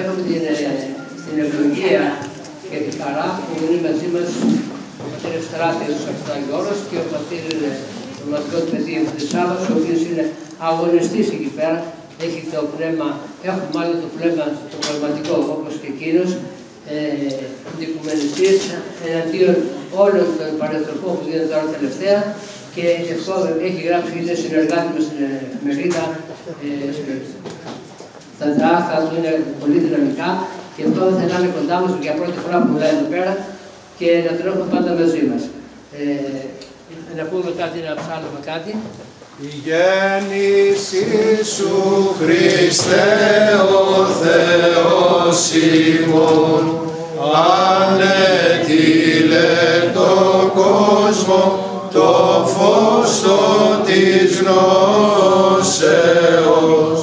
Έχουμε την, ε, την ευλογία και την χαρά που είναι μαζί μας ο πατήρ Στράτης Ορθαγιώρος και ο πατήρ Ματιώτη Σάββας, ο οποίος είναι αγωνιστής εκεί πέρα, έχει το πνεύμα, έχουμε μάλλον το πνεύμα το πραγματικό όπως και εκείνος, ε, δικουμενιστής εναντίον όλων των παρεκτροπών που γίνονται τώρα τελευταία και αυτό έχει γράψει είναι συνεργάτη με στην εφημερίδα. Ε, τα δράχα του είναι πολύ δυναμικά και αυτό θα είναι κοντά μας για πρώτη φορά που μιλάει εδώ πέρα και να τον έχουμε πάντα μαζί μας. Ε, να πούμε κάτι, να ψάλουμε κάτι. Η γέννηση σου Χριστέ ο Θεός ημών ανέτειλε το κόσμο το φως το της γνώσεως ένα φτύγα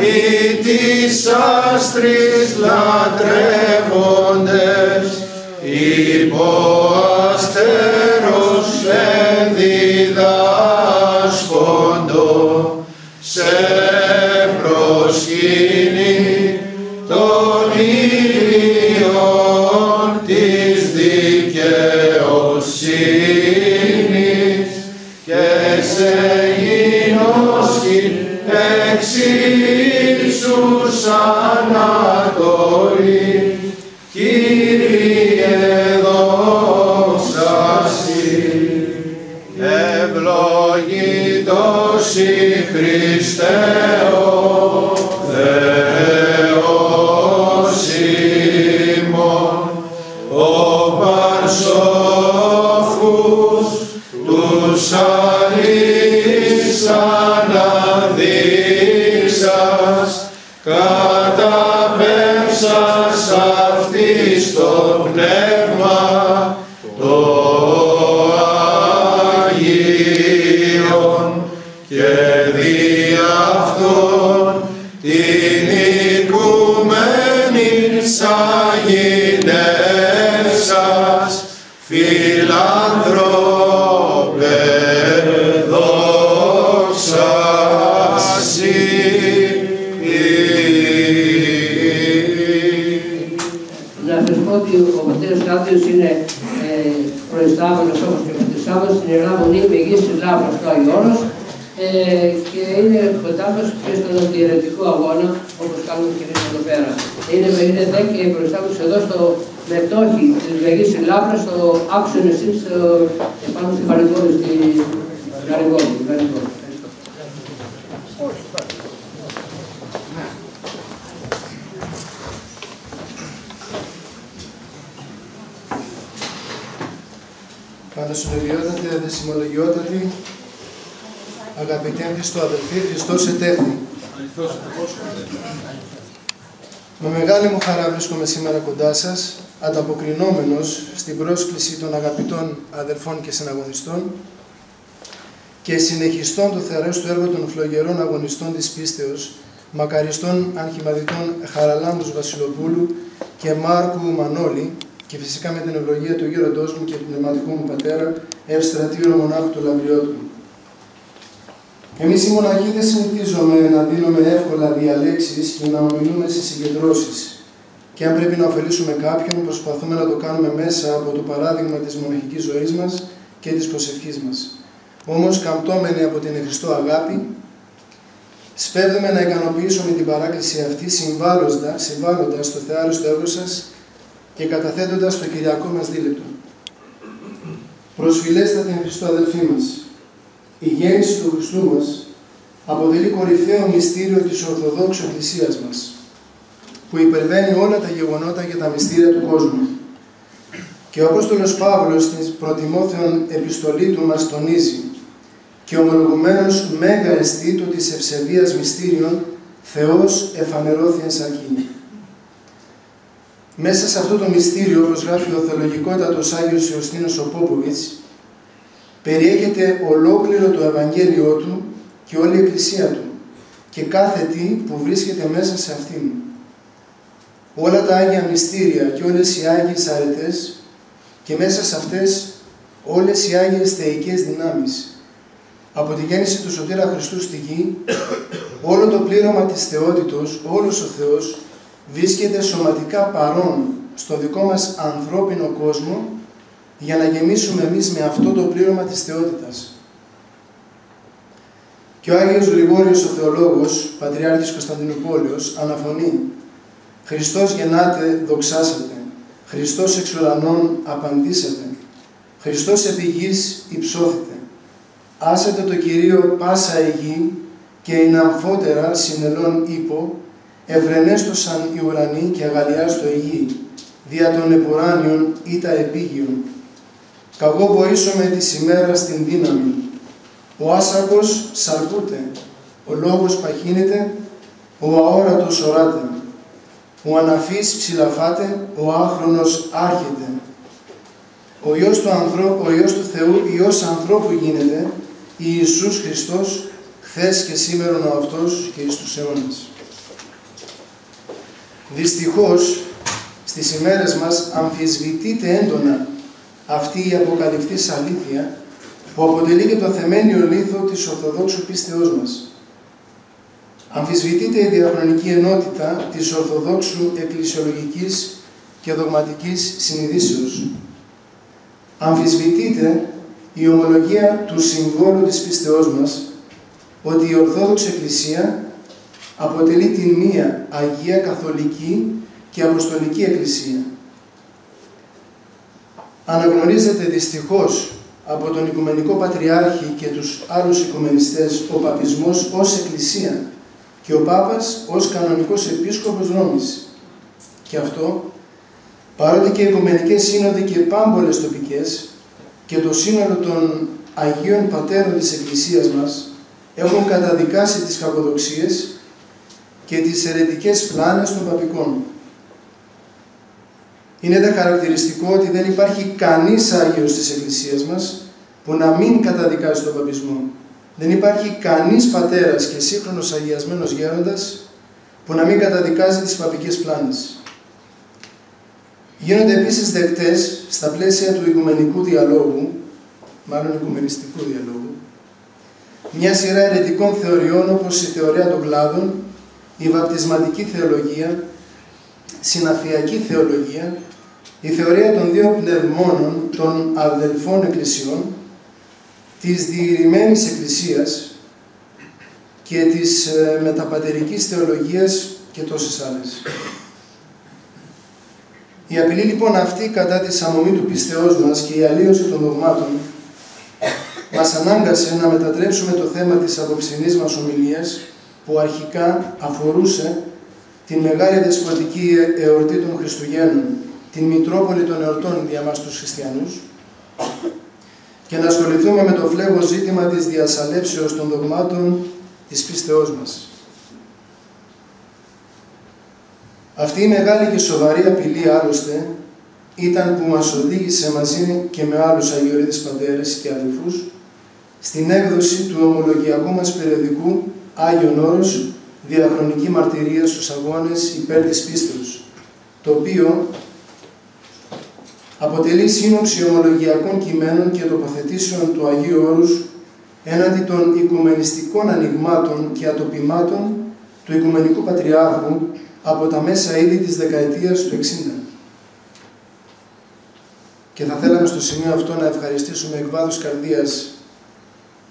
ή της άστρης λατρεύοντες υπό ανατολή Κύριε δόξα Συ, ευλογητός η Χριστέ Μεγής της Λάβρας του Άγιο Όρος ε, και είναι κοντά μας και στον διαιρετικό αγώνα όπως κάνουμε και εμείς εδώ πέρα. Είναι, είναι δε και προϊστάμενος εδώ στο μετόχι της Μεγής της Λάβρας, στο άξιο νησί, στο, επάνω στη Βαρυγκόλη, στη Γαρυγκόλη. Γαρυγκόλη. Ευχαριστώ. Πανασυνολιότατη, αδεσιμολογιότατη, αγαπητοί Χριστό αδελφοί, Χριστός ετέθη. Με μεγάλη μου χαρά βρίσκομαι σήμερα κοντά σας, ανταποκρινόμενος στην πρόσκληση των αγαπητών αδελφών και συναγωνιστών και συνεχιστών του θερέστου έργου των φλογερών αγωνιστών της πίστεως, μακαριστών αρχιμαδητών Χαραλάμπους Βασιλοπούλου και Μάρκου Μανώλη και φυσικά με την ευλογία του γέροντός μου και του πνευματικού μου πατέρα, Ευστρατήριο Μονάχου του Λαμπριώτου. Εμείς οι μοναχοί δεν συνηθίζουμε να δίνουμε εύκολα διαλέξεις και να ομιλούμε σε συγκεντρώσεις. Και αν πρέπει να ωφελήσουμε κάποιον, προσπαθούμε να το κάνουμε μέσα από το παράδειγμα της μοναχικής ζωής μας και της προσευχής μας. Όμως, καμπτώμενοι από την Χριστό αγάπη, σπέβδουμε να ικανοποιήσουμε την παράκληση αυτή συμβάλλοντας, συμβάλλοντας στο θεάριστο έργο σας και καταθέτοντας το Κυριακό μας δίλεπτο. Προσφυλέστατη εν Χριστώ αδελφοί μας, η γέννηση του Χριστού μας αποτελεί κορυφαίο μυστήριο της Ορθοδόξου Εκκλησίας μας, που υπερβαίνει όλα τα γεγονότα και τα μυστήρια του κόσμου. Και ο Απόστολος Παύλος στην προτιμόθεων επιστολή του μας τονίζει και ομολογουμένος μέγα εστίτο της ευσεβίας μυστήριων Θεός εφανερώθη σαρκή. Μέσα σε αυτό το μυστήριο, όπως γράφει ο θεολογικότατος Άγιος Ιωστίνος ο Πόποβιτς, περιέχεται ολόκληρο το Ευαγγέλιό του και όλη η Εκκλησία του και κάθε τι που βρίσκεται μέσα σε αυτήν. Όλα τα Άγια Μυστήρια και όλες οι Άγιες Αρετές και μέσα σε αυτές όλες οι Άγιες Θεϊκές Δυνάμεις, από τη γέννηση του Σωτήρα Χριστού στη γη, όλο το πλήρωμα της θεότητος, όλος ο Θεός, βρίσκεται σωματικά παρόν στο δικό μας ανθρώπινο κόσμο για να γεμίσουμε εμείς με αυτό το πλήρωμα της θεότητας. Και ο Άγιος Γρηγόριος ο Θεολόγος, Πατριάρχης Κωνσταντινούπολεως, αναφωνεί «Χριστός γεννάτε, δοξάσατε, Χριστός εξ ουρανών απαντήσατε, Χριστός επί γης υψώθητε, άσετε το Κυρίο πάσα η γη και η αμφότερα συνελών ύπο, ευρενέστοσαν οι ουρανοί και αγαλιάστο η γη, δια των επουράνιων ή τα επίγειων. Καγώ βοήσω με της ημέρας στην δύναμη. Ο άσακος σαρκούται, ο λόγος παχύνεται, ο αόρατος οράται. Ο αναφής ψηλαφάται, ο άχρονος άρχεται. Ο Υιός του, ανθρώπου, ο Υιός του Θεού, Υιός ανθρώπου γίνεται, Ιησούς Χριστός, χθες και σήμερα ο Αυτός και εις τους αιώνας. Δυστυχώς, στις ημέρες μας αμφισβητείται έντονα αυτή η αποκαλυφθής αλήθεια που αποτελεί και το θεμένιο λίθο της Ορθοδόξου πίστεώς μας. Αμφισβητείται η διαχρονική ενότητα της Ορθοδόξου εκκλησιολογικής και δογματικής συνειδήσεως. Αμφισβητείται η ομολογία του συμβόλου της πίστεώς μας ότι η Ορθόδοξη Εκκλησία αποτελεί την μία Αγία Καθολική και Αποστολική Εκκλησία. Αναγνωρίζεται δυστυχώς από τον Οικουμενικό Πατριάρχη και τους άλλους οικουμενιστές ο παπισμός ως Εκκλησία και ο Πάπας ως κανονικός επίσκοπος Ρώμης. Και αυτό, παρότι και οι Οικουμενικές Σύνοδοι και πάμπολες τοπικές και το σύνολο των Αγίων Πατέρων της Εκκλησίας μας έχουν καταδικάσει τις κακοδοξίες και τις αιρετικές πλάνες των παπικών. Είναι τα χαρακτηριστικό ότι δεν υπάρχει κανείς Άγιος της Εκκλησίας μας που να μην καταδικάζει τον παπισμό. Δεν υπάρχει κανείς πατέρας και σύγχρονος αγιασμένος γέροντας που να μην καταδικάζει τις παπικές πλάνες. Γίνονται επίσης δεκτές στα πλαίσια του οικουμενικού διαλόγου, μάλλον οικουμενιστικού διαλόγου, μια σειρά αιρετικών θεωριών όπως η θεωρία των κλάδων, η βαπτισματική θεολογία, συναφιακή θεολογία, η θεωρία των δύο πνευμόνων των αδελφών εκκλησιών, της διηρημένης εκκλησίας και της ε, μεταπατερικής θεολογίας και τόσες άλλες. Η απειλή λοιπόν αυτή κατά της σαμωμή του πίστεώς μας και η αλλίωση των δογμάτων μας ανάγκασε να μετατρέψουμε το θέμα της απόψινής μας ομιλίας που αρχικά αφορούσε την μεγάλη δεσποτική εορτή των Χριστουγέννων, την Μητρόπολη των εορτών για μας τους χριστιανούς και να ασχοληθούμε με το φλέγο ζήτημα της διασαλέψεως των δογμάτων της πίστεώς μας. Αυτή η μεγάλη και σοβαρή απειλή άλλωστε ήταν που μας οδήγησε μαζί και με άλλους Αγιορείτες Πατέρες και αδελφούς στην έκδοση του ομολογιακού μας περιοδικού Άγιον Όρος Διαχρονική Μαρτυρία στους Αγώνες υπέρ της πίστεως, το οποίο αποτελεί σύνοψη ομολογιακών κειμένων και τοποθετήσεων του Αγίου Όρους έναντι των οικουμενιστικών ανοιγμάτων και ατοπιμάτων του Οικουμενικού Πατριάρχου από τα μέσα ήδη της δεκαετίας του 60. Και θα θέλαμε στο σημείο αυτό να ευχαριστήσουμε εκ βάθους καρδίας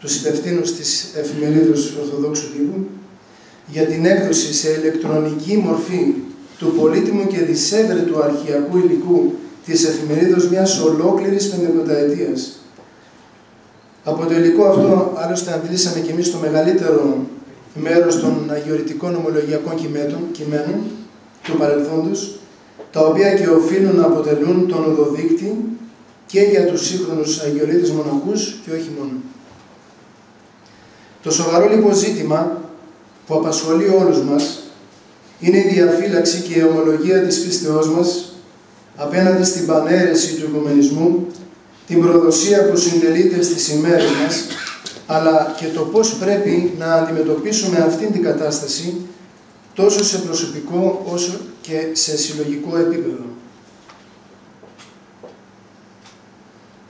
τους υπευθύνους της εφημερίδος Ορθοδόξου Τύπου για την έκδοση σε ηλεκτρονική μορφή του πολύτιμου και δυσέβρετου αρχιακού υλικού της εφημερίδος μιας ολόκληρης πεντεκονταετίας. Από το υλικό αυτό, άλλωστε, αντιλήσαμε και εμείς το μεγαλύτερο μέρος των αγιορητικών ομολογιακών κειμένων του παρελθόντος, τα οποία και οφείλουν να αποτελούν τον οδοδείκτη και για τους σύγχρονους αγιορείτες μοναχούς και όχι μόνο. Το σοβαρό λοιπόν ζήτημα που απασχολεί όλους μας είναι η διαφύλαξη και η ομολογία της πίστεώς μας απέναντι στην πανέρεση του οικουμενισμού, την προδοσία που συντελείται στις ημέρες μας, αλλά και το πώς πρέπει να αντιμετωπίσουμε αυτήν την κατάσταση τόσο σε προσωπικό όσο και σε συλλογικό επίπεδο.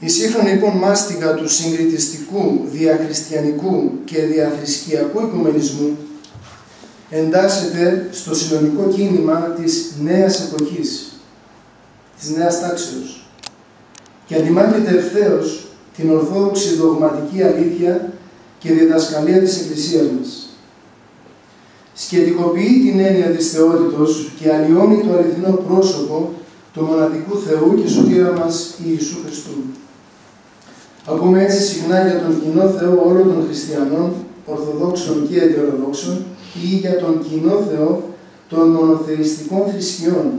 Η σύγχρονη λοιπόν μάστιγα του συγκριτιστικού, διαχριστιανικού και διαθρησκιακού οικουμενισμού εντάσσεται στο συλλογικό κίνημα της νέας εποχής, της νέας τάξεως και αντιμάχεται ευθέως την ορθόδοξη δογματική αλήθεια και διδασκαλία της Εκκλησίας μας. Σχετικοποιεί την έννοια της θεότητος και αλλοιώνει το αληθινό πρόσωπο του μοναδικού Θεού και σωτήρα μας Ιησού Χριστού. Ακούμε έτσι συχνά για τον κοινό Θεό όλων των χριστιανών, ορθοδόξων και ετεροδόξων ή για τον κοινό Θεό των μονοθεϊστικών θρησκειών,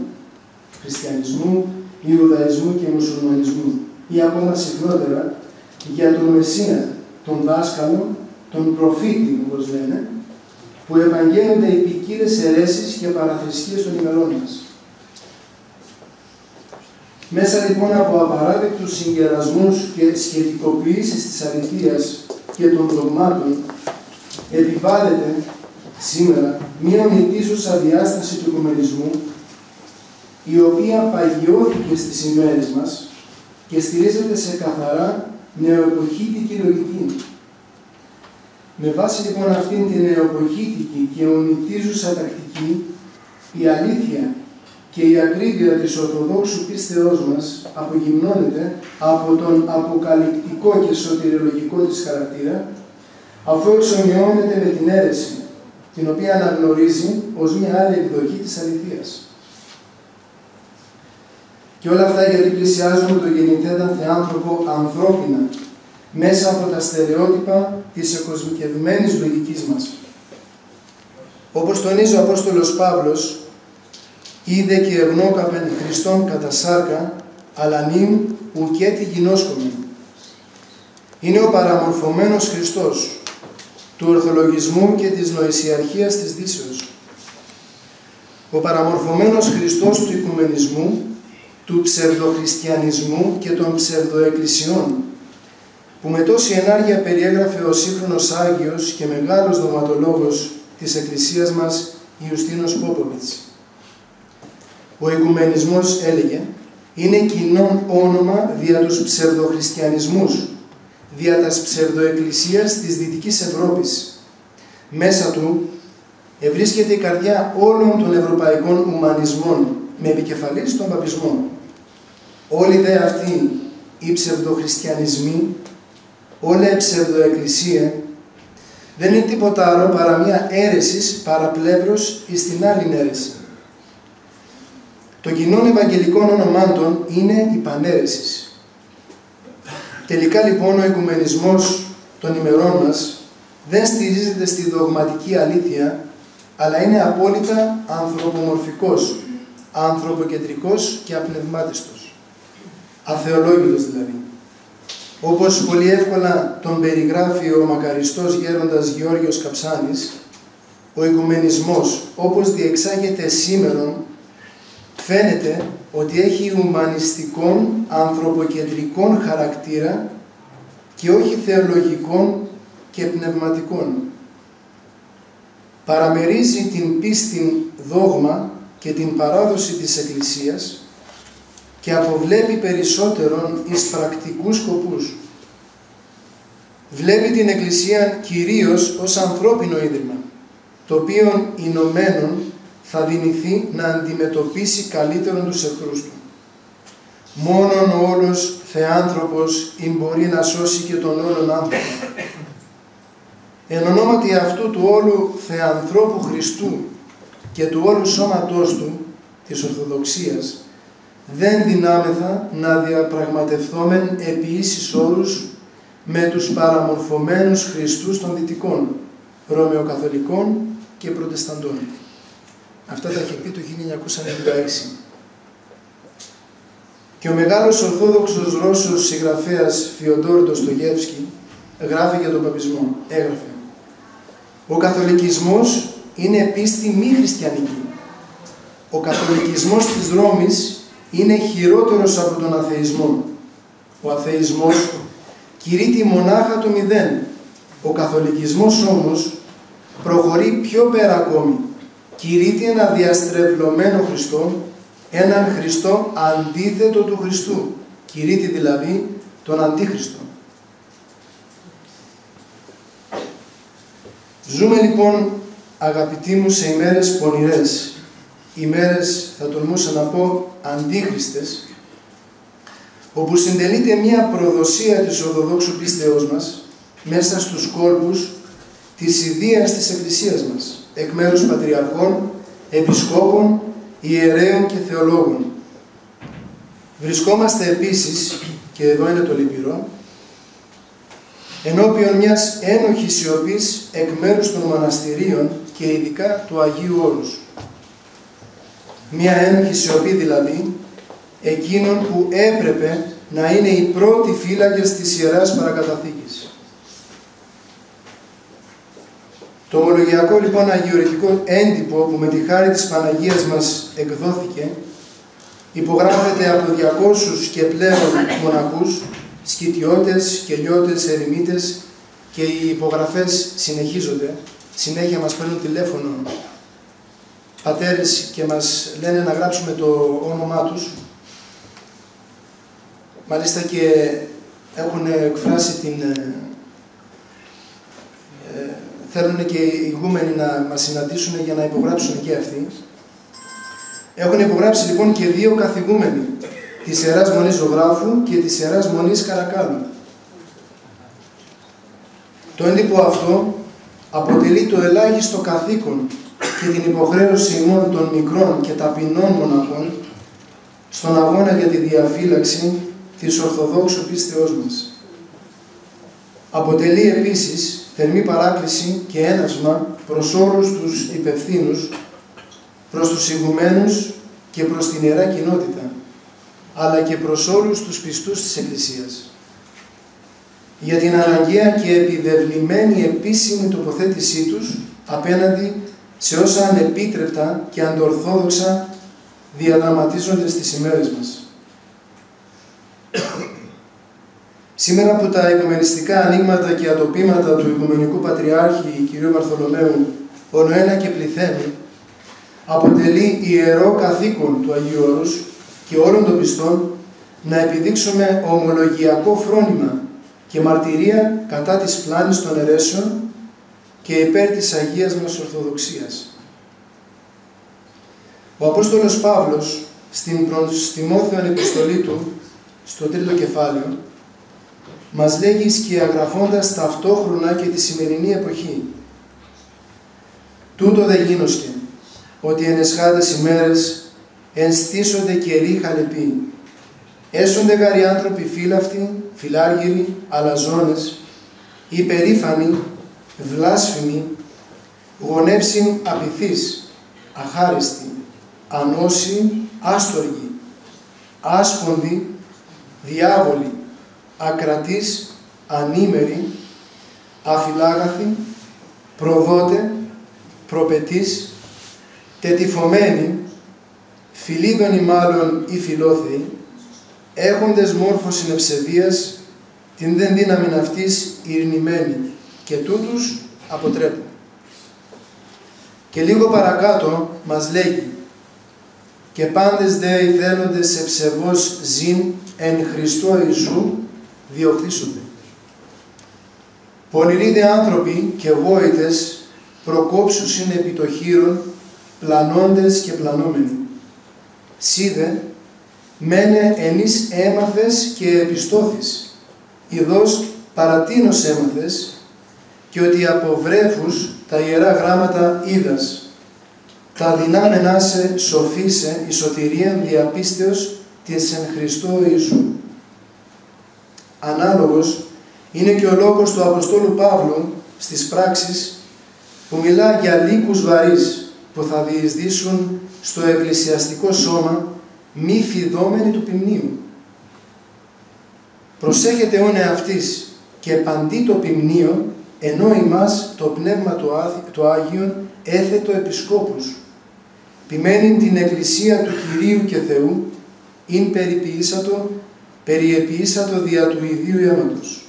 χριστιανισμού, Ιουδαϊσμού και μουσουλμανισμού ή ακόμα συχνότερα για τον Μεσσία, τον δάσκαλο, τον προφήτη όπως λένε, που επαγγέλλονται οι ποικίλες αιρέσεις και παραθρησκείες των ημερών μας. Μέσα λοιπόν από απαράδεκτους συγκερασμούς και σχετικοποιήσεις της αληθείας και των δογμάτων επιβάλλεται σήμερα μία ονειδίζουσα διάσταση του οικουμενισμού η οποία παγιώθηκε στις ημέρες μας και στηρίζεται σε καθαρά νεοεποχήτικη λογική. Με βάση λοιπόν αυτήν την νεοεποχήτικη και ονειδίζουσα τακτική, η αλήθεια και η ακρίβεια της Ορθοδόξου πίστεώς μας απογυμνώνεται από τον αποκαλυπτικό και σωτηριολογικό της χαρακτήρα, αφού εξομοιώνεται με την αίρεση, την οποία αναγνωρίζει ως μια άλλη εκδοχή της αληθείας. Και όλα αυτά γιατί πλησιάζουμε το γεννηθέντα θεάνθρωπο ανθρώπινα, μέσα από τα στερεότυπα της εκοσμικευμένης λογικής μας. Όπως τονίζει ο Απόστολος Παύλος, είδε και ευνόκαπεν Χριστόν κατά σάρκα, αλλά νυν ουκέτη γινόσκομεν. Είναι ο παραμορφωμένος Χριστός, του ορθολογισμού και της νοησιαρχίας της Δύσεως. Ο παραμορφωμένος Χριστός του οικουμενισμού, του ψευδοχριστιανισμού και των ψευδοεκκλησιών, που με τόση ενάργεια περιέγραφε ο σύγχρονος Άγιος και μεγάλος δοματολόγος της Εκκλησίας μας, Ιουστίνος Πόποβιτς. Ο οικουμενισμός, έλεγε, είναι κοινό όνομα δια τους ψευδοχριστιανισμούς, δια τας ψευδοεκκλησίας της Δυτικής Ευρώπης. Μέσα του ευρίσκεται η καρδιά όλων των ευρωπαϊκών ουμανισμών, με επικεφαλής τον παπισμό. Όλοι δε αυτοί οι ψευδοχριστιανισμοί, όλα η ψευδοεκκλησία, δεν είναι τίποτα άλλο παρά μια αίρεσης παραπλεύρος εις την άλλη αίρεση. Το κοινό ευαγγελικών ονομάτων είναι η πανέρεσης. Τελικά λοιπόν ο οικουμενισμός των ημερών μας δεν στηρίζεται στη δογματική αλήθεια, αλλά είναι απόλυτα ανθρωπομορφικός, ανθρωποκεντρικός και απνευμάτιστος. Αθεολόγητος δηλαδή. Όπως πολύ εύκολα τον περιγράφει ο μακαριστός γέροντας Γεώργιος Καψάνης, ο οικουμενισμός όπως διεξάγεται σήμερα φαίνεται ότι έχει ουμανιστικών, ανθρωποκεντρικών χαρακτήρα και όχι θεολογικών και πνευματικών. Παραμερίζει την πίστη δόγμα και την παράδοση της Εκκλησίας και αποβλέπει περισσότερον εις πρακτικούς σκοπούς. Βλέπει την Εκκλησία κυρίως ως ανθρώπινο ίδρυμα, το οποίο ηνωμένων θα δυνηθεί να αντιμετωπίσει καλύτερον τους εχθρούς του. Μόνον ο όλος Θεάνθρωπος ή μπορεί να σώσει και τον όλον άνθρωπο. Εν ονόματι αυτού του όλου Θεανθρώπου Χριστού και του όλου σώματός του, της Ορθοδοξίας, δεν δυνάμεθα να διαπραγματευθόμεν επί ίσης όρους με τους παραμορφωμένους Χριστούς των Δυτικών, Ρωμαιοκαθολικών και Προτεσταντών. Αυτά τα είχε πει το 1996. Και ο μεγάλος Ορθόδοξος Ρώσος συγγραφέας Φιοντόρ Ντοστογεύσκη γράφει για τον παπισμό. Έγραφε «Ο καθολικισμός είναι πίστη μη χριστιανική. Ο καθολικισμός της Ρώμης είναι χειρότερος από τον αθεισμό. Ο αθεισμός κηρύττει μονάχα το μηδέν. Ο καθολικισμός όμως προχωρεί πιο πέρα ακόμη κηρύττει ένα διαστρεβλωμένο Χριστό, έναν Χριστό αντίθετο του Χριστού. Κηρύττει δηλαδή τον Αντίχριστο. Ζούμε λοιπόν αγαπητοί μου σε ημέρες πονηρές, ημέρες θα τολμούσα να πω αντίχριστες, όπου συντελείται μια προδοσία της Ορθοδόξου πίστεώς μας μέσα στους κόλπους της ιδείας της Εκκλησίας μας, εκ μέρους πατριαρχών, επισκόπων, ιερέων και θεολόγων. Βρισκόμαστε επίσης, και εδώ είναι το λυπηρό, ενώπιον μιας ένοχης σιωπής εκ μέρους των μοναστηρίων και ειδικά του Αγίου Όρους. Μια ένοχη σιωπή δηλαδή εκείνων που έπρεπε να είναι οι πρώτοι φύλακες της Ιεράς Παρακαταθήκης. Το ομολογιακό λοιπόν αγιορετικό έντυπο που με τη χάρη της Παναγίας μας εκδόθηκε υπογράφεται από 200 και πλέον μοναχούς, σκητιώτες, κελιώτες, ερημίτες και οι υπογραφές συνεχίζονται. Συνέχεια μας παίρνουν τηλέφωνο πατέρες και μας λένε να γράψουμε το όνομά τους. Μάλιστα και έχουν εκφράσει την... Ε, ε, θέλουν και οι ηγούμενοι να μας συναντήσουν για να υπογράψουν και αυτοί. Έχουν υπογράψει λοιπόν και δύο καθηγούμενοι, της Ιεράς Μονής Ζωγράφου και της Ιεράς Μονής Καρακάλου. Το έντυπο αυτό αποτελεί το ελάχιστο καθήκον και την υποχρέωση ημών των μικρών και ταπεινών μοναχών στον αγώνα για τη διαφύλαξη της Ορθοδόξου πίστεώς μας. Αποτελεί επίσης θερμή παράκληση και ένασμα προς όλους τους υπευθύνους προς τους ηγουμένους και προς την Ιερά Κοινότητα, αλλά και προς όλους τους πιστούς της Εκκλησίας. Για την αναγκαία και επιδευλημένη επίσημη τοποθέτησή τους απέναντι σε όσα ανεπίτρεπτα και αντορθόδοξα διαδραματίζονται στις ημέρες μας. Σήμερα που τα οικουμενιστικά ανοίγματα και ατοπήματα του Οικουμενικού Πατριάρχη κ. Βαρθολομαίου ονοένα και πληθαίνει, αποτελεί ιερό καθήκον του Αγίου Όρους και όλων των πιστών να επιδείξουμε ομολογιακό φρόνημα και μαρτυρία κατά της πλάνης των αιρέσεων και υπέρ της Αγίας μας Ορθοδοξίας. Ο Απόστολος Παύλος στην προς επιστολή του, στο τρίτο κεφάλαιο, μας λέγει σκιαγραφώντας ταυτόχρονα και τη σημερινή εποχή. Τούτο δεν γίνοσκε, ότι εν εσχάτες ημέρες ενστήσονται καιροί χαλεποί. Έσονται γαροι άνθρωποι φύλαυτοι, φιλάργυροι, αλαζόνες, υπερήφανοι, βλάσφημοι, γονεύσιν απειθείς, αχάριστοι, ανώσιοι, άστοργοι, άσπονδοι, διάβολοι, ακρατείς, ανήμεροι, αφιλάγαθοι, προδότε, προπετείς, τετυφωμένοι, φιλίδωνοι μάλλον ή φιλόθεοι, έχοντες μόρφωση ευσεβίας, την δεν δύναμη αυτής ειρηνημένη και τούτους αποτρέπουν. Και λίγο παρακάτω μας λέγει «Και πάντες δε οι θέλοντες ευσεβώς ζήν εν Χριστώ Ιησού διοκτήσονται». Πονηροί δε άνθρωποι και γόητες προκόψους είναι επί το χείρον πλανώντες και πλανόμενοι. Σίδε, μένε ενείς έμαθες και επιστόθης, ειδός παρατίνος έμαθες, και ότι από βρέφους τα ιερά γράμματα είδας, τα δυνάμενά σε σοφίσε η σωτηρία διαπίστεως της εν Χριστώ Ιησού. Ανάλογος είναι και ο λόγος του Αποστόλου Παύλου στις πράξεις που μιλά για λύκους βαρύς, που θα διεισδύσουν στο εκκλησιαστικό σώμα μη φιδόμενοι του ποιμνίου. Προσέχετε όνε αυτής και παντί το ποιμνίο, ενώ ημάς το πνεύμα του, του Άγιον έθετο επισκόπους. Ποιμένην την εκκλησία του Κυρίου και Θεού, ειν περιποιήσατο, περιεποιήσατο δια του ιδίου αίματος.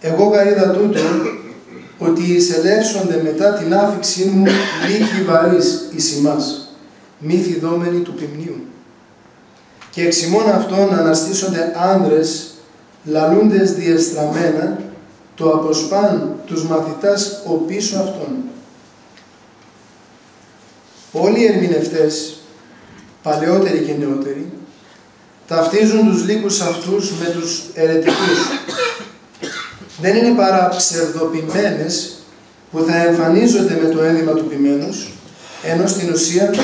Εγώ γαρίδα τούτο, ότι εισελεύσονται μετά την άφηξή μου λίγοι βαρύς εις ημάς, μη φιδόμενοι του ποιμνίου. Και εξ ημών αυτών αναστήσονται άνδρες λαλούντες διεστραμμένα, το αποσπάν τους μαθητάς ο πίσω αυτών. Όλοι οι ερμηνευτές, παλαιότεροι και νεότεροι, ταυτίζουν τους λύκους αυτούς με τους ερετικούς. Δεν είναι παρά ψευδοποιημένες που θα εμφανίζονται με το ένδυμα του ποιμένους, ενώ στην ουσία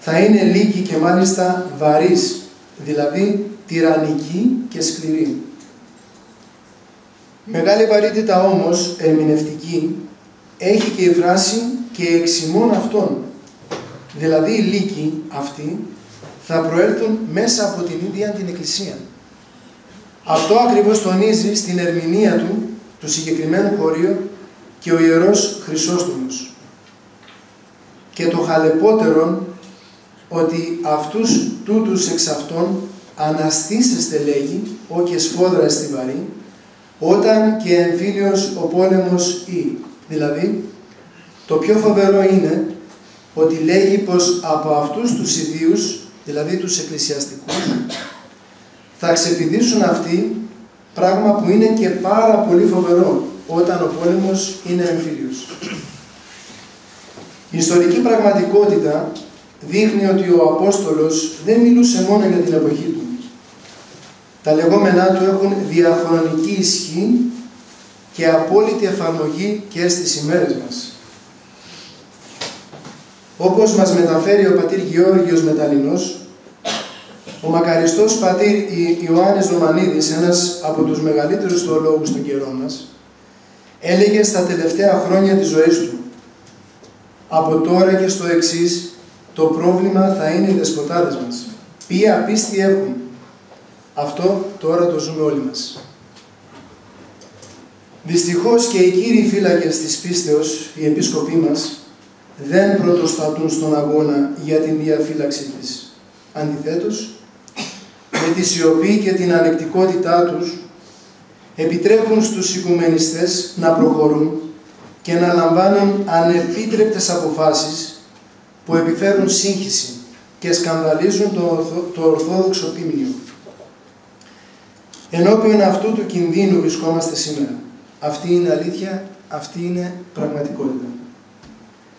θα είναι λύκοι και μάλιστα βαρύς, δηλαδή τυραννική και σκληρή. Μεγάλη βαρύτητα όμως, ερμηνευτική, έχει και η φράση «και εξημών αυτών». Δηλαδή οι λύκοι αυτοί θα προέλθουν μέσα από την ίδια την Εκκλησία. Αυτό ακριβώς τονίζει στην ερμηνεία του, του συγκεκριμένου χωρίου και ο Ιερός Χρυσόστομος. Και το χαλεπότερον ότι αυτούς τούτους εξ αυτών αναστήσεστε λέγει, «Ο και σφόδρα στη βαρύ, όταν και εμφύλιος ο πόλεμος ή». Δηλαδή, το πιο φοβερό είναι ότι λέγει πως από αυτούς τους ιδίους, δηλαδή τους εκκλησιαστικούς, θα ξεπηδήσουν αυτοί πράγμα που είναι και πάρα πολύ φοβερό όταν ο πόλεμος είναι εμφύλιος. Η ιστορική πραγματικότητα δείχνει ότι ο Απόστολος δεν μιλούσε μόνο για την εποχή του. Τα λεγόμενά του έχουν διαχρονική ισχύ και απόλυτη εφαρμογή και στις ημέρες μας. Όπως μας μεταφέρει ο πατήρ Γεώργιος Μεταλλινός, ο μακαριστός πατήρ Ιωάννης Ρωμανίδης, ένας από τους μεγαλύτερους θεολόγους των καιρών μας, έλεγε στα τελευταία χρόνια της ζωής του «Από τώρα και στο εξής το πρόβλημα θα είναι οι δεσποτάδες μας. Ποια πίστη έχουν. Αυτό τώρα το ζούμε όλοι μας. Δυστυχώς και οι κύριοι φύλακες της πίστεως, οι επίσκοποι μας, δεν πρωτοστατούν στον αγώνα για την διαφύλαξη της. Αντιθέτως, με τη σιωπή και την ανεκτικότητά τους, επιτρέπουν στους οικουμενιστές να προχωρούν και να λαμβάνουν ανεπίτρεπτες αποφάσεις που επιφέρουν σύγχυση και σκανδαλίζουν το, το ορθόδοξο τίμιο. Ενώπιον αυτού του κινδύνου βρισκόμαστε σήμερα. Αυτή είναι αλήθεια, αυτή είναι πραγματικότητα.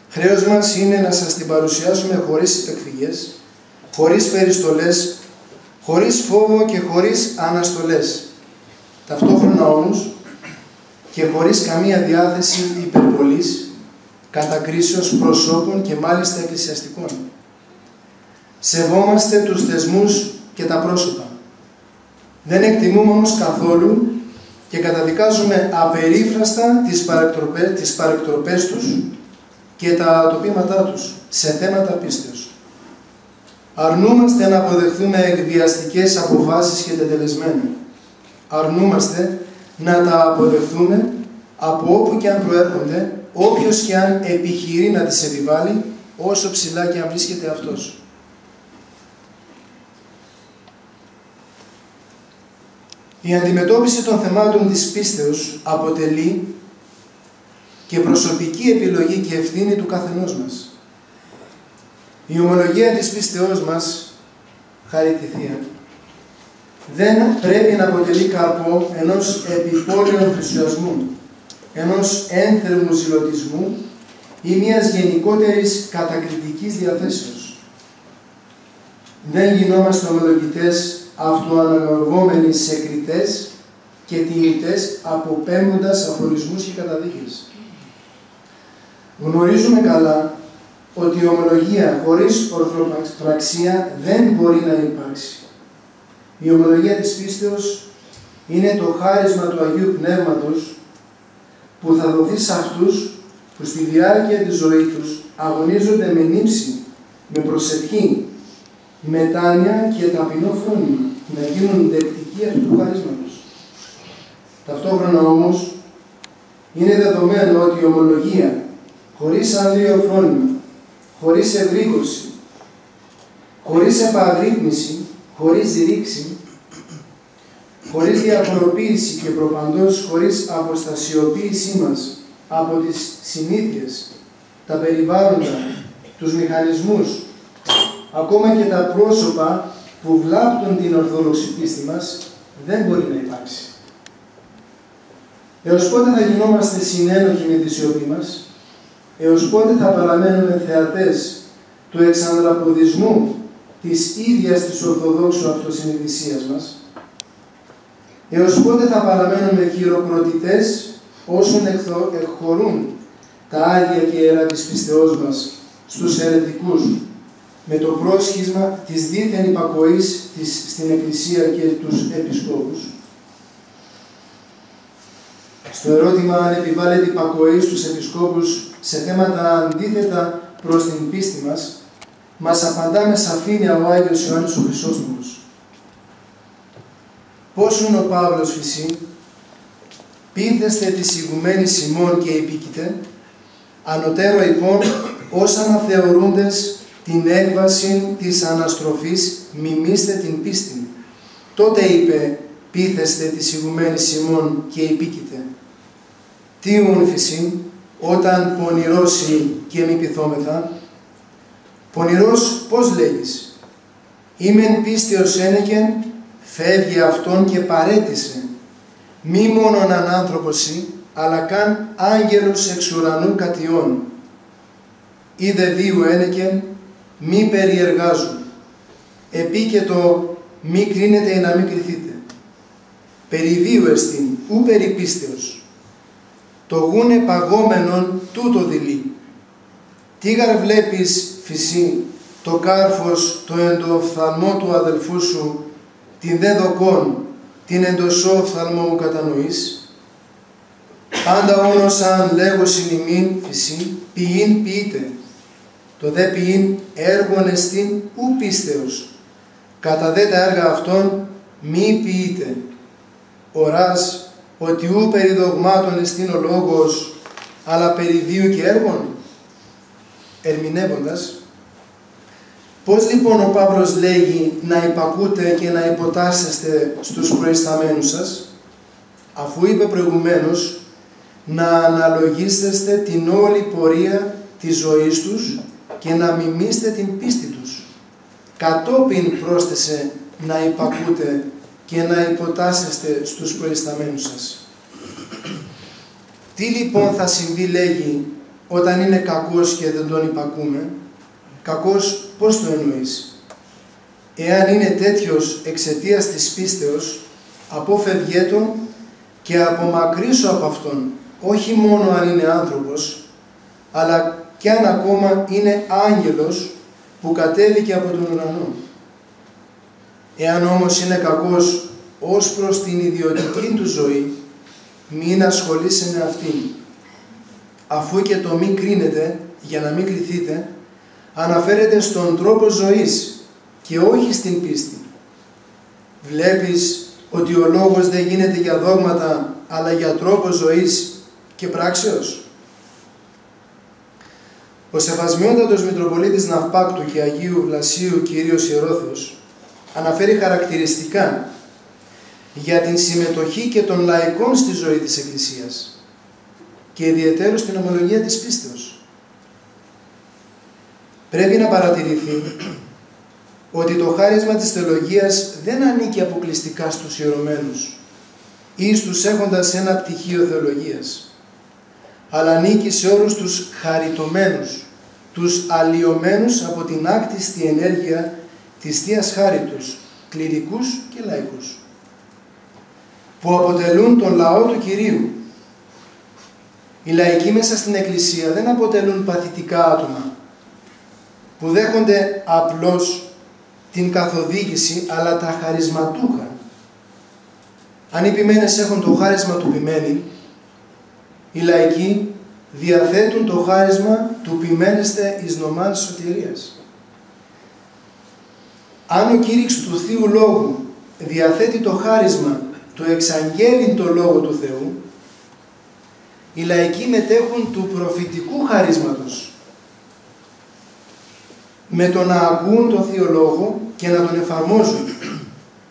Χρέος μας είναι να σας την παρουσιάσουμε χωρίς εκφυγές, χωρίς περιστολές, χωρίς φόβο και χωρίς αναστολές. Ταυτόχρονα όμως και χωρίς καμία διάθεση υπερβολής κατακρίσεως προσώπων και μάλιστα εκκλησιαστικών. Σεβόμαστε τους θεσμούς και τα πρόσωπα. Δεν εκτιμούμε όμως καθόλου και καταδικάζουμε απερίφραστα τις παρεκτροπές, τις παρεκτροπές τους και τα τοπήματά τους σε θέματα πίστεως. Αρνούμαστε να αποδεχθούμε εκβιαστικές αποφάσεις και τετελεσμένα. Αρνούμαστε να τα αποδεχθούμε από όπου και αν προέρχονται όποιος και αν επιχειρεί να τις επιβάλλει, όσο ψηλά και αν βρίσκεται αυτός. Η αντιμετώπιση των θεμάτων της πίστεως αποτελεί και προσωπική επιλογή και ευθύνη του καθενός μας. Η ομολογία της πίστεώς μας, χάρη τη Θεία, δεν πρέπει να αποτελεί καρπό ενός επιπόλαιου ενθουσιασμού, ενός ένθερμου ζηλωτισμού ή μιας γενικότερης κατακριτικής διαθέσεως. Δεν γινόμαστε ομολογητές αυτοαναγωγόμενοι σε κριτές και τιμητές αποπέμποντας αφορισμούς και καταδίκες. Γνωρίζουμε καλά ότι η ομολογία χωρίς ορθοπραξία δεν μπορεί να υπάρξει. Η ομολογία της πίστεως είναι το χάρισμα του Αγίου Πνεύματος που θα δοθεί σε αυτούς που στη διάρκεια της ζωής τους αγωνίζονται με νύψη, με προσευχή, μετάνοια και ταπεινό φρόνημα, να γίνουν δεκτικοί αυτού του χαρίσματος. Ταυτόχρονα όμως, είναι δεδομένο ότι η ομολογία, χωρίς ανδρείο φρόνημα, χωρίς ευρύκωση, χωρίς επαγρύπνηση, χωρίς ρήξη, χωρίς διαφοροποίηση και προπαντός χωρίς αποστασιοποίησή μας από τις συνήθειες, τα περιβάλλοντα, τους μηχανισμούς, ακόμα και τα πρόσωπα που βλάπτουν την ορθόδοξη πίστη μας, δεν μπορεί να υπάρξει. Έως πότε θα γινόμαστε συνένοχοι με τη σιωπή μας, έως πότε θα παραμένουμε θεατές του εξανδραποδισμού της ίδιας της Ορθοδόξου αυτοσυνειδησίας μας, έως πότε θα παραμένουμε χειροκροτητές όσων εκχωρούν τα Άγια και Ιερά της πιστεώς μας στους αιρετικούς με το πρόσχισμα της δίθεν υπακοής της στην Εκκλησία και τους Επισκόπους. Στο ερώτημα αν επιβάλλεται υπακοή στους Επισκόπους σε θέματα αντίθετα προς την πίστη μας, μας απαντά με σαφήνεια ο Άγιος Ιωάννης ο Χρυσόστομος. Πώς είναι ο Παύλος φυσί, πείθεστε της ηγουμένης ημών και επίκειται, ανωτέρω υπόν όσα αναθεωρούντες την έκβαση της αναστροφής μιμήστε την πίστη. Τότε είπε πείθεστε της ηγουμένης ημών και επίκειται. Τι φυσί, όταν πονηρώσει και μη πειθόμεθα. Πονηρός πώς λέγεις.Ήμεν πίστεως ένεκεν, φεύγει αυτόν και παρέτησε. Μη μόνον αν άνθρωπος αλλά καν άγγελος εξ ουρανού κατιών. Είδε δύο ένεκεν, μη περιεργάζουν. Επί και το μη κρίνετε ή να μην κριθείτε. Περιδίου εστίν, ου περιπίστεως. Το γούνε παγόμενον τούτο δειλεί. Τι γαρ βλέπεις φυσί το κάρφος το εντοφθαλμό του αδελφού σου, την δε δοκών, την εντοσό φθαλμό μου κατανοείς; Πάντα όμως αν λέγω συνημήν φυσί, ποιήν ποιείται, το δε ποιήν έργον εστίν ου πίστεως. Κατά δε τα έργα αυτών μη ποιείται. Οράς ότι ου περί δογμάτων εστίν ο λόγος, αλλά περί βίου και έργων. Ερμηνεύοντας, πώς λοιπόν ο Παύλος λέγει να υπακούτε και να υποτάσσεστε στους προϊσταμένους σας, αφού είπε προηγουμένως να αναλογίσετε την όλη πορεία της ζωής τους και να μιμήσετε την πίστη τους. Κατόπιν πρόσθεσε να υπακούτε και να υποτάσσεστε στους προϊσταμένους σας. Τι λοιπόν θα συμβεί λέγει όταν είναι κακός και δεν τον υπακούμε; Κακός πώς το εννοείς; Εάν είναι τέτοιος εξαιτίας της πίστεως, απόφευγέ τον και απομακρύσω από αυτόν, όχι μόνο αν είναι άνθρωπος, αλλά και αν ακόμα είναι άγγελος που κατέβηκε από τον ουρανό. Εάν όμως είναι κακός ως προς την ιδιωτική του ζωή, μην ασχολείσαι με αυτήν. Αφού και το μην κρίνετε, για να μην κριθείτε, αναφέρεται στον τρόπο ζωής και όχι στην πίστη. Βλέπεις ότι ο λόγος δεν γίνεται για δόγματα, αλλά για τρόπο ζωής και πράξεως. Ο Σεβασμιότατος Μητροπολίτης Ναυπάκτου και Αγίου Βλασίου Κύριος Ιερόθεος αναφέρει χαρακτηριστικά για την συμμετοχή και των λαϊκών στη ζωή της Εκκλησίας και ιδιαίτερο στην ομολογία της πίστεως. Πρέπει να παρατηρηθεί ότι το χάρισμα της θεολογίας δεν ανήκει αποκλειστικά στους ιερωμένους ή στους έχοντας ένα πτυχίο θεολογίας αλλά ανήκει σε όλους τους χαριτωμένους, τους αλλοιωμένους από την άκτιστη ενέργεια της Θείας Χάριτος, κληρικούς και λαϊκούς, που αποτελούν τον λαό του Κυρίου. Οι λαϊκοί μέσα στην Εκκλησία δεν αποτελούν παθητικά άτομα, που δέχονται απλώς την καθοδήγηση, αλλά τα χαρισματούχα. Αν οι ποιμένες έχουν το χάρισμα του ποιμένη, οι λαϊκοί διαθέτουν το χάρισμα του ποιμένεστε εις νομάν σωτηρίας. Αν ο κήρυξ του Θείου Λόγου διαθέτει το χάρισμα του εξαγγέλει το Λόγο του Θεού, οι λαϊκοί μετέχουν του προφητικού χαρίσματος με το να ακούν το Θείο Λόγο και να τον εφαρμόζουν.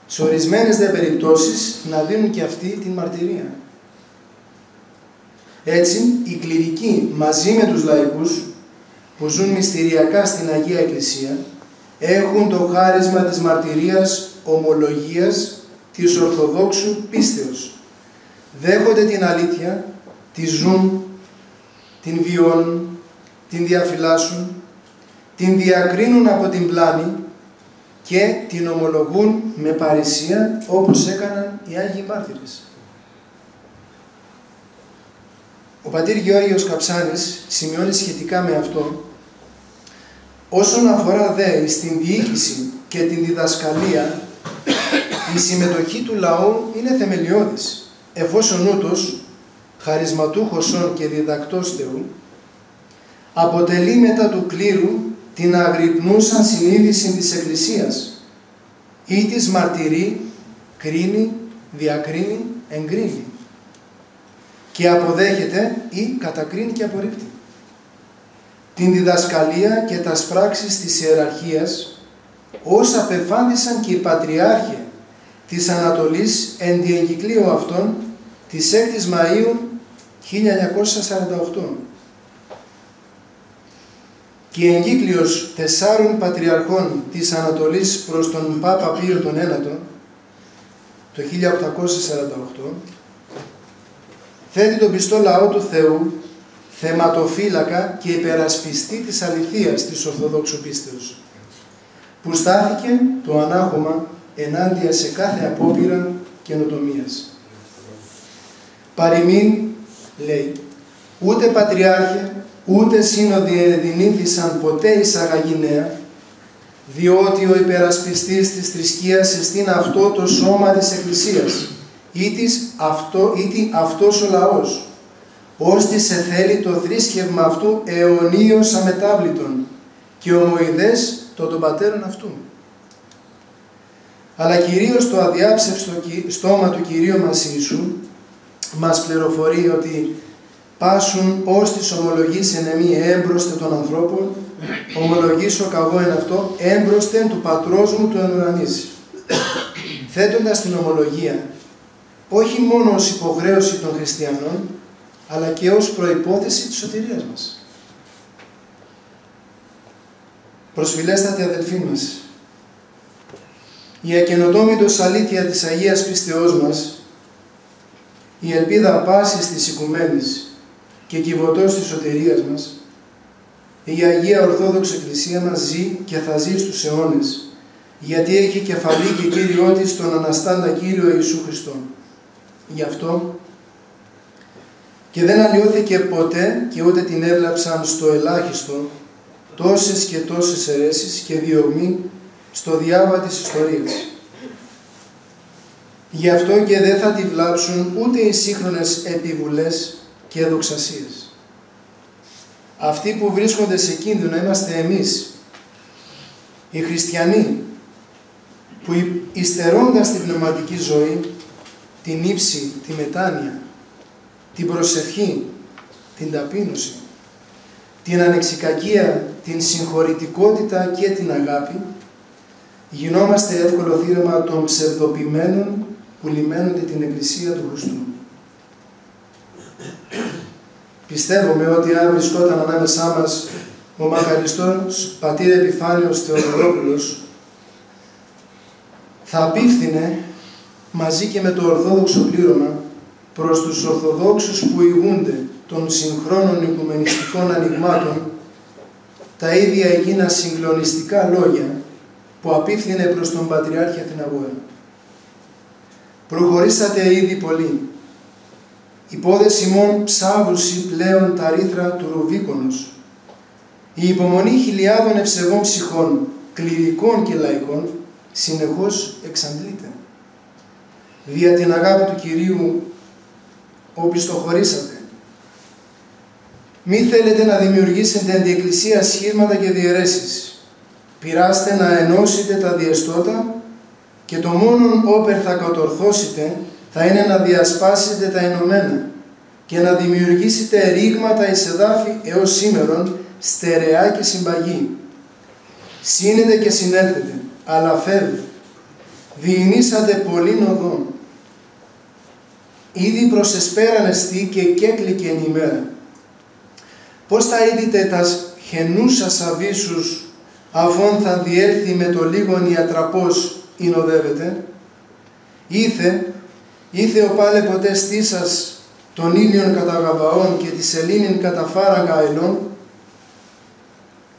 Σε ορισμένες δε περιπτώσεις να δίνουν και αυτοί την μαρτυρία. Έτσι, οι κληρικοί μαζί με τους λαϊκούς που ζουν μυστηριακά στην Αγία Εκκλησία έχουν το χάρισμα της μαρτυρίας, ομολογίας της Ορθοδόξου πίστεως. Δέχονται την αλήθεια, τη ζουν, την βιώνουν, την διαφυλάσσουν, την διακρίνουν από την πλάνη και την ομολογούν με παρησία όπως έκαναν οι Άγιοι Μάρτυρες. Ο πατήρ Γεώργιος Καψάνης σημειώνει σχετικά με αυτό όσον αφορά δε στην διοίκηση και την διδασκαλία η συμμετοχή του λαού είναι θεμελιώδης εφόσον ούτως χαρισματούχος και διδακτός Θεού αποτελεί μετά του κλήρου την αγρυπνούσαν συνείδηση της Εκκλησίας ή της μαρτυρεί, κρίνει, διακρίνει, εγκρίνει και αποδέχεται ή κατακρίνει και απορρίπτει. Την διδασκαλία και τας πράξεις της ιεραρχίας όσα απεφάντησαν και οι Πατριάρχοι της Ανατολής εν διεγκυκλίου αυτών της 6ης Μαΐου 1948 και η εγκύκλιος τεσσάρων πατριαρχών της Ανατολής προς τον Πάπα Πίο τον Ένατο το 1848 θέτει τον πιστό λαό του Θεού θεματοφύλακα και υπερασπιστή της αληθείας της Ορθοδόξου πίστεως που στάθηκε το ανάγωμα ενάντια σε κάθε απόπειρα καινοτομίας. Παριμήν, λέει, ούτε πατριάρχε, ούτε σύνοδοι ενδυνήθησαν ποτέ εις αγαγινέα, διότι ο υπερασπιστής της θρησκείας εστίν αυτό το σώμα της Εκκλησίας, ή, αυτό, ή αυτός ο λαός, ώστε σε θέλει το θρήσκευμα αυτού αιωνίως αμετάβλητον και ομοειδές το των πατέρων αυτού. Αλλά κυρίως το αδιάψευστο στόμα του Κυρίου μας Ιησού μας πληροφορεί ότι πάσουν ως της ομολογής εν εμή έμπροστε των ανθρώπων, ομολογήσω καγώ εν αυτό, έμπροστε του πατρός μου του ενουρανής. Θέτοντας την ομολογία, όχι μόνο ως υποχρέωση των χριστιανών, αλλά και ως προϋπόθεση της σωτηρίας μας. Προσφυλέστατε αδελφοί μας, η ακενοτόμητος αλήθεια της Αγίας Πιστεώς μας, η ελπίδα πάσης της οικουμένης και κυβωτός της σωτηρίας μας, η Αγία Ορθόδοξη Εκκλησία μας ζει και θα ζει στους αιώνες, γιατί έχει κεφαλή και Κύριό της τον Αναστάντα Κύριο Ιησού Χριστό. Γι' αυτό και δεν αλλοιώθηκε ποτέ και ούτε την έβλαψαν στο ελάχιστο τόσες και τόσες αιρέσεις και διωγμοί στο διάβα της ιστορίας. Γι' αυτό και δεν θα τη βλάψουν ούτε οι σύγχρονες επιβουλές και δοξασίες. Αυτοί που βρίσκονται σε κίνδυνο είμαστε εμείς, οι χριστιανοί, που υστερώντας την πνευματική ζωή, την ύψη, τη μετάνοια, την προσευχή, την ταπείνωση, την ανεξικακία, την συγχωρητικότητα και την αγάπη, γινόμαστε εύκολο θύραμα των ψευδοποιημένων που λιμένονται την Εκκλησία του Χριστού. Πιστεύουμε ότι αν βρισκόταν ανάμεσά μας ο μακαριστός πατήρ Επιφάνιος Θεοδωρόπουλος θα απίφθινε μαζί και με το ορθόδοξο πλήρωμα προς τους Ορθοδόξους που ηγούνται των συγχρόνων οικουμενιστικών ανοιγμάτων τα ίδια εκείνα συγκλονιστικά λόγια που απίφθινε προς τον Πατριάρχη Αθηναγόρα. Προχωρήσατε ήδη πολύ. Υπόδεση μόν ψάβουση πλέον τα ρήθρα του Ρουβίκονος. Η υπομονή χιλιάδων ευσεβών ψυχών, κληρικών και λαϊκών, συνεχώς εξαντλείται. Δια την αγάπη του Κυρίου οπισθοχωρήσατε. Μη θέλετε να δημιουργήσετε αντιεκκλησία σχίσματα και διαιρέσεις. Πειράστε να ενώσετε τα διεστώτα και το μόνον όπερ θα κατορθώσετε θα είναι να διασπάσετε τα ενωμένα και να δημιουργήσετε ρήγματα εις εδάφη έως σήμερον στερεά και συμπαγή. Σύνετε και συνέλθετε, αλλά φεύγετε. Διηνύσατε πολλήν οδόν. Ήδη προσεσπέραν εστί και κέκλικεν ημέρα. Πώς θα είδητε τας χενούσας αβίσους αφόν θα διέλθει με το λίγον η ατραπός εινοδεύεται, Ήθε, ήθε ο πάλε ποτέ στήσας των ήλιων κατά Γαβαών και της Ελλήνην κατά φάραγα αελών,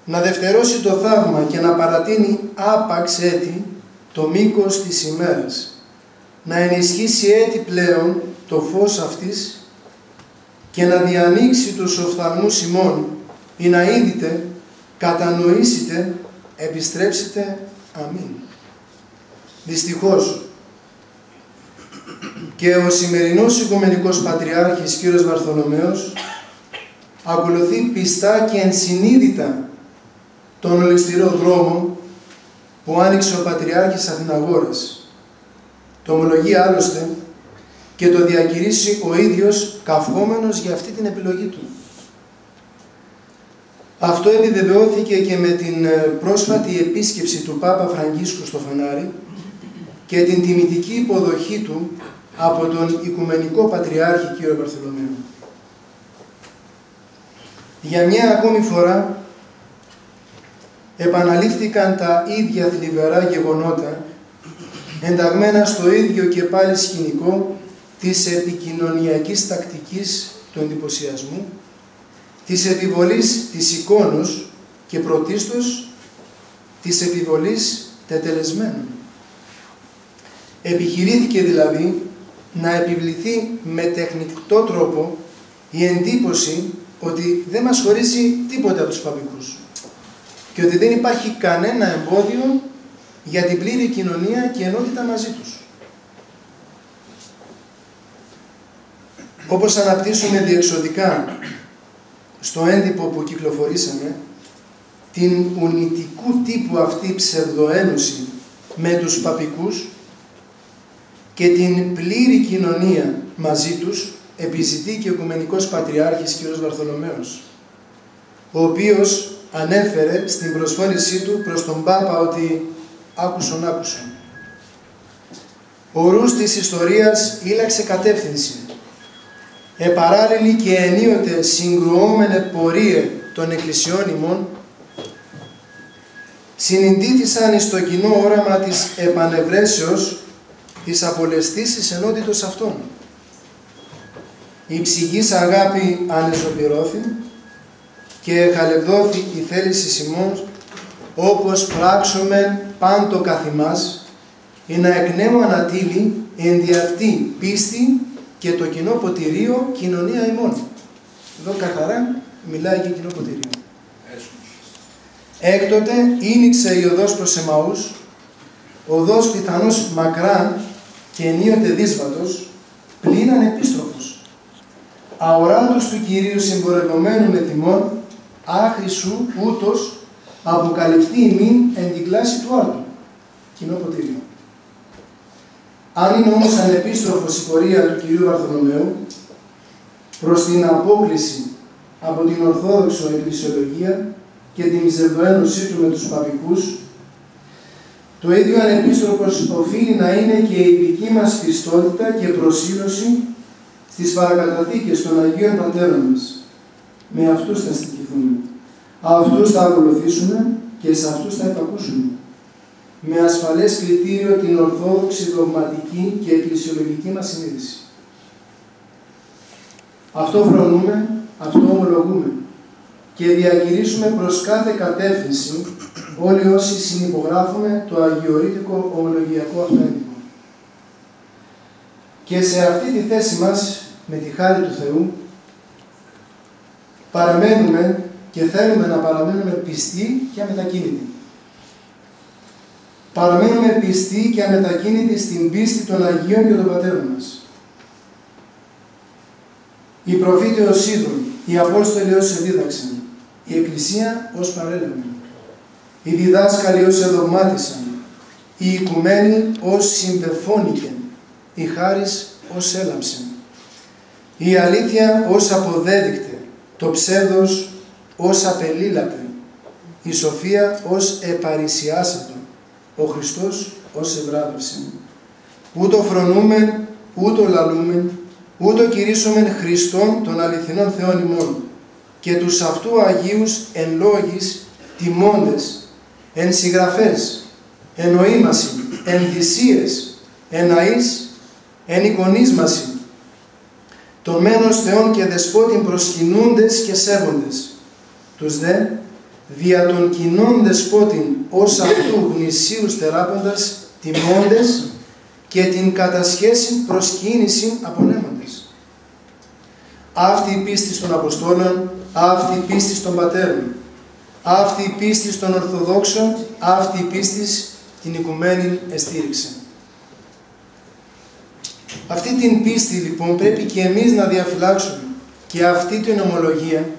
να δευτερώσει το θαύμα και να παρατείνει άπαξ έτη το μήκος της ημέρας, να ενισχύσει έτη πλέον το φως αυτής και να διανοίξει τους οφθαλμούς ημών ή να είδητε, κατανοήσετε, επιστρέψετε. Αμήν. Δυστυχώς, και ο σημερινός Οικουμενικός Πατριάρχης κ. Βαρθολομαίος ακολουθεί πιστά και ενσυνείδητα τον ολιστηρό δρόμο που άνοιξε ο Πατριάρχης Αθηναγόρας. Το ομολογεί άλλωστε και το διακηρύσει ο ίδιος καυχόμενος για αυτή την επιλογή του. Αυτό επιβεβαιώθηκε και με την ε, πρόσφατη επίσκεψη του Πάπα Φραγκίσκου στο Φανάρι και την τιμητική υποδοχή του από τον Οικουμενικό Πατριάρχη κ. Βαρθολομαίου. Για μια ακόμη φορά επαναλήφθηκαν τα ίδια θλιβερά γεγονότα ενταγμένα στο ίδιο και πάλι σκηνικό της επικοινωνιακής τακτικής του εντυπωσιασμού, της επιβολής της εικόνος και πρωτίστως της επιβολής τετελεσμένων. Επιχειρήθηκε δηλαδή να επιβληθεί με τεχνικό τρόπο η εντύπωση ότι δεν μας χωρίζει τίποτε από τους παπικούς και ότι δεν υπάρχει κανένα εμπόδιο για την πλήρη κοινωνία και ενότητα μαζί τους. Όπως αναπτύσσουμε διεξοδικά στο έντυπο που κυκλοφορήσαμε, την ουνητικού τύπου αυτή ψευδοένωση με τους παπικούς και την πλήρη κοινωνία μαζί τους επιζητεί και ο Οικουμενικός Πατριάρχης κ. Βαρθολομαίος, ο οποίος ανέφερε στην προσφόρησή του προς τον Πάπα ότι άκουσον άκουσον. Ο ρούς της ιστορίας ήλαξε κατεύθυνση. Επαράλληλη και ενίοτε συγκρουόμενε πορείε των εκκλησιών ημών συνειδήθησαν στο κοινό όραμα της επανευρέσεως της απολεστήσης ενότητος αυτών. Η ψυχής αγάπη ανεσοπηρώθη και χαλευδόθη η θέληση Σιμών όπως πράξουμε πάντο καθημάς ή να εκ νέου ανατύλει εν αυτή πίστη και το κοινό ποτηρίο κοινωνία ημών. Εδώ καθαρά μιλάει και κοινό ποτηρίο. Έκτοτε ίνιξε η οδός προς Εμαούς, οδός πιθανώς μακράν και ενίοτε δύσβατος, πλην ανεπίστροφος. Αοράτος του Κυρίου συμπορευμένου με τιμών, άχρη σου ούτως αποκαλυφθεί ημίν εν την κλάση του άρτου. Κοινό ποτήριο. Αν είναι όμως ανεπίστροφος η πορεία του Κυρίου Βαρθολομαίου προς την απόκληση από την Ορθόδοξο Εκκλησιολογία και την ψευδοένωσή του με τους παπικούς, το ίδιο ανεπίστροφος οφείλει να είναι και η δική μας πιστότητα και προσήλωση στις παρακαταθήκες των Αγίων Πατέρων μας. Με αυτούς θα στοιχηθούμε. Αυτούς θα ακολουθήσουμε και σε αυτούς θα υπακούσουμε. Με ασφαλές κριτήριο την ορθόδοξη, δογματική και εκκλησιολογική μας συνείδηση. Αυτό φρονούμε, αυτό ομολογούμε και διακηρύσουμε προς κάθε κατεύθυνση όλοι όσοι συνυπογράφουμε το αγιορείτικο ομολογιακό αυτό Και σε αυτή τη θέση μας, με τη χάρη του Θεού, παραμένουμε και θέλουμε να παραμένουμε πιστοί και αμετακίνητοι. Παραμένουμε πιστοί και αμετακίνητοι στην πίστη των Αγίων και των Πατέρων μας. Οι προφήτε ως είδων, οι Απόστολοι ως εδίδαξαν, η Εκκλησία ως παρέλαβε οι διδάσκαλοι ως εδογμάτισαν, οι οικουμένοι ως συμπεφώνηκεν, η χάρις ως έλαμψεν, η αλήθεια ως αποδέδεικτε, το ψεύδος ως απελήλατε, η σοφία ως επαρισιάσατο, ο Χριστός ως ευράβευσεν. Ούτω φρονούμεν, ούτω λαλούμεν, ούτω κηρύσσομεν Χριστόν των αληθινών Θεών ημών και τους αυτού Αγίους εν λόγης τιμώντες εν συγγραφές, εν νοήμαση, εν θυσίες, εναείς εν εικονίσμαση, τον μένος Θεών και δεσπότην προσκυνούντες και σέβοντες, τους δε δια των κοινών δεσπότην ως αυτού γνησίους θεράποντας τιμώντες και την κατασχέση προσκύνηση απονέμοντες. Αυτή η πίστη των Αποστόλων, αυτή η πίστη των Πατέρων, αυτή η πίστη των Ορθοδόξων, αυτή η πίστη την οικουμένη εστήριξε. Αυτή την πίστη λοιπόν πρέπει και εμείς να διαφυλάξουμε και αυτή την ομολογία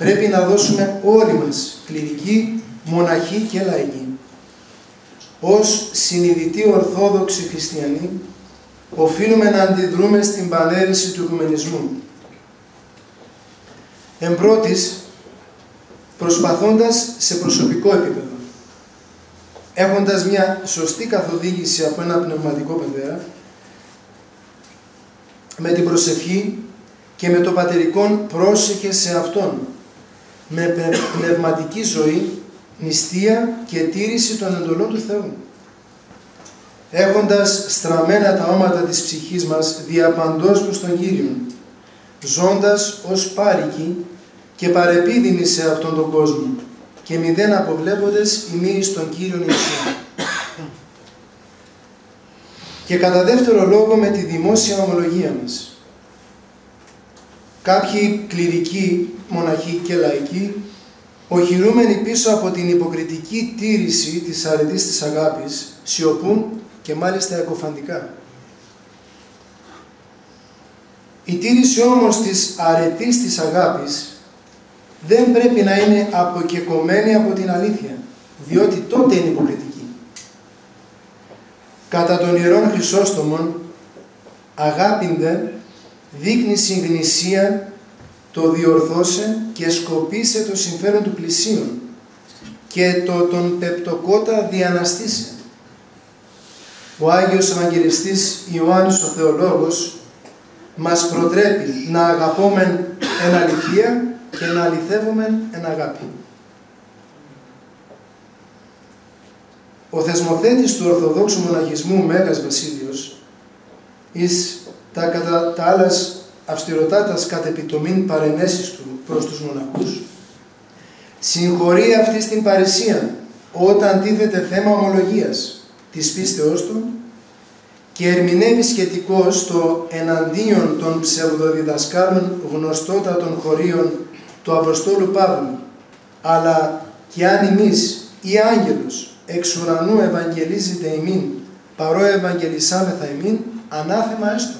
πρέπει να δώσουμε όλοι μας, κληρικοί, μοναχοί και λαϊκοί. Ως συνειδητοί ορθόδοξοι χριστιανοί, οφείλουμε να αντιδρούμε στην πανέρηση του οικουμενισμού. Εν πρώτης, προσπαθώντας σε προσωπικό επίπεδο, έχοντας μια σωστή καθοδήγηση από ένα πνευματικό παιδέα, με την προσευχή και με το πατερικό πρόσεχε σε Αυτόν, με πνευματική ζωή, νηστεία και τήρηση των εντολών του Θεού. Έχοντας στραμμένα τα όματα της ψυχής μας διαπαντός προς τον Κύριο, ζώντας ως πάρικοι και παρεπίδημοι σε αυτόν τον κόσμο και μηδέν αποβλέποντες ημί στον Κύριο Ιησού. Και κατά δεύτερο λόγο με τη δημόσια ομολογία μας. Κάποιοι κληρικοί, μοναχοί και λαϊκοί, οχυρούμενοι πίσω από την υποκριτική τήρηση της αρετής της αγάπης, σιωπούν και μάλιστα εκοφαντικά. Η τήρηση όμως της αρετής της αγάπης δεν πρέπει να είναι αποκεκομένη από την αλήθεια, διότι τότε είναι υποκριτική. Κατά των Ιερών Χρυσόστομων, αγάπηντε δείχνει συγκνησία το διορθώσε και σκοπίσε το συμφέρον του πλησίον και το τον πεπτοκότα διαναστήσε. Ο Άγιος Ευαγγελιστής Ιωάννης ο Θεολόγος μας προτρέπει να αγαπώμεν εν αληθεία και να αληθεύομεν εν αγάπη. Ο θεσμοθέτης του Ορθοδόξου Μοναχισμού Μέγας Βασίλειος εις τα κατά τα άλλας αυστηροτάτας κατ' επιτομήν παρενέσεις του προς τους μοναχούς συγχωρεί αυτή στην παρησία όταν τίθεται θέμα ομολογίας της πίστεώς του και ερμηνεύει σχετικό στο εναντίον των ψευδοδιδασκάλων γνωστότατων χωρίων του Αποστόλου Παύλου αλλά και αν εμείς ή άγγελος εξ ουρανού ευαγγελίζεται ημίν, παρό ευαγγελισάμεθα ημίν, ανάθεμα έστω.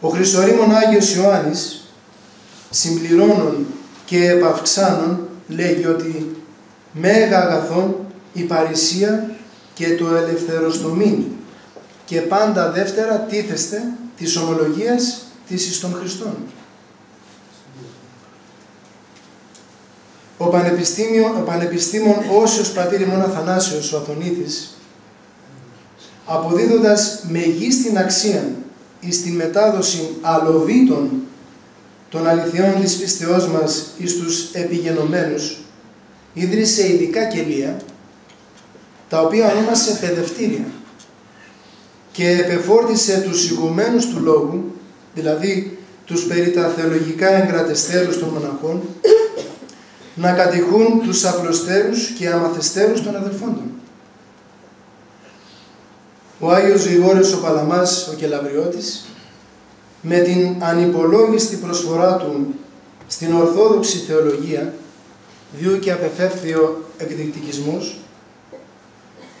Ο Χριστορήμων Άγιος Ιωάννης, συμπληρώνων και επαυξάνων, λέγει ότι μέγα αγαθόν η παρησία και το ελευθεροστομήν και πάντα δεύτερα τίθεστε της ομολογίας της εις των Χριστών. Ο, Πανεπιστήμιο, ο Πανεπιστήμων Όσιος Πατήρ Μόνα Αθανάσιος, ο Αθωνίτης, αποδίδοντας μεγίστην αξία εις την μετάδοση αλοβήτων των αληθιών της πίστεώς μας εις τους επιγενωμένους, ίδρυσε ειδικά κελία, τα οποία ονόμασε παιδευτήρια και επεφόρτησε τους σιγουμένους του λόγου, δηλαδή τους περί τα θεολογικά εγκρατεστέρους των μοναχών, να κατηχούν τους απλωστέρους και αμαθεστέρους των αδελφών του. Ο Άγιος Γρηγόριος ο Παλαμάς, ο Κελαβριώτης, με την ανυπολόγιστη προσφορά του στην Ορθόδοξη Θεολογία, διού και απεφεύθειο εκδικτικισμός,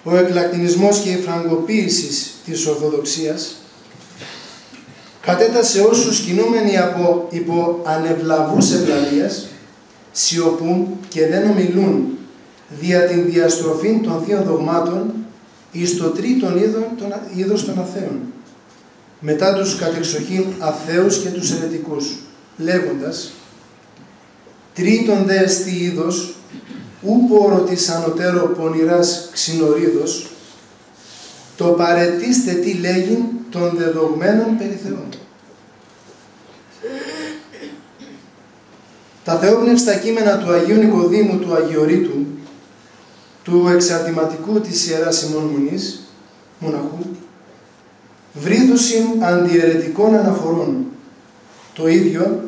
ο εκλακτινισμός και η φραγκοποίηση της Ορθοδοξίας, κατέτασε όσους κινούμενοι από υπό ανεβλαβούς ευλαβίας, σιωπούν και δεν ομιλούν δια την διαστροφή των θείων δογμάτων εις το τρίτον είδος των αθέων, μετά τους κατεξοχήν αθέους και τους ερετικούς, λέγοντας «Τρίτον δε εστί είδος, ου πόρο της ανωτέρω πονηράς ξινορίδος, το παρετήστε τι λέγειν των δεδογμένων περί Θεών». Τα θεόπνευστα κείμενα του Αγίου Νικοδήμου του Αγιορείτου, του εξαρτηματικού της Ιεράς Ημών Μονής, μοναχού, βρήθουσιν αντιαιρετικών αναφορών. Το ίδιο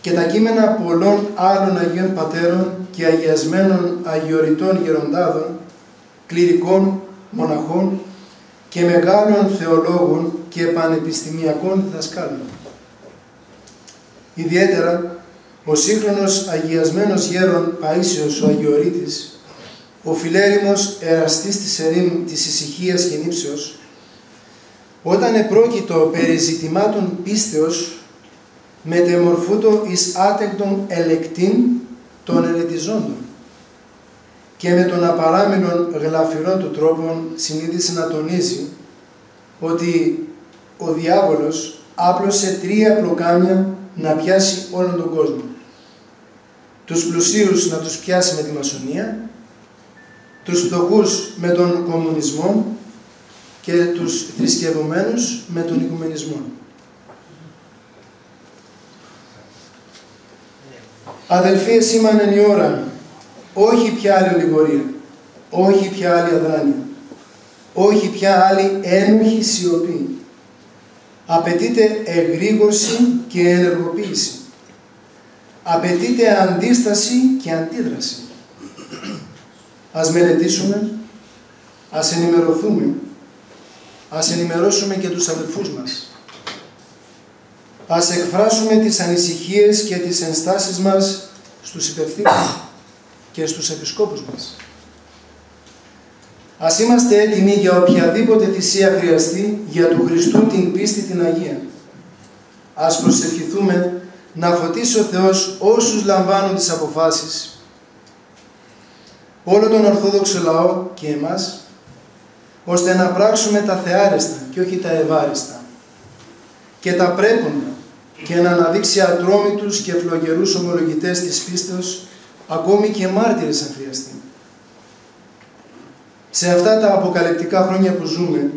και τα κείμενα πολλών άλλων Αγίων Πατέρων και αγιασμένων αγιοριτών γεροντάδων, κληρικών, μοναχών και μεγάλων θεολόγων και πανεπιστημιακών διδασκάλων. Ιδιαίτερα, ο σύγχρονος αγιασμένος γέρον Παΐσιος ο Αγιορείτης, ο φιλέριμος εραστής της ερήμ της ησυχίας και νύψεως, όταν επρόκειτο περί ζητημάτων πίστεως, μετεμορφούτο εις άτεκτον ελεκτήν των ερετιζόντων και με τον απαράμενον γλαφυρό του τρόπον συνείδησε να τονίζει ότι ο διάβολος άπλωσε τρία πλοκάμια να πιάσει όλον τον κόσμο. Τους πλουσίους να τους πιάσει με τη μασονία, τους φτωχούς με τον κομμουνισμό και τους θρησκευωμένους με τον οικουμενισμό. Αδελφοί, εσήμανεν η ώρα, όχι πια άλλη ολιγορία, όχι πια άλλη αδράνεια, όχι πια άλλη ένοχη σιωπή. Απαιτείται εγρήγορση και ενεργοποίηση. Απαιτείται αντίσταση και αντίδραση. Ας μελετήσουμε, ας ενημερωθούμε, ας ενημερώσουμε και τους αδελφούς μας. Ας εκφράσουμε τις ανησυχίες και τις ενστάσεις μας στους υπευθύνους και στους επισκόπους μας. Ας είμαστε έτοιμοι για οποιαδήποτε θυσία χρειαστεί για του Χριστού την πίστη την Αγία. Ας προσευχηθούμε να φωτίσει ο Θεός όσους λαμβάνουν τις αποφάσεις, όλο τον Ορθόδοξο λαό και εμάς, ώστε να πράξουμε τα θεάριστα και όχι τα ευάριστα και τα πρέποντα και να αναδείξει ατρόμητους και φλογερούς ομολογητές της πίστεως, ακόμη και μάρτυρες αν χρειαστεί. Σε αυτά τα αποκαλυπτικά χρόνια που ζούμε,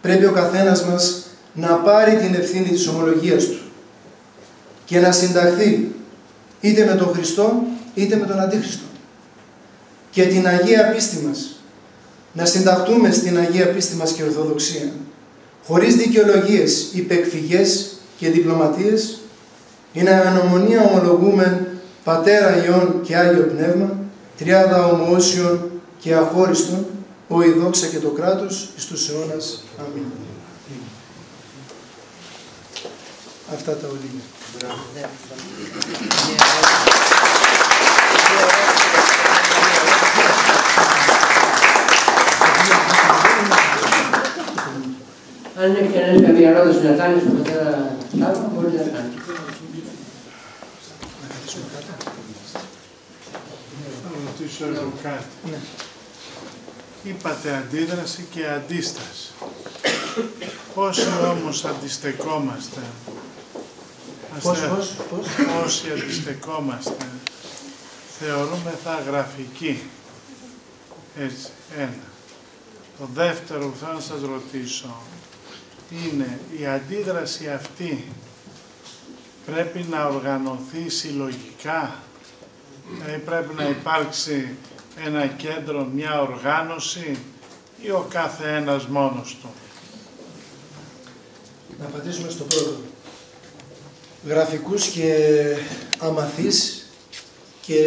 πρέπει ο καθένας μας να πάρει την ευθύνη της ομολογίας του και να συνταχθεί είτε με τον Χριστό είτε με τον Αντίχριστο. Και την Αγία πίστη μας, να συνταχτούμε στην Αγία πίστη μας και Ορθοδοξία, χωρίς δικαιολογίες, υπεκφυγές και διπλωματίες, είναι ανομονία ομολογούμε Πατέρα Υιόν και Άγιο Πνεύμα, τριάδα ομοώσιων και αχώριστον, ο η δόξα και το κράτος εις τους αιώνας. Αμήν. Αυτά τα ολίγα. Αν έχει κανένα καμία ερώτηση να κάνει στον πατέρα Σάββα, μπορεί να κάνει. Θα ρωτήσω εγώ κάτι. Ναι. Είπατε αντίδραση και αντίσταση. Όσοι όμως αντιστεκόμαστε, Πώς, αστε- πώς, πώς; όσοι αντιστεκόμαστε, θεωρούμε θα γραφική. Έτσι, ένα. Το δεύτερο που θέλω να σας ρωτήσω είναι η αντίδραση αυτή πρέπει να οργανωθεί συλλογικά, δηλαδή πρέπει να υπάρξει ένα κέντρο, μια οργάνωση ή ο κάθε ένας μόνος του. Να απαντήσουμε στο πρώτο. Γραφικούς και αμαθείς και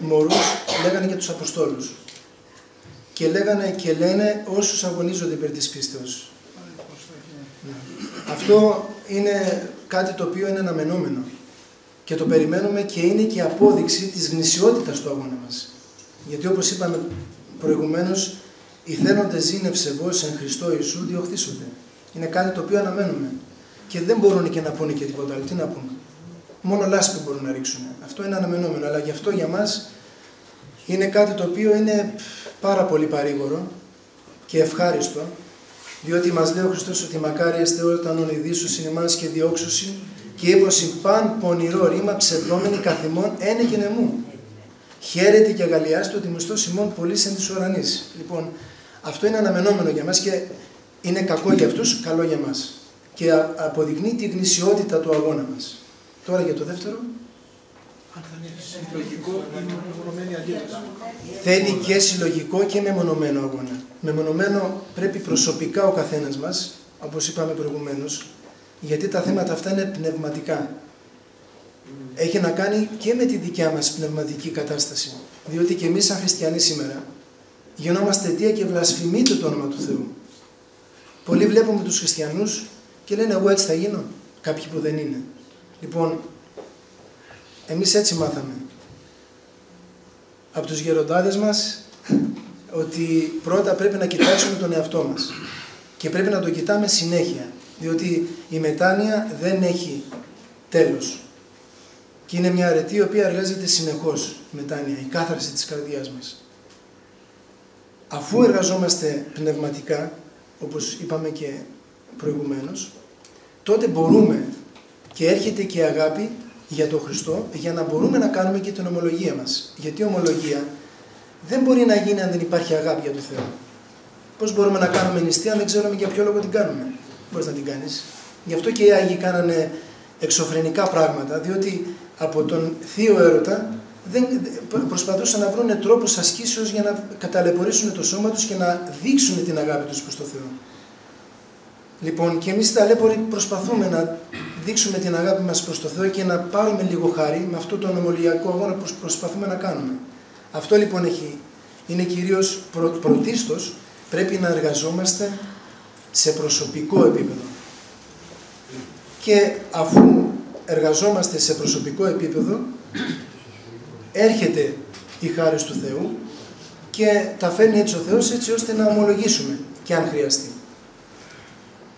μωρούς λέγανε και τους Αποστόλους. Και λέγανε και λένε όσους αγωνίζονται υπέρ της πίστεως. Ναι. Αυτό είναι κάτι το οποίο είναι αναμενόμενο. Και το περιμένουμε και είναι και απόδειξη της γνησιότητας του αγώνα μας. Γιατί όπως είπαμε προηγουμένως, οι θέλοντες ζήνε ευσεβώς εν Χριστώ Ιησού διοχθήσονται. Είναι κάτι το οποίο αναμένουμε. Και δεν μπορούν και να πούνε και τίποτα άλλο. Τι να πούνε. Μόνο λάσπη μπορούν να ρίξουν. Αυτό είναι αναμενόμενο. Αλλά γι' αυτό για μας είναι κάτι το οποίο είναι πάρα πολύ παρήγορο και ευχάριστο. Διότι μας λέει ο Χριστός ότι μακάρι εστε όταν ονειδήσουσιν εμάς και διώξουσιν και ύποσιν παν πονηρό ρήμα ψευδόμενοι καθημών ένε και νεμού. Χαίρεται και αγαλιάστε ότι μισθό ημών πολύ εν της ουρανής. Λοιπόν, αυτό είναι αναμενόμενο για μας και είναι κακό για αυτούς, καλό για μας. Και α- αποδεικνύει τη γνησιότητα του αγώνα μας. Τώρα για το δεύτερο. Συλλογικό ή μεμονωμένη αντίδραση. Θέλει και συλλογικό και μεμονωμένο αγώνα. Μεμονωμένο πρέπει προσωπικά ο καθένας μας, όπως είπαμε προηγουμένως, γιατί τα θέματα αυτά είναι πνευματικά. Έχει να κάνει και με τη δικιά μας πνευματική κατάσταση. Διότι και εμείς σαν χριστιανοί σήμερα γινόμαστε αιτία και βλασφημείτε το όνομα του Θεού. Πολλοί βλέπουμε τους χριστιανούς και λένε εγώ έτσι θα γίνω. Κάποιοι που δεν είναι. Λοιπόν, εμείς έτσι μάθαμε. Από τους γεροντάδες μας ότι πρώτα πρέπει να κοιτάξουμε τον εαυτό μας. Και πρέπει να το κοιτάμε συνέχεια. Διότι η μετάνοια δεν έχει τέλος. Και είναι μια αρετή η οποία εργάζεται συνεχώς η μετάνοια, η κάθαρση της καρδιάς μας. Αφού εργαζόμαστε πνευματικά, όπως είπαμε και προηγουμένως, τότε μπορούμε και έρχεται και η αγάπη για τον Χριστό για να μπορούμε να κάνουμε και την ομολογία μας. Γιατί η ομολογία δεν μπορεί να γίνει αν δεν υπάρχει αγάπη για τον Θεό. Πώς μπορούμε να κάνουμε νηστεία αν δεν ξέρουμε για ποιο λόγο την κάνουμε; Μπορείς να την κάνεις. Γι' αυτό και οι Άγιοι κάνανε εξωφρενικά πράγματα, διότι από τον θείο έρωτα δεν, προσπαθούσαν να βρουν τρόπους ασκήσεως για να καταλεπορήσουν το σώμα τους και να δείξουν την αγάπη τους προς το Θεό. Λοιπόν, και εμείς τα ταλέποροι προσπαθούμε να δείξουμε την αγάπη μας προς το Θεό και να πάρουμε λίγο χάρη με αυτό το ομολογιακό αγώνα που προσπαθούμε να κάνουμε. Αυτό λοιπόν έχει, είναι κυρίως πρω, πρωτίστως πρέπει να εργαζόμαστε σε προσωπικό επίπεδο. Και αφού εργαζόμαστε σε προσωπικό επίπεδο, έρχεται η χάρη του Θεού και τα φέρνει έτσι ο Θεός έτσι ώστε να ομολογήσουμε και αν χρειαστεί.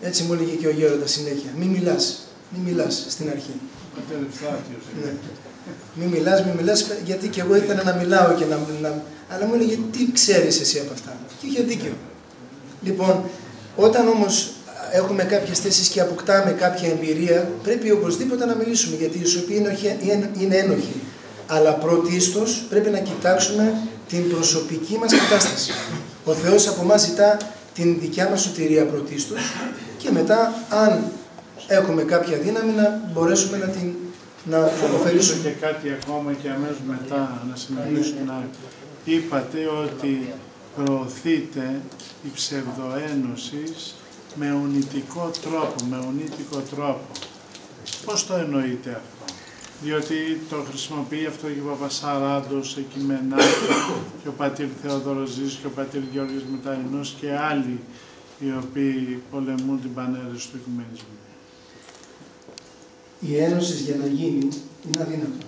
Έτσι μου έλεγε και ο Γέροντας συνέχεια. Μην μιλάς, μην μιλάς στην αρχή. Ναι. Μην μιλάς, μην μιλάς, γιατί και εγώ ήθελα να μιλάω και να μιλάω. Αλλά μου έλεγε τι ξέρεις εσύ από αυτά; Και είχε δίκιο. Λοιπόν, όταν όμως έχουμε κάποιες θέσεις και αποκτάμε κάποια εμπειρία, πρέπει οπωσδήποτε να μιλήσουμε, γιατί οι οποίοι είναι ένοχοι. Αλλά πρωτίστως πρέπει να κοιτάξουμε την προσωπική μας κατάσταση. Ο Θεός από εμάς ζητά την δικιά μας σωτηρία πρωτίστως και μετά αν έχουμε κάποια δύναμη να μπορέσουμε να την να ωφελήσουμε. και κάτι ακόμα και αμέσως μετά να συνεχίσουμε να είπατε ότι προωθείτε η ψευδοένωσης με ουνητικό τρόπο, με ουνητικό τρόπο. Πώς το εννοείτε αυτό; Διότι το χρησιμοποιεί αυτό και ο Παπασαράντος σε κειμενά και ο πατήρ Θεόδωρος Ζής και ο πατήρ Γιώργης Μεταϊνός και άλλοι οι οποίοι πολεμούν την πανέρεση του οικουμενισμού. Η ένωση για να γίνει είναι αδύνατο.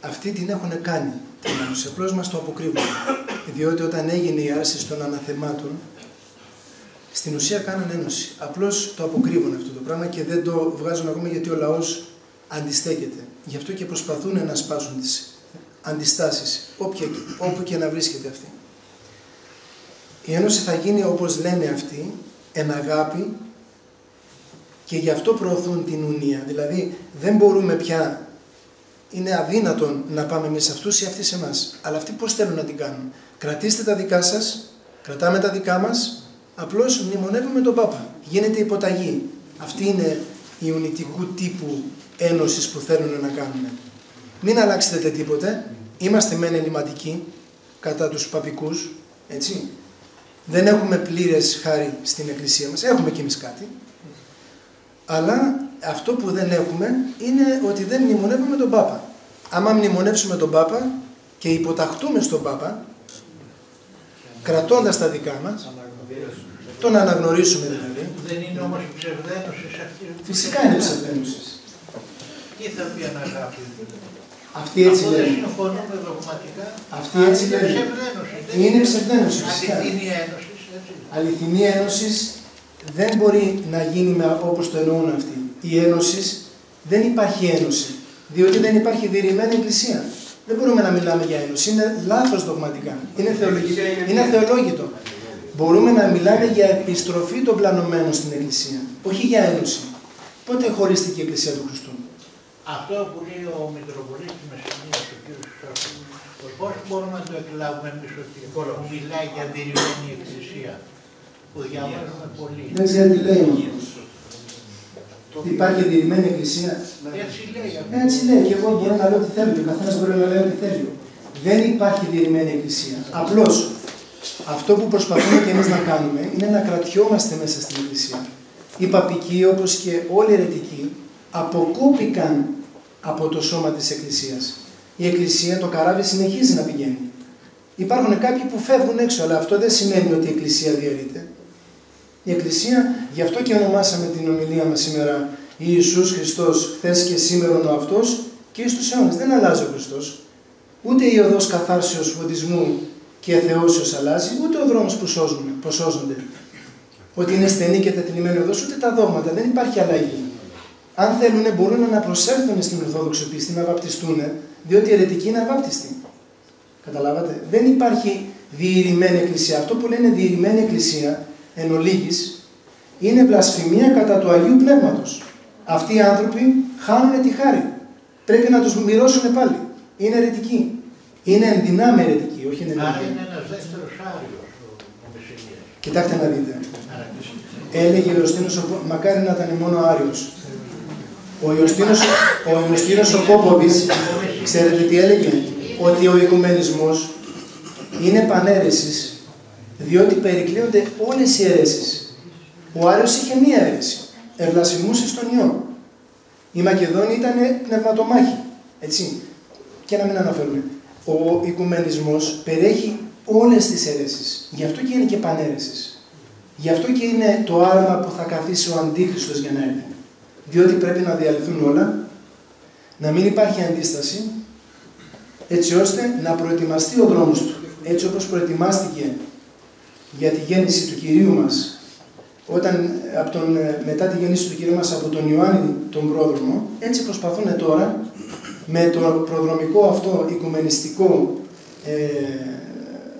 Αυτοί την έχουν κάνει την ένωση, απλώς μας το αποκρύβουν. Διότι όταν έγινε η άρση των αναθεμάτων, στην ουσία κάνανε ένωση. Απλώς το αποκρύβουν αυτό το πράγμα και δεν το βγάζουν ακόμα γιατί ο λαός αντιστέκεται. Γι' αυτό και προσπαθούν να σπάσουν τις αντιστάσεις, όπου και να βρίσκεται αυτή. Η Ένωση θα γίνει όπως λένε αυτοί, εν αγάπη και γι' αυτό προωθούν την ουνία. Δηλαδή δεν μπορούμε πια, είναι αδύνατον να πάμε εμείς αυτούς ή αυτοί σε εμάς. Αλλά αυτοί πώς θέλουν να την κάνουν; Κρατήστε τα δικά σας, κρατάμε τα δικά μας, απλώς μνημονεύουμε τον Πάπα. Γίνεται υποταγή. Αυτή είναι η ουνητικού τύπου ένωσης που θέλουν να κάνουν. Μην αλλάξετε τίποτε. Είμαστε μεν ελληματικοί κατά τους παπικούς, έτσι. Δεν έχουμε πλήρες χάρη στην εκκλησία μας. Έχουμε κι εμείς κάτι. Αλλά αυτό που δεν έχουμε είναι ότι δεν μνημονεύουμε τον Πάπα. Άμα μνημονεύσουμε τον Πάπα και υποταχτούμε στον Πάπα, κρατώντας τα δικά μας, τον αναγνωρίσουμε δηλαδή. Δεν είναι όμως ψευδένωση αυτή. Φυσικά είναι ψευδένωση. Τι θα πει αναγάπη. Αυτή έτσι λέει. λέει. δεν συμφωνούμε δογματικά. Αυτή έτσι είναι λέει. ψευδένωση. Είναι ψευδένωση. φυσικά. Αληθινή ένωση. Έτσι. Αληθινή ένωση δεν μπορεί να γίνει με, όπως το εννοούν αυτοί. Η ένωση δεν υπάρχει ένωση. Διότι δεν υπάρχει διηρημένη εκκλησία. Δεν μπορούμε να μιλάμε για ένωση. Είναι λάθος δογματικά. Είναι, θεολογικό. είναι θεολόγητο. Μπορούμε να μιλάμε για επιστροφή των πλανωμένων στην Εκκλησία. Όχι για ένωση. Πότε χωρίστηκε η Εκκλησία του Χριστού; Αυτό που λέει ο Μητροπολίτης της Μεσσηνίας, ο κ. Σόφου, πώς μπορούμε να το εκλάβουμε εμείς ότι που μιλάει για διηρημένη εκκλησία, που διαβάζουμε πολύ. Δεν ξέρω τι λέει ο Υπάρχει διηρημένη εκκλησία; Έτσι λέει. Έτσι λέει και εγώ μπορώ να λέω τι θέλω. Ο καθένας μπορεί να λέει ό,τι θέλει. Δεν υπάρχει διηρημένη εκκλησία. Απλώς αυτό που προσπαθούμε και εμείς να κάνουμε είναι να κρατιόμαστε μέσα στην εκκλησία. Οι παπικοί όπως και όλοι οι αιρετικοί αποκόπηκαν από το σώμα της Εκκλησίας. Η Εκκλησία, το καράβι συνεχίζει να πηγαίνει. Υπάρχουν κάποιοι που φεύγουν έξω, αλλά αυτό δεν σημαίνει ότι η Εκκλησία διαιρείται. Η Εκκλησία, γι' αυτό και ονομάσαμε την ομιλία μας σήμερα Ιησούς Χριστός, χθες και σήμερα ο αυτός και εις τους αιώνες. Δεν αλλάζει ο Χριστός. Ούτε η οδός καθάρσεως φωτισμού και θεώσεως αλλάζει, ούτε ο δρόμος που, σώζουν, που σώζονται. Ότι είναι στενή και τετλημένη οδός, ούτε τα δόγματα. Δεν υπάρχει αλλαγή. Αν θέλουν, μπορούν να προσέλθουν στην Ορθόδοξη πίστη, να βαπτιστούν, διότι η αιρετική είναι αβάπτιστη. Καταλάβατε; Δεν υπάρχει διηρημένη εκκλησία. Αυτό που λένε διηρημένη εκκλησία, εν ολίγης, είναι βλασφημία κατά του Αγίου Πνεύματος. Αυτοί οι άνθρωποι χάνουν τη χάρη. Πρέπει να τους μοιρώσουν πάλι. Είναι αιρετικοί. Είναι ενδυνάμει αιρετικοί, όχι είναι Άρα είναι ένας δεύτερος Άριος ο, ο Μεσσηνίας. Κοιτάξτε να δείτε. Έλεγε ο Ιωστίνος, ο... μακάρι να ήταν μόνο Άριος. Ο Ιωστίνος, ο, Ιωστίνος ο Πόποβης, ξέρετε τι έλεγε, ότι ο οικουμενισμός είναι πανέρεσης, διότι περικλείονται όλες οι αιρέσεις. Ο Άριος είχε μία αίρεση, ευλασιμούσε στον Υιό. Οι Μακεδόνοι ήταν πνευματομάχοι, έτσι, και να μην αναφέρουμε. Ο οικουμενισμός περιέχει όλες τις αιρέσεις, γι' αυτό και είναι και πανέρεσης. Γι' αυτό και είναι το άρμα που θα καθίσει ο Αντίχριστος για να έρθει διότι πρέπει να διαλυθούν όλα, να μην υπάρχει αντίσταση, έτσι ώστε να προετοιμαστεί ο δρόμος του. Έτσι όπως προετοιμάστηκε για τη γέννηση του Κυρίου μας, όταν, από τον, μετά τη γέννηση του Κυρίου μας από τον Ιωάννη τον πρόδρομο, έτσι προσπαθούν τώρα με το προδρομικό αυτό οικουμενιστικό, ε,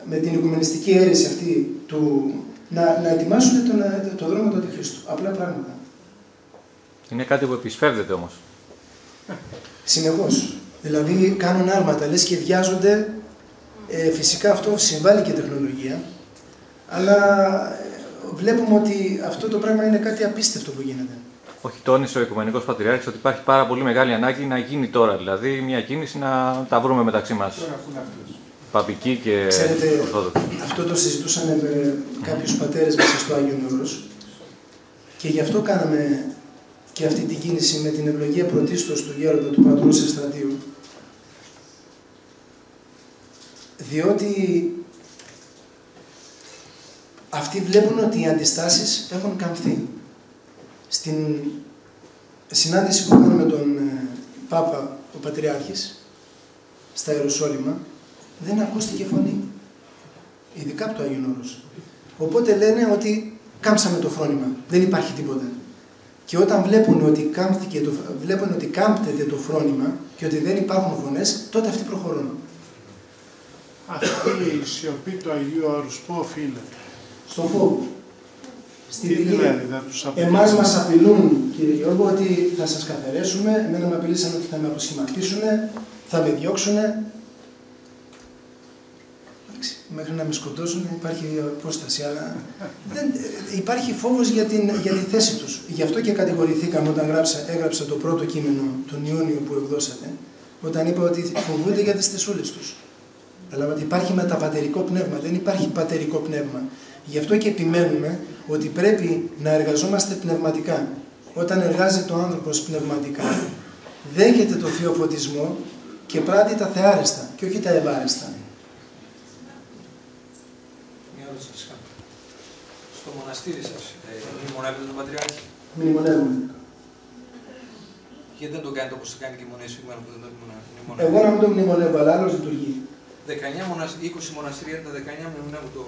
με την οικουμενιστική αίρεση αυτή του, να, να ετοιμάσουν τον, το δρόμο του Αντιχρίστου. Απλά πράγματα. Είναι κάτι που επισφεύδεται όμως. Συνεχώς. Δηλαδή κάνουν άρματα, λες και βιάζονται. Ε, φυσικά αυτό συμβάλλει και τεχνολογία. Αλλά ε, βλέπουμε ότι αυτό το πράγμα είναι κάτι απίστευτο που γίνεται. Όχι, τόνισε ο Οικουμενικός Πατριάρχης ότι υπάρχει πάρα πολύ μεγάλη ανάγκη να γίνει τώρα. Δηλαδή, μια κίνηση να τα βρούμε μεταξύ μας. Παπική και Ξέρετε, Ορθόδοξη. αυτό το συζητούσαν με κάποιους πατέρες μέσα στο Άγιο Νόρος και γι' αυτό κάναμε και αυτή την κίνηση με την ευλογία πρωτίστως του γέροντα του πατρός Εστρατείου. Διότι αυτοί βλέπουν ότι οι αντιστάσεις έχουν καμφθεί. Στην συνάντηση που κάνουμε με τον ε, Πάπα, ο Πατριάρχης, στα Ιερουσόλυμα, δεν ακούστηκε φωνή. Ειδικά από το Άγιον Όρος. Οπότε λένε ότι κάμψαμε το φρόνημα. Δεν υπάρχει τίποτα. Και όταν βλέπουν ότι, κάμφθηκε το, βλέπουν ότι κάμπτεται το φρόνημα και ότι δεν υπάρχουν φωνές, τότε αυτοί προχωρούν. Αυτή η σιωπή του Αγίου Όρους πού οφείλεται; Στον φόβο. Στη Τι δική- δηλαδή, θα τους απειλήσει. Εμάς μας απειλούν, κύριε Γιώργο, ότι θα σας καθαρέσουμε. Εμένα με απειλήσαν ότι θα με αποσχηματίσουν, θα με διώξουν. Εντάξει, Μέχρι να με σκοτώσουν υπάρχει απόσταση, αλλά δεν, ε, υπάρχει φόβος για, την, για τη θέση τους. Γι' αυτό και κατηγορηθήκαμε όταν γράψα, έγραψα το πρώτο κείμενο τον Ιούνιο που εκδώσατε, όταν είπα ότι φοβούνται για τις θεσούλες τους. Αλλά ότι υπάρχει μεταπατερικό πνεύμα, δεν υπάρχει πατερικό πνεύμα. Γι' αυτό και επιμένουμε ότι πρέπει να εργαζόμαστε πνευματικά. Όταν εργάζεται ο άνθρωπος πνευματικά, δέχεται το θείο φωτισμό και πράττει τα θεάρεστα και όχι τα ευάρεστα. Μια ερώτηση σας κάνω. Στο μοναστήρι σας, ε, μνημονεύετε τον Πατριάρχη; Μνημονεύουμε. Γιατί δεν το κάνετε όπως το κάνει και η Μονή σήμερα που δεν το μνημονεύετε. Εγώ να μην το μνημονεύω, αλλά άλλος λειτουργεί. 19 μονασ... 20 μοναστήρια είναι τα 19 μνημονεύουν το,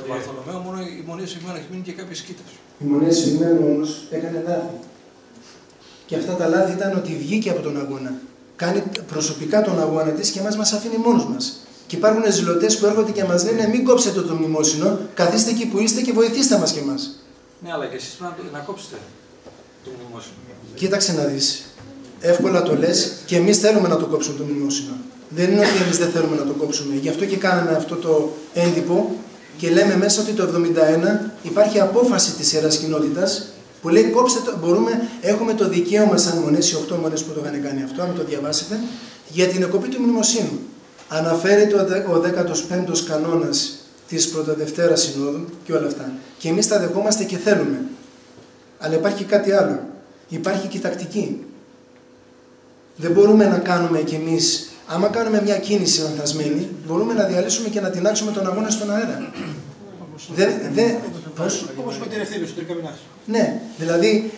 το Βαρθολομαίο, μόνο η Μονή σήμερα έχει μείνει και κάποιες σκήτες. Η Μονή Συγμένου όμως έκανε λάθη. Και αυτά τα λάθη ήταν ότι βγήκε από τον αγώνα. Κάνει προσωπικά τον αγώνα της και εμάς μας αφήνει μόνος μας. Και υπάρχουν ζηλωτές που έρχονται και μας λένε: Μην κόψετε το μνημόσυνο, καθίστε εκεί που είστε και βοηθήστε μας κι εμάς. Ναι, αλλά και εσείς πρέπει να, το- να κόψετε το μνημόσυνο. Κοίταξε να δεις. Εύκολα το λες και εμείς θέλουμε να το κόψουμε το μνημόσυνο. Δεν είναι ότι εμείς δεν θέλουμε να το κόψουμε. Γι' αυτό και κάναμε αυτό το έντυπο και λέμε μέσα ότι το 71 υπάρχει απόφαση της Ιεράς Κοινότητας Που λέει κόψτε το, μπορούμε, έχουμε το δικαίωμα σαν μονές, οι 8 μονές που το είχαν κάνει αυτό, αν το διαβάσετε, για την εκοπή του μνημοσύνου. Αναφέρεται ο 15ος κανόνας της Πρωτοδευτέρας Συνόδου και όλα αυτά. Και εμείς τα δεχόμαστε και θέλουμε. Αλλά υπάρχει κάτι άλλο. Υπάρχει και η τακτική. Δεν μπορούμε να κάνουμε κι εμείς, άμα κάνουμε μια κίνηση λανθασμένη, μπορούμε να διαλύσουμε και να τεινάξουμε τον αγώνα στον αέρα. Δεν, δεν, πώς; Όπως με την ευθύνη σου, τρικαμινάς. Ναι, δηλαδή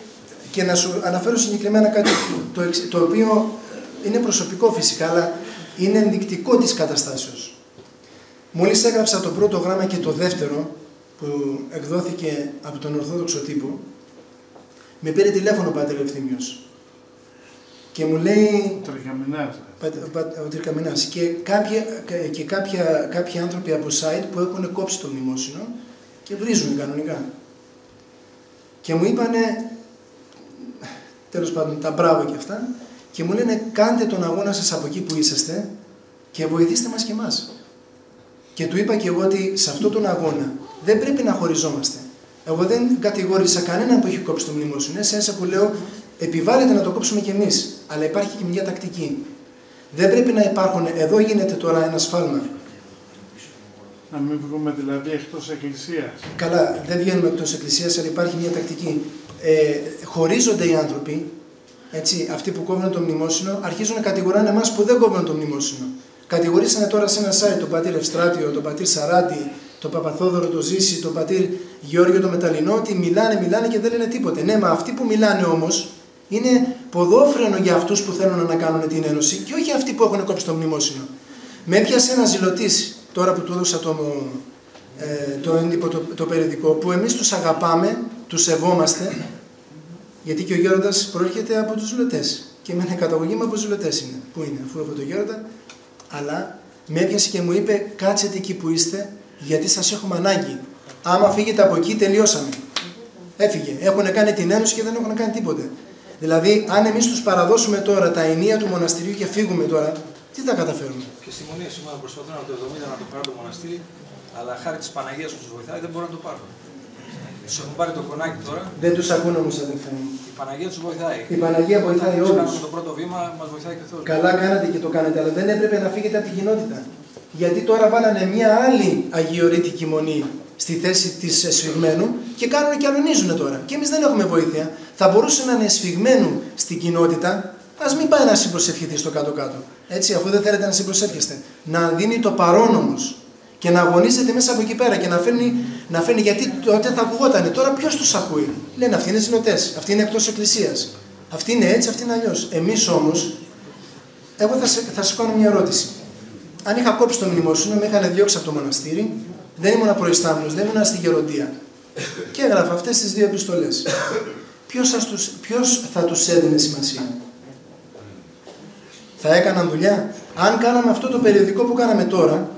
και να σου αναφέρω συγκεκριμένα κάτι το, εξ- το οποίο είναι προσωπικό φυσικά, αλλά είναι ενδεικτικό της καταστάσεως. Μόλις έγραψα το πρώτο γράμμα και το δεύτερο, που εκδόθηκε από τον Ορθόδοξο τύπο, με πήρε τηλέφωνο ο Πάτερ Ευθύμιος και μου λέει Τριγαμινάς. Πατ- πα- ο Τρικαμινάς και, κάποια, και κάποια, κάποιοι άνθρωποι από site που έχουν κόψει το μνημόσυνο και βρίζουν κανονικά. Και μου είπανε, τέλος πάντων, τα μπράβο και αυτά και μου λένε κάντε τον αγώνα σας από εκεί που είσαστε και βοηθήστε μας και εμάς. Και του είπα και εγώ ότι σε αυτόν τον αγώνα δεν πρέπει να χωριζόμαστε. Εγώ δεν κατηγόρησα κανέναν που έχει κόψει το μνημόσυνο. Είναι σε που λέω επιβάλλεται να το κόψουμε κι εμείς. Αλλά υπάρχει και μια τακτική. Δεν πρέπει να υπάρχουν, εδώ γίνεται τώρα ένας σφάλμα. Να μην βγούμε δηλαδή εκτός εκκλησίας. Καλά, δεν βγαίνουμε εκτός εκκλησίας, αλλά υπάρχει μια τακτική. Ε, χωρίζονται οι άνθρωποι, έτσι, αυτοί που κόβουν το μνημόσυνο, αρχίζουν να κατηγοράνε εμάς που δεν κόβουν το μνημόσυνο. Κατηγορήσανε τώρα σε ένα site τον πατήρ Ευστράτιο, τον πατήρ Σαράτη, τον Παπαθόδωρο το Ζήση, τον πατήρ Γεώργιο το Μεταλλινό, ότι μιλάνε, μιλάνε και δεν λένε τίποτε. Ναι, μα αυτοί που μιλάνε όμως είναι ποδόφρενο για αυτούς που θέλουν να κάνουν την ένωση και όχι αυτοί που έχουν κόψει το μνημόσυνο. Με έπιασε ένας ζηλωτής, τώρα που του έδωσα το, ε, το έντυπο, το, το περιοδικό, που εμείς τους αγαπάμε, τους σεβόμαστε, γιατί και ο Γέροντας προέρχεται από τους ζηλωτές. Και με καταγωγή μου από ζηλωτές είναι. Πού είναι, αφού έχω τον Γέροντα. Αλλά με έπιασε και μου είπε, κάτσετε εκεί που είστε, γιατί σας έχουμε ανάγκη. Άμα φύγετε από εκεί, τελειώσαμε. Έφυγε. Έχουν κάνει την ένωση και δεν έχουν κάνει τίποτε. Δηλαδή, αν εμείς τους παραδώσουμε τώρα τα ενία του μοναστηριού και φύγουμε τώρα, τι θα καταφέρουμε; Και στη Μονή σήμερα προσπαθούν από το 70 να το πάρουν το μοναστήρι, αλλά χάρη της Παναγίας που τους βοηθάει δεν μπορούν να το πάρουν. Τους έχουν πάρει το κονάκι τώρα, Δεν τους ακούνε όμως, αδελφέ μου. η Παναγία τους βοηθάει. Η Παναγία βοηθάει Όταν όλους. κάνουμε το πρώτο βήμα, μας βοηθάει και ο Θεός. Καλά κάνατε και το κάνετε, αλλά δεν έπρεπε να φύγετε από την κοινότητα. Γιατί τώρα βάλανε μια άλλη αγιορείτικη μονή στη θέση της σφιγμένου και κάνουν και αλωνίζουν τώρα. Και εμείς δεν έχουμε βοήθεια. Θα μπορούσε να είναι σφιγμένου στην κοινότητα, ας μην πάει να συμπροσευχηθεί στο κάτω-κάτω. Έτσι, αφού δεν θέλετε να συμπροσεύχεστε. Να δίνει το παρόν όμως και να αγωνίζεται μέσα από εκεί πέρα και να φέρνει, να φέρνει γιατί τότε θα ακουγότανε. Τώρα ποιος τους ακούει; Λένε αυτοί είναι ζηλωτέ, αυτοί είναι εκτός εκκλησίας. Αυτοί είναι έτσι, αυτοί είναι αλλιώς. Εμείς όμως εγώ θα, σε, θα σου κάνω μια ερώτηση. Αν είχα κόψει το μνημόσυνο, με είχαν διώξει από το μοναστήρι, δεν ήμουν προϊστάμενος, δεν ήμουν στη γεροντία. Και έγραφα αυτές τις δύο επιστολές. Ποιος θα, τους, ποιος θα τους έδινε σημασία; Θα έκαναν δουλειά; Αν κάναμε αυτό το περιοδικό που κάναμε τώρα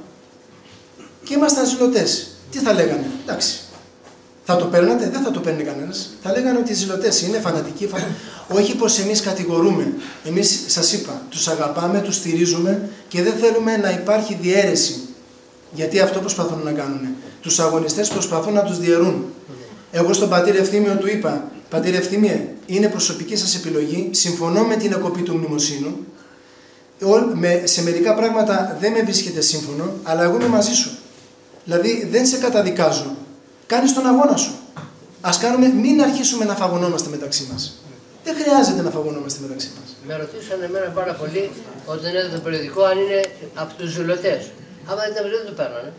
και ήμασταν ζηλωτές, τι θα λέγανε; Εντάξει, θα το παίρνατε, δεν θα το παίρνει κανένας. Θα λέγανε ότι οι ζηλωτές είναι φανατικοί. Φανα... Όχι πως εμείς κατηγορούμε. Εμείς σας είπα, τους αγαπάμε, τους στηρίζουμε και δεν θέλουμε να υπάρχει διαίρεση. Γιατί αυτό προσπαθούν να κάνουν. Τους αγωνιστές προσπαθούν να τους διαιρούν. Εγώ στον πατήρ Ευθύμιο του είπα: Πατήρ Ευθύμιε, είναι προσωπική σας επιλογή. Συμφωνώ με την εκοπή του μνημοσύνου. Ο- με- σε μερικά πράγματα δεν με βρίσκεται σύμφωνο, αλλά εγώ είμαι μαζί σου. Δηλαδή δεν σε καταδικάζω. Κάνεις τον αγώνα σου. Ας κάνουμε, μην αρχίσουμε να φαγωνόμαστε μεταξύ μας. Δεν χρειάζεται να φαγωνόμαστε μεταξύ μας. Με ρωτήσαν εμένα πάρα πολύ όταν είδα το περιοδικό αν είναι από τους ζηλωτές. Άμα δεν ήταν δεν το παίρνανε.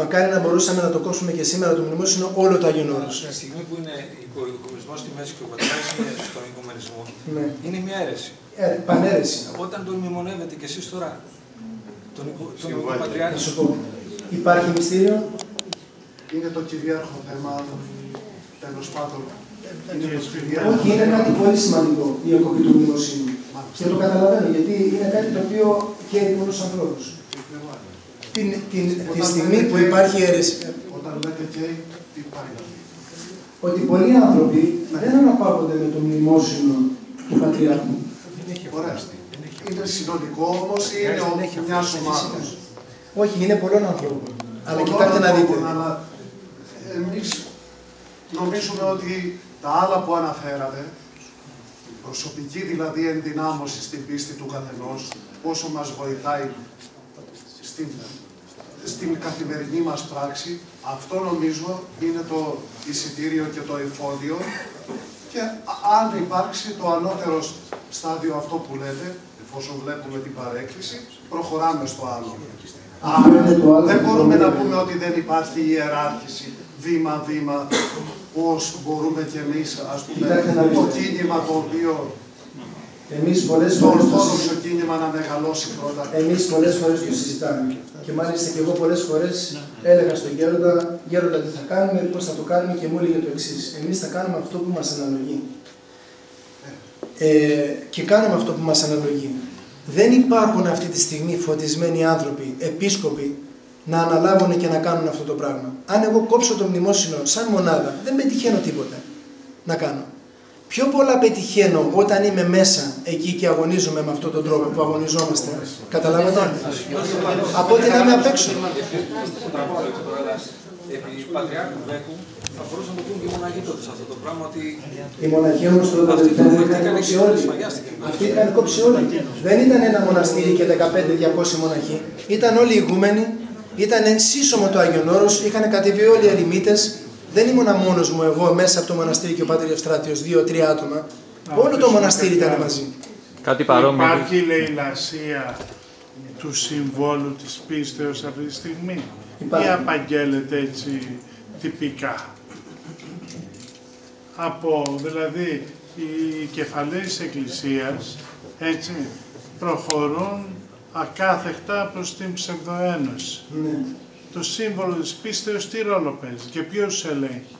Μακάρι να μπορούσαμε να το κόψουμε και σήμερα το μνημόσυνο όλο το Άγιον Όρος. Τη στιγμή που είναι ο οικουμενισμό στη μέση και ο πατέρας είναι στον οικουμενισμό, Ναι. είναι μια αίρεση. Ε, πανέρεση. Όταν τον μνημονεύετε κι εσείς τώρα, τον, οικο- τον Συμβάλλει. Να Πατριάρχη, σου πω. Υπάρχει μυστήριο; Είναι το κυρίαρχο θέμα, τέλος πάντων. Είναι το Όχι, κυρίαρχο είναι κάτι πολύ σημαντικό η εκοπή του μνημοσύνου. Και το καταλαβαίνω γιατί είναι κάτι το οποίο καίει πολλούς ανθρώπους. Την, την, τη στιγμή που υπάρχει αίρεση, Όταν λέτε και τι υπάρχει. ότι πολλοί άνθρωποι δεν αναπαύονται με το μνημόσυνο του Πατριάρχου. Ωραία. Είναι συνολικό όμως ή είναι ο- μιας ομάδας. Όχι, είναι πολλών ανθρώπων. Αλλά Πολλών κοιτάξτε να δείτε. ανθρώπων, Αλλά εμείς νομίζουμε ότι Τα άλλα που αναφέρατε, η προσωπική δηλαδή ενδυνάμωση στην πίστη του καθενός, πόσο μας βοηθάει στην, στην καθημερινή μας πράξη, αυτό νομίζω είναι το εισιτήριο και το εφόδιο. Και αν υπάρξει το ανώτερο στάδιο αυτό που λέτε, εφόσον βλέπουμε την παρέκκληση, προχωράμε στο άλλο. Άρα δεν μπορούμε να πούμε ότι δεν υπάρχει ιεράρχηση βήμα-βήμα, πώς μπορούμε κι εμείς, ας πούμε, το κίνημα το οποίο εμείς πολλές το φορές το ορθόδοξο κίνημα να μεγαλώσει πρώτα. Εμείς πολλές φορές το συζητάμε. Και μάλιστα και εγώ πολλές φορές έλεγα στον Γέροντα, Γέροντα τι θα κάνουμε, πώς θα το κάνουμε και μου έλεγε το εξής. Εμείς θα κάνουμε αυτό που μας αναλογεί. Ε, και κάνουμε αυτό που μας αναλογεί. Δεν υπάρχουν αυτή τη στιγμή φωτισμένοι άνθρωποι, επίσκοποι, να αναλάβουν και να κάνουν αυτό το πράγμα. Αν εγώ κόψω το μνημόσυνο σαν μονάδα, δεν πετυχαίνω τίποτα να κάνω. Πιο πολλά πετυχαίνω όταν είμαι μέσα εκεί και αγωνίζομαι με αυτόν τον τρόπο που αγωνιζόμαστε. Καταλάβατε; Από ότι να είμαι απ' έξω. Επί Πατριάρχου Βέκου θα μπορούσαν να το πούν και οι μοναχοί τότε σε αυτό το πράγμα ότι Οι μοναχοί όμως τότε Αυτοί δεν που είχαν είχαν κόψει εκεί, όλοι. σφαγιάστηκαν. Αυτοί είχαν κόψει όλοι. Δεν ήταν ένα μοναστήρι και 15-200 μοναχοί. Ήταν όλοι ηγούμενοι. Ήταν σύσσωμο το Άγιον Όρος, είχαν κατεβεί όλοι οι ερημίτες. Δεν ήμουν μόνος μου εγώ μέσα από το μοναστήρι και ο Πάτερ Ευστράτιος, δύο-τρία άτομα. Όλο το μοναστήρι ήταν μαζί. Κάτι παρόμοιο. Υπάρχει λαιλασία του συμβόλου της πίστεως αυτή τη στιγμή; Υπάρχει. ή απαγγέλλεται έτσι τυπικά; Από, δηλαδή, οι κεφαλαίοι της Εκκλησίας, έτσι, προχωρούν ακάθεκτα προς την ψευδοένωση. Ναι. Το σύμβολο της πίστεως τι ρόλο παίζει και ποιος τους ελέγχει.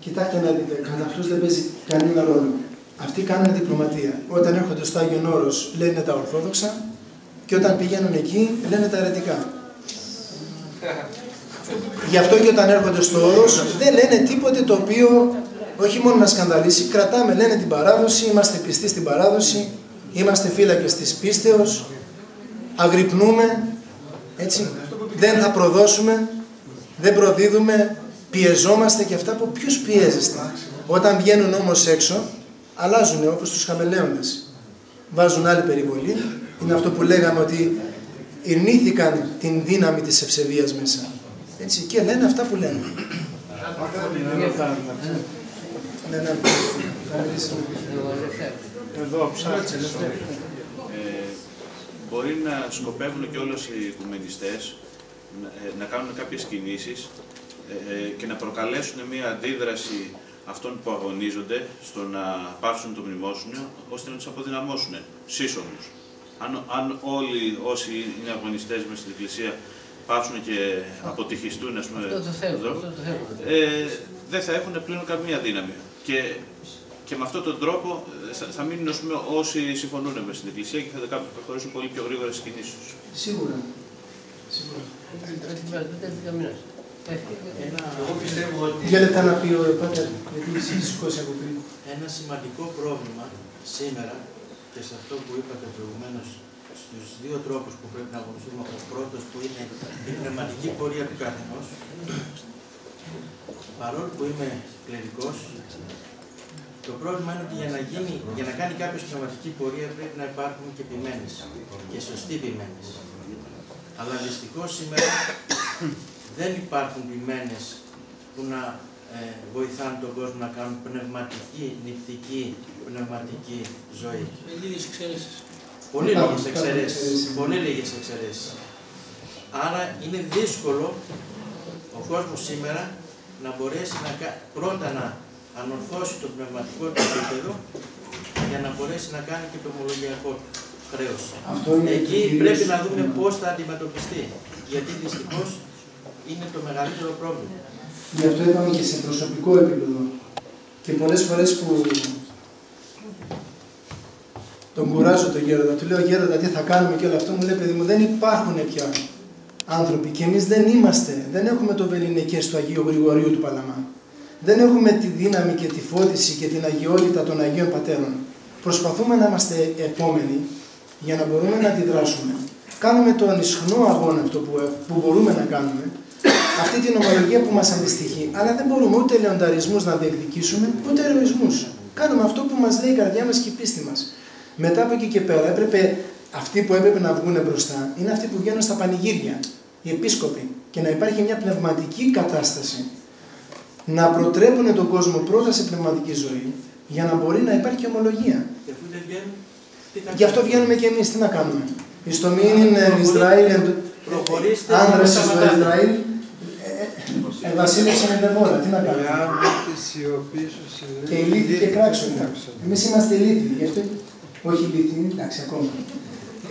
Κοιτάξτε να δείτε, κατά αυτούς δεν παίζει κανένα ρόλο. Αυτοί κάνουν διπλωματία. Όταν έρχονται στο Άγιον Όρος λένε τα Ορθόδοξα και όταν πηγαίνουν εκεί λένε τα αιρετικά. Γι' αυτό και όταν έρχονται στο Όρος δεν λένε τίποτε το οποίο όχι μόνο να σκανδαλίσει, κρατάμε, λένε την παράδοση, είμαστε πιστοί στην παράδοση, είμαστε φύλακες της πίστεως, αγρυπνούμε, έτσι, δεν θα προδώσουμε, δεν προδίδουμε, πιεζόμαστε και αυτά που ποιους πιέζεστε. Όταν βγαίνουν όμως έξω, αλλάζουν όπως τους χαμελέοντες. Βάζουν άλλη περιβολή, είναι αυτό που λέγαμε ότι ειρνήθηκαν την δύναμη της ευσεβίας μέσα. Έτσι, και λένε αυτά που λένε. Ναι, ναι. Εδώ ψάξτε. Ε, μπορεί να σκοπεύουν και όλες οι οικουμενιστές να, ε, να κάνουν κάποιες κινήσεις ε, ε, και να προκαλέσουν μια αντίδραση αυτών που αγωνίζονται στο να πάψουν το μνημόσυνο, ώστε να τους αποδυναμώσουν, σύσσωμους. Αν, αν όλοι όσοι είναι αγωνιστές μέσα στην Εκκλησία πάψουν και αποτυχιστούν, ας πούμε, Αυτό το θέλω. εδώ, Αυτό το θέλω. ε, δεν θα έχουν πλέον καμία δύναμη. Και, και με αυτόν τον τρόπο ε, θα, θα μείνουν ας πούμε, όσοι συμφωνούν μες στην Εκκλησία και θα κάποιοι προχωρήσουν πολύ πιο γρήγορα στις κινήσεις τους. Σίγουρα. Σίγουρα. Εγώ πιστεύω ότι Δύο λεπτά να πει ο Πάτερ, γιατί εσύ σηκώσει από πριν. ένα σημαντικό πρόβλημα σήμερα και σε αυτό που είπατε προηγουμένως στους δύο τρόπους που πρέπει να αγωνιστούμε. Ο πρώτος που είναι η πνευματική πορεία του καθενός. Παρόλο που είμαι κλερικός, το πρόβλημα είναι ότι για να, γίνει, για να κάνει κάποιος πνευματική πορεία πρέπει να υπάρχουν και ποιμένες και σωστοί ποιμένες. Αλλά δυστυχώς σήμερα δεν υπάρχουν ποιμένες που να ε, βοηθάνε τον κόσμο να κάνουν πνευματική, νηπτική, πνευματική ζωή. Με λίγες εξαιρέσεις. Πολύ Υπάρχουν λίγες κάποιες εξαιρέσεις. εξαιρέσεις. Πολύ λίγες εξαιρέσεις. Άρα είναι δύσκολο ο κόσμος σήμερα να μπορέσει να, κα- πρώτα να ανορθώσει το πνευματικό του επίπεδο για να μπορέσει να κάνει και το ομολογιακό του χρέος. Αυτό είναι Εκεί κυρίως- πρέπει να δούμε πώς θα αντιμετωπιστεί. Γιατί δυστυχώς είναι το μεγαλύτερο πρόβλημα. Γι' αυτό είπαμε και σε προσωπικό επίπεδο. Και πολλές φορές που τον κουράζω τον Γέροντα, του λέω Γέροντα τι θα κάνουμε και όλο αυτό, μου λέει παιδί μου δεν υπάρχουν πια άνθρωποι και εμείς δεν είμαστε, δεν έχουμε το βεληνικές του Αγίου Γρηγορίου του Παλαμά. Δεν έχουμε τη δύναμη και τη φώτιση και την αγιότητα των Αγίων Πατέρων. Προσπαθούμε να είμαστε επόμενοι για να μπορούμε να αντιδράσουμε. Κάνουμε τον ισχνό αγώνα αυτό που, που μπορούμε να κάνουμε, αυτή την ομολογία που μας αντιστοιχεί. Αλλά δεν μπορούμε ούτε λεονταρισμούς να διεκδικήσουμε, ούτε ερωισμούς. Κάνουμε αυτό που μας λέει η καρδιά μας και η πίστη μας. Μετά από εκεί και πέρα έπρεπε αυτοί που έπρεπε να βγουν μπροστά είναι αυτοί που βγαίνουν στα πανηγύρια, οι επίσκοποι. Και να υπάρχει μια πνευματική κατάσταση. Να προτρέπουν τον κόσμο πρώτα σε πνευματική ζωή, για να μπορεί να υπάρχει ομολογία. Και αφού δεν βγαίνουν, τι θα Γι' αυτό βγαίνουμε και εμείς, τι να κάνουμε. Στο μήν είναι Ισραήλ, Προχωρήστε. άνδρες στο σταματάτε. Ισραήλ, ε, ε, βασίλευσε με δαιμόνα, τι να κάνουμε. Και η λύθη και κράξουν. Εμείς είμαστε λύθοι, γι' αυτό όχι λύθοι, εντάξει ακόμα.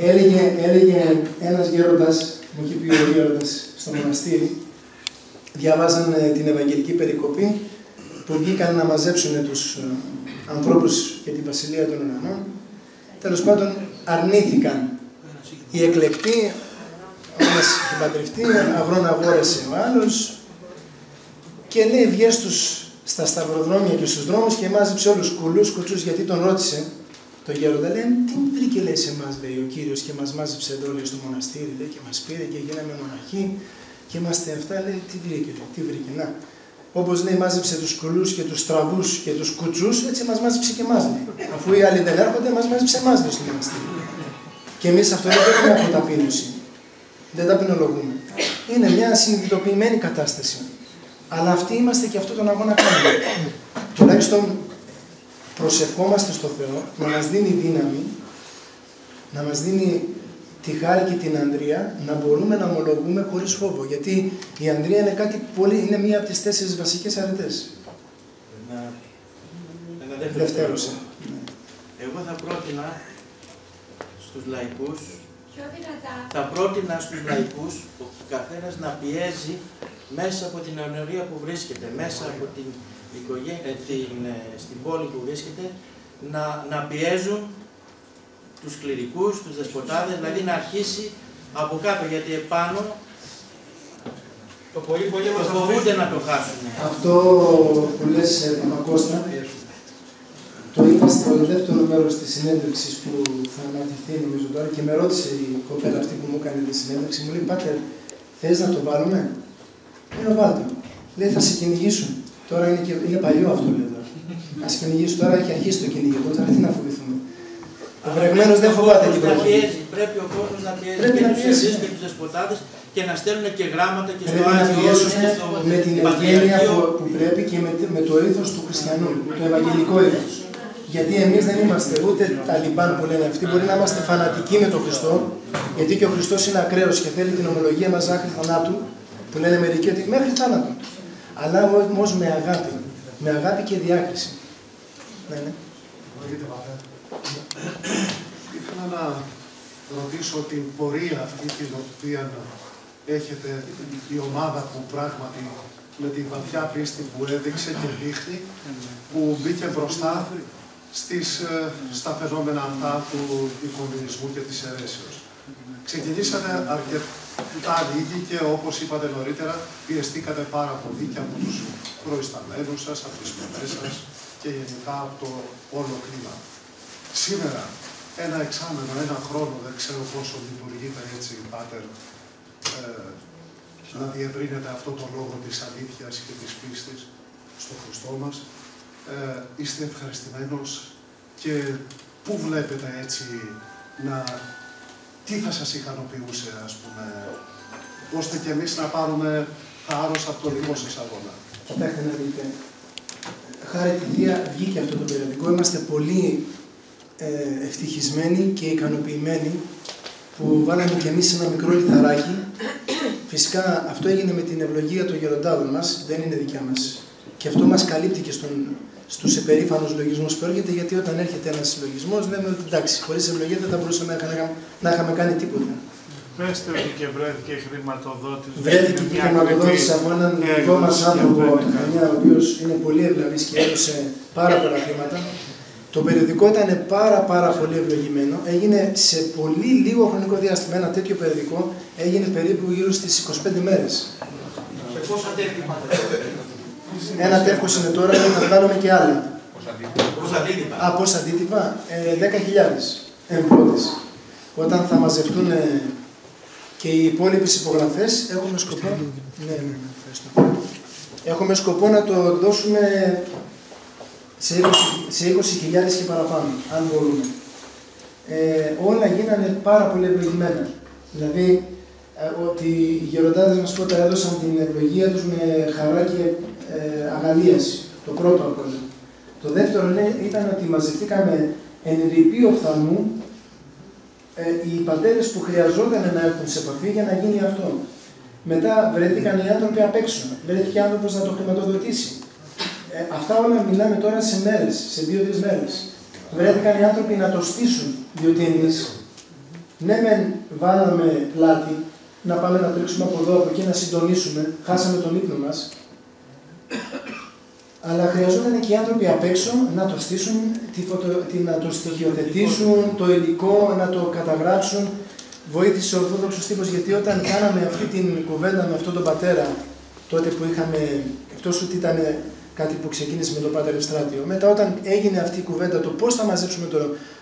Έλεγε, έλεγε ένας γέροντας, μου είχε πει ο γέροντας στο μοναστήρι, διαβάζαν ε, την Ευαγγελική Περικοπή που βγήκαν να μαζέψουν τους ε, ανθρώπους για τη Βασιλεία των Ουρανών. Τέλος πάντων αρνήθηκαν. Οι εκλεκτοί, ο ένας είχε παντρευτεί, αγρόν αγόρασε ο άλλος και λέει βγες στους, στα σταυροδρόμια και στους δρόμους και μάζεψε όλους κουλούς, κουτσούς γιατί τον ρώτησε το γέροντα λέει, τι βρήκε λέει σε εμάς λέει ο Κύριος και μας μάζεψε εδώ λέει στο μοναστήρι λέει, και μας πήρε και γίναμε μοναχοί και είμαστε αυτά λέει τι βρήκε λέει, τι βρήκε να. Όπως λέει μάζεψε τους κουλούς και τους στραβούς και τους κουτσούς έτσι μας μάζεψε και εμάς λέει. Αφού οι άλλοι δεν έρχονται μας μάζεψε εμάς λέει στο μοναστήρι. Και εμείς αυτό δεν έχουμε από ταπείνωση. Δεν ταπεινολογούμε. Είναι μια συνειδητοποιημένη κατάσταση. Αλλά αυτοί είμαστε και αυτό τον αγώνα κάνουμε. Τουλάχιστον προσευχόμαστε στο Θεό να μας δίνει δύναμη, να μας δίνει τη χάρη και την ανδρεία, να μπορούμε να ομολογούμε χωρίς φόβο. Γιατί η ανδρεία είναι κάτι πολύ, είναι μία από τις τέσσερις βασικές αρετές. Ένα, ένα δεύτερο Δευτέρωσε. θέμα. Εγώ θα πρότεινα στους λαϊκούς, Πιο δυνατά. θα πρότεινα στους λαϊκούς ο καθένας να πιέζει μέσα από την ανορία που βρίσκεται, μέσα από την οικογένεια, την, ε, στην πόλη που βρίσκεται, να, να πιέζουν τους κληρικούς, τους δεσποτάδες, δηλαδή να αρχίσει από κάτω, γιατί επάνω Το πολύ πολύ μας το φοβούνται να το χάσουν. Αυτό που λες, ε, Παπακώστα, το είπα στο δεύτερο μέρος της συνέντευξης που θα αναρτηθεί νομίζω τώρα και με ρώτησε η κοπέλα αυτή που μου έκανε τη συνέντευξη, μου λέει «Πάτερ, θες να το βάλουμε» Λέω βάλτε. Λέει θα σε κυνηγήσουν. Τώρα είναι, και, είναι παλιό αυτό λέει τώρα. Να σε κυνηγήσουν τώρα έχει αρχίσει το κυνηγητό, τώρα τι να φοβηθούμε. Ο βρεγμένος δεν φοβάται την Να βροχή. πιέζει, πρέπει ο κόσμος να πιέζει Πρέπει και να τους πιέσει, ειδείς ναι. και τους δεσποτάδες και να στέλνουν και γράμματα και στο Πρέπει να Άγιο Όρος πιέσουμε και στο με την ευγένεια Πατριαρχείο. που, που πρέπει και με, με το ήθος του χριστιανού, το ευαγγελικό ήθος. Γιατί εμείς δεν είμαστε ούτε ταλιμπάν που λένε αυτοί, μπορεί να είμαστε φανατικοί με τον Χριστό, γιατί και ο Χριστός είναι ακραίος και θέλει την ομολογία μας άκρη θανάτου, που λένε μερικοί ότι μέχρι θάνατο. Αλλά όμως με αγάπη. Με αγάπη και διάκριση. Ναι, ναι. Μπορείτε, Πατέ. Ήθελα να ρωτήσω την πορεία αυτή την οποία έχετε η ομάδα που πράγματι με τη βαθιά πίστη που έδειξε και δείχνει που μπήκε μπροστά στις, ε, στα φαινόμενα αυτά του οικονομισμού και της αιρέσεως. Ξεκινήσατε αρκετά λίγοι και όπως είπατε νωρίτερα πιεστήκατε πάρα πολύ και από τους προϊσταμένους σας, από τις μελές σας και γενικά από το όλο κλίμα. Σήμερα, ένα εξάμενο, ένα χρόνο, δεν ξέρω πόσο λειτουργείτε έτσι, Πάτερ, ε, να διευρύνετε αυτό το λόγο της αλήθειας και της πίστης στο Χριστό μας. Ε, είστε ευχαριστημένος και πού βλέπετε έτσι να... Τι θα σας ικανοποιούσε, ας πούμε, ώστε και εμείς να πάρουμε θάρρος από το δικό σας αγώνα. Κοιτάξτε να δείτε. Χάρη τη Θεία βγήκε αυτό το περιοδικό. Είμαστε πολύ ε, ευτυχισμένοι και ικανοποιημένοι που βάλαμε κι εμείς ένα μικρό λιθαράκι. Φυσικά αυτό έγινε με την ευλογία των γεροντάδων μας, δεν είναι δικιά μας. Και αυτό μας καλύπτει και στον, στους υπερήφανους λογισμούς που έρχεται, γιατί όταν έρχεται ένας λογισμός λέμε ότι εντάξει, χωρίς ευλογία δεν θα μπορούσαμε να, να, να είχαμε κάνει τίποτα. Πέστε ότι και βρέθηκε χρηματοδότης. Βρέθηκε και Μια χρηματοδότηση από έναν έκδοση δικό μας και άνθρωπο, αυτό από είναι τη Χανιά, ο οποίος είναι πολύ ευλαβής και έδωσε πάρα πολλά χρήματα. Το περιοδικό ήταν πάρα πάρα πολύ ευλογημένο. Έγινε σε πολύ λίγο χρονικό διάστημα. Ένα τέτοιο περιοδικό έγινε περίπου γύρω στις 25 μέρες. Σε πόσα τέχνη πάτε; Ένα τεύχος είναι τώρα και θα βγάλουμε και άλλα. Πόσα αντίτυπα. Α, πόσα αντίτυπα, ε, 10.000 εν πρώτης. Όταν θα μαζευτούν ε, και οι υπόλοιπες υπογραφές έχουμε σκοπό. Ναι, ναι, ναι, ευχαριστώ. Έχουμε σκοπό να το δώσουμε σε 20.000 σε 20 και παραπάνω, αν μπορούμε. Ε, όλα γίνανε πάρα πολύ ευλογημένα. Δηλαδή, ε, ότι οι γεροντάδες μας πρώτα έδωσαν την ευλογία τους με χαρά και ε, αγαλίαση. Το πρώτο από όλα. Το δεύτερο λέει, ήταν ότι μαζευτήκαμε εν ρηπή οφθαλμού ε, οι πατέρες που χρειαζόταν να έρθουν σε επαφή για να γίνει αυτό. Μετά βρέθηκαν οι άνθρωποι απ' έξω. Βρέθηκε άνθρωπος να το χρηματοδοτήσει. Ε, αυτά όλα μιλάμε τώρα σε μέρες, σε δύο-τρεις μέρες. Βρέθηκαν οι άνθρωποι να το στήσουν. Διότι εμείς, ναι, μεν βάλαμε πλάτη, να πάμε να τρίξουμε από εδώ, από εκεί να συντονίσουμε, χάσαμε τον ύπνο μας. Αλλά χρειαζόταν και οι άνθρωποι απ' έξω να το στήσουν, να το στοιχειοθετήσουν, το υλικό, να το καταγράψουν. Βοήθησε ο Ορθόδοξος τύπος γιατί όταν κάναμε αυτή την κουβέντα με αυτόν τον πατέρα, τότε που είχαμε, εκτός ότι ήταν κάτι που ξεκίνησε με τον Πάτερ Ευστράτιο, μετά όταν έγινε αυτή η κουβέντα, το πώς θα μαζέψουμε το,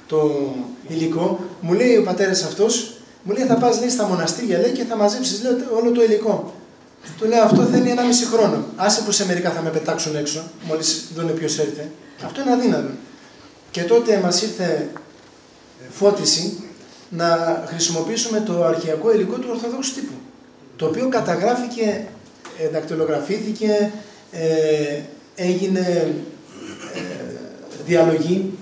το υλικό, μου λέει ο πατέρας αυτός, μου λέει θα πας λέει, στα μοναστήρια λέει, και θα μαζέψεις λέει, όλο το υλικό. Του λέω αυτό θέλει ένα μισή χρόνο. Άσε που σε μερικά θα με πετάξουν έξω, μόλις δουν ποιος έρθει. Αυτό είναι αδύνατο. Και τότε μας ήρθε φώτιση να χρησιμοποιήσουμε το αρχαιακό υλικό του Ορθοδόξου τύπου. Το οποίο καταγράφηκε, ε, δακτυλογραφήθηκε, ε, έγινε ε, διαλογή.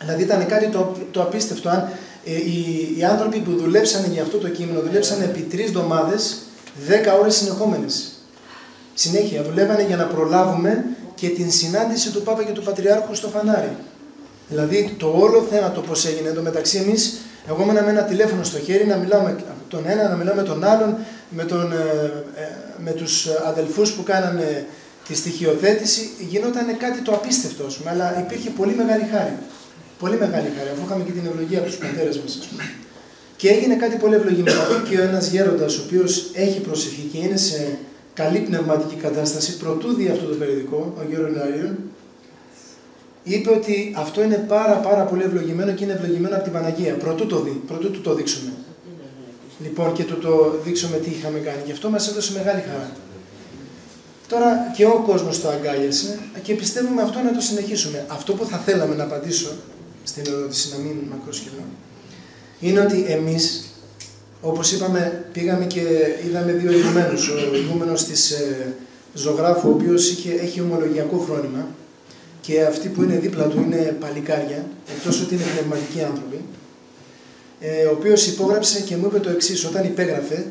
Δηλαδή ήταν κάτι το, το απίστευτο. Αν, ε, οι, οι άνθρωποι που δουλέψαν για αυτό το κείμενο δουλέψαν επί τρεις εβδομάδες 10 ώρες συνεχόμενες. Συνέχεια δουλεύανε για να προλάβουμε και την συνάντηση του Πάπα και του Πατριάρχου στο φανάρι. Δηλαδή το όλο θέμα το πώς έγινε, το μεταξύ εμείς, εγώ ήμουν με ένα τηλέφωνο στο χέρι να μιλάω με τον ένα, να μιλάω με τον άλλον, με, τον, ε, ε, με τους αδελφούς που κάνανε τη στοιχειοθέτηση, γινόταν κάτι το απίστευτο, πούμε, αλλά υπήρχε πολύ μεγάλη χάρη. Πολύ μεγάλη χάρη, αφού είχαμε και την ευλογία από τους πατέρες μας, ας πούμε. Και έγινε κάτι πολύ ευλογημένο. Και ο ένας γέροντας, ο οποίος έχει προσευχή και είναι σε καλή πνευματική κατάσταση, πρωτού δει αυτό το περιοδικό, ο Γιώργος Λάριον, είπε ότι αυτό είναι πάρα πάρα πολύ ευλογημένο και είναι ευλογημένο από την Παναγία. Πρωτού το δει, πρωτού του το δείξουμε. Λοιπόν, και του το δείξουμε τι είχαμε κάνει. Γι' αυτό μας έδωσε μεγάλη χαρά. Τώρα και ο κόσμος το αγκάλιασε και πιστεύουμε αυτό να το συνεχίσουμε. Αυτό που θα θέλαμε να απαντήσω στην ερώτηση, να μην μακροσκελώ, είναι ότι εμείς, όπως είπαμε, πήγαμε και είδαμε δύο ηγουμένους. Ο ηγούμενος της ε, ζωγράφου, ο οποίος είχε, έχει ομολογιακό φρόνημα και αυτοί που είναι δίπλα του είναι παλικάρια, εκτός ότι είναι πνευματικοί άνθρωποι, ε, ο οποίος υπόγραψε και μου είπε το εξής όταν υπέγραφε,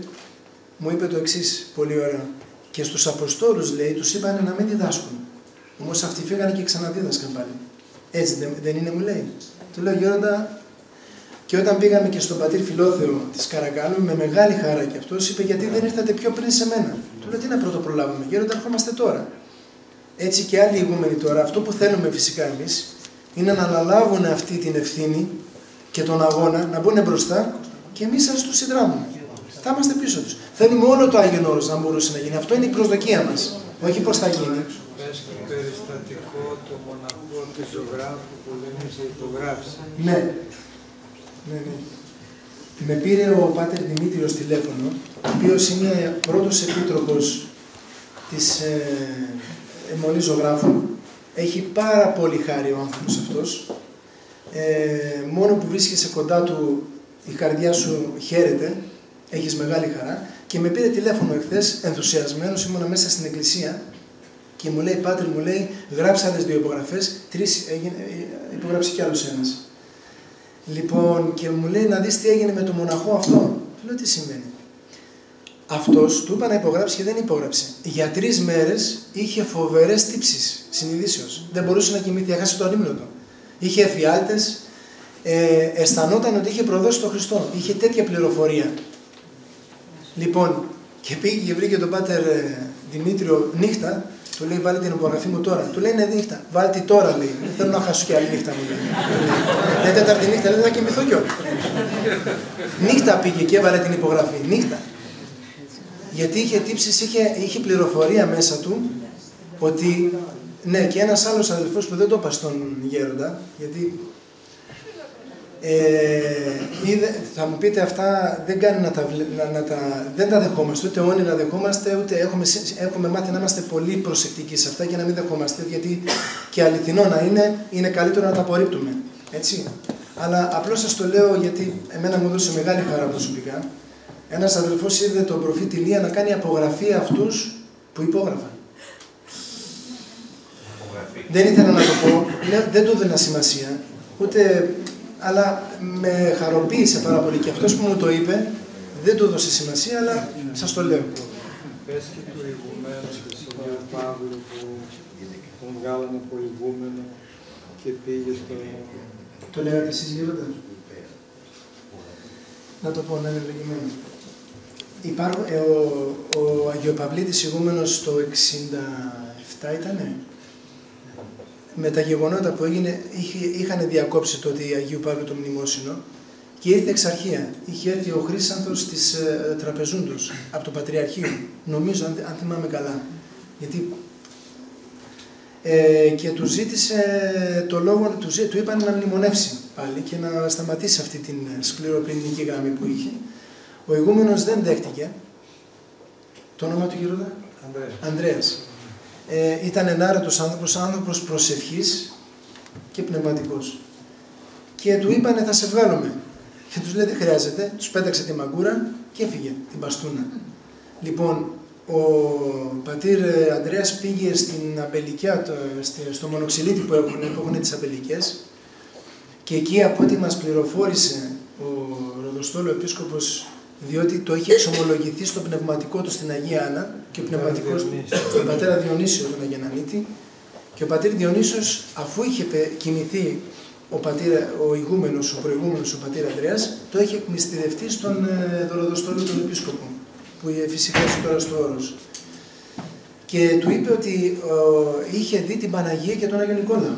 μου είπε το εξής πολύ ωραία. Και στους Αποστόλους, λέει, τους είπαν να μην διδάσκουν. Όμως αυτοί φύγανε και ξαναδίδασκαν πάλι. Έτσι δεν είναι, μου λέει. Του λέω, Γιώργα, και όταν πήγαμε και στον πατήρ Φιλόθεο της Καρακάλου, με μεγάλη χαρά και αυτός είπε: Γιατί δεν ήρθατε πιο πριν σε μένα; Του λέω: Τι να πρώτο προλάβουμε, Γέροντα, ερχόμαστε τώρα. Έτσι και άλλοι ηγούμενοι τώρα, αυτό που θέλουμε φυσικά εμείς είναι να αναλάβουν αυτή την ευθύνη και τον αγώνα, να μπουν μπροστά και εμείς σα τους συνδράμουμε. Θα είμαστε πίσω τους. Θέλουμε όλο το Άγιο Όρος να μπορούσε να γίνει. Αυτό είναι η προσδοκία μας. Όχι πώς θα γίνει. το περιστατικό του μοναχού του ζωγράφου που δεν είχε υπογράψει. Ναι, ναι, ναι. Με πήρε ο Πάτερ Δημήτριος τηλέφωνο, ο οποίος είναι πρώτος επίτροπος της ε, Εμμολής Ζωγράφου. Έχει πάρα πολύ χάρη ο άνθρωπος αυτός. Ε, μόνο που βρίσκεσαι κοντά του, η καρδιά σου χαίρεται, έχεις μεγάλη χαρά. Και με πήρε τηλέφωνο εχθές, ενθουσιασμένος, ήμουνα μέσα στην εκκλησία και μου λέει, Πάτερ, μου λέει, γράψε άλλες δύο υπογραφές, τρεις, έγινε, ε, υπογράψει κι άλλος ένας. Λοιπόν, και μου λέει να δεις τι έγινε με το μοναχό αυτό. Του λέω τι σημαίνει. Αυτός του είπα να υπογράψει και δεν υπόγραψε. Για τρεις μέρες είχε φοβερές τύψεις συνειδήσεως. Δεν μπορούσε να κοιμηθεί, έχασε το ανήμνο του. Είχε εφιάλτες, ε, αισθανόταν ότι είχε προδώσει τον Χριστό. Είχε τέτοια πληροφορία. Λοιπόν, και πήγε και βρήκε τον πάτερ ε, Δημήτριο νύχτα του λέει βάλει την υπογραφή μου τώρα. Του λέει είναι νύχτα. Βάλει τώρα λέει. Δεν θέλω να χάσω και άλλη νύχτα μου λέει. Είναι τέταρτη νύχτα λέει θα κοιμηθώ κιόλα. νύχτα πήγε και έβαλε την υπογραφή. Νύχτα. Γιατί είχε τύψεις, είχε, είχε πληροφορία μέσα του ότι ναι, και ένας άλλος αδελφός που δεν το είπα στον Γέροντα, γιατί Ε, είδε, θα μου πείτε αυτά δεν κάνει να τα, βλέ- να, να τα, δεν τα δεχόμαστε, ούτε όνειρα δεχόμαστε, ούτε έχουμε, συ- έχουμε μάθει να είμαστε πολύ προσεκτικοί σε αυτά και να μην δεχόμαστε, γιατί και αληθινό να είναι, είναι καλύτερο να τα απορρίπτουμε. Έτσι. Αλλά απλώς σας το λέω γιατί εμένα μου έδωσε μεγάλη χαρά προσωπικά. Ένας αδελφός είδε τον προφήτη Λία να κάνει απογραφή αυτούς που υπόγραφαν. Δεν ήθελα να το πω, λέω, δεν του έδινα σημασία, ούτε, αλλά με χαροποίησε πάρα πολύ. Και αυτός που μου το είπε, δεν του έδωσε σημασία, αλλά σας το λέω. Πες και του ηγουμένου και στον κύριο Παύλο που τον βγάλανε από ηγούμενο και πήγε στο... Το λέγατε εσείς γύροντα. Να το πω, να είναι ευλογημένο. Υπάρχουν, ε, ο, ο Αγιοπαυλίτης ηγούμενος το 67 ήτανε; Με τα γεγονότα που έγινε, είχε, είχαν διακόψει τότε η Αγίου Παύλου το μνημόσυνο και ήρθε εξ αρχεία. Είχε έρθει ο Χρήσανθος της ε, Τραπεζούντος, από το Πατριαρχείο. Νομίζω, αν, αν θυμάμαι καλά. Γιατί ε, και του ζήτησε το λόγο, του, ζή- του είπαν να μνημονεύσει πάλι και να σταματήσει αυτή την σκληροπυρηνική γραμμή που είχε. Ο ηγούμενος δεν δέχτηκε. Το όνομα του Γερόντα; Ανδρέας. Ανδρέας. Ε, ήταν ενάρετος άνθρωπος, άνθρωπος προσευχής και πνευματικός. Και του είπανε θα σε βγάλουμε. Και τους λέει δεν χρειάζεται, τους πέταξε τη μαγκούρα και έφυγε την Παστούνα. Λοιπόν, ο πατήρ ε, Ανδρέας πήγε στην αμπελικιά, το- στη- στο μονοξυλίτη που έχουν, που έχουν τις αμπελικές και εκεί από ό,τι μας πληροφόρησε ο Ροδοστόλου Επίσκοπος διότι το είχε εξομολογηθεί στο πνευματικό του στην Αγία Άννα και ο πνευματικός του Διονύσιο. στον πατέρα Διονύσιο τον Αγενανίτη και ο πατήρ Διονύσιος αφού είχε πε- κοιμηθεί ο, πατήρ, ο ηγούμενος, ο προηγούμενος, ο πατήρ Ανδρέας, το είχε εκμυστηρευτεί στον ε, Δωροδοστόλιο τον Επίσκοπο που φυσικάζει τώρα στο Όρος. Και του είπε ότι ε, είχε δει την Παναγία και τον Άγιο Νικόλαο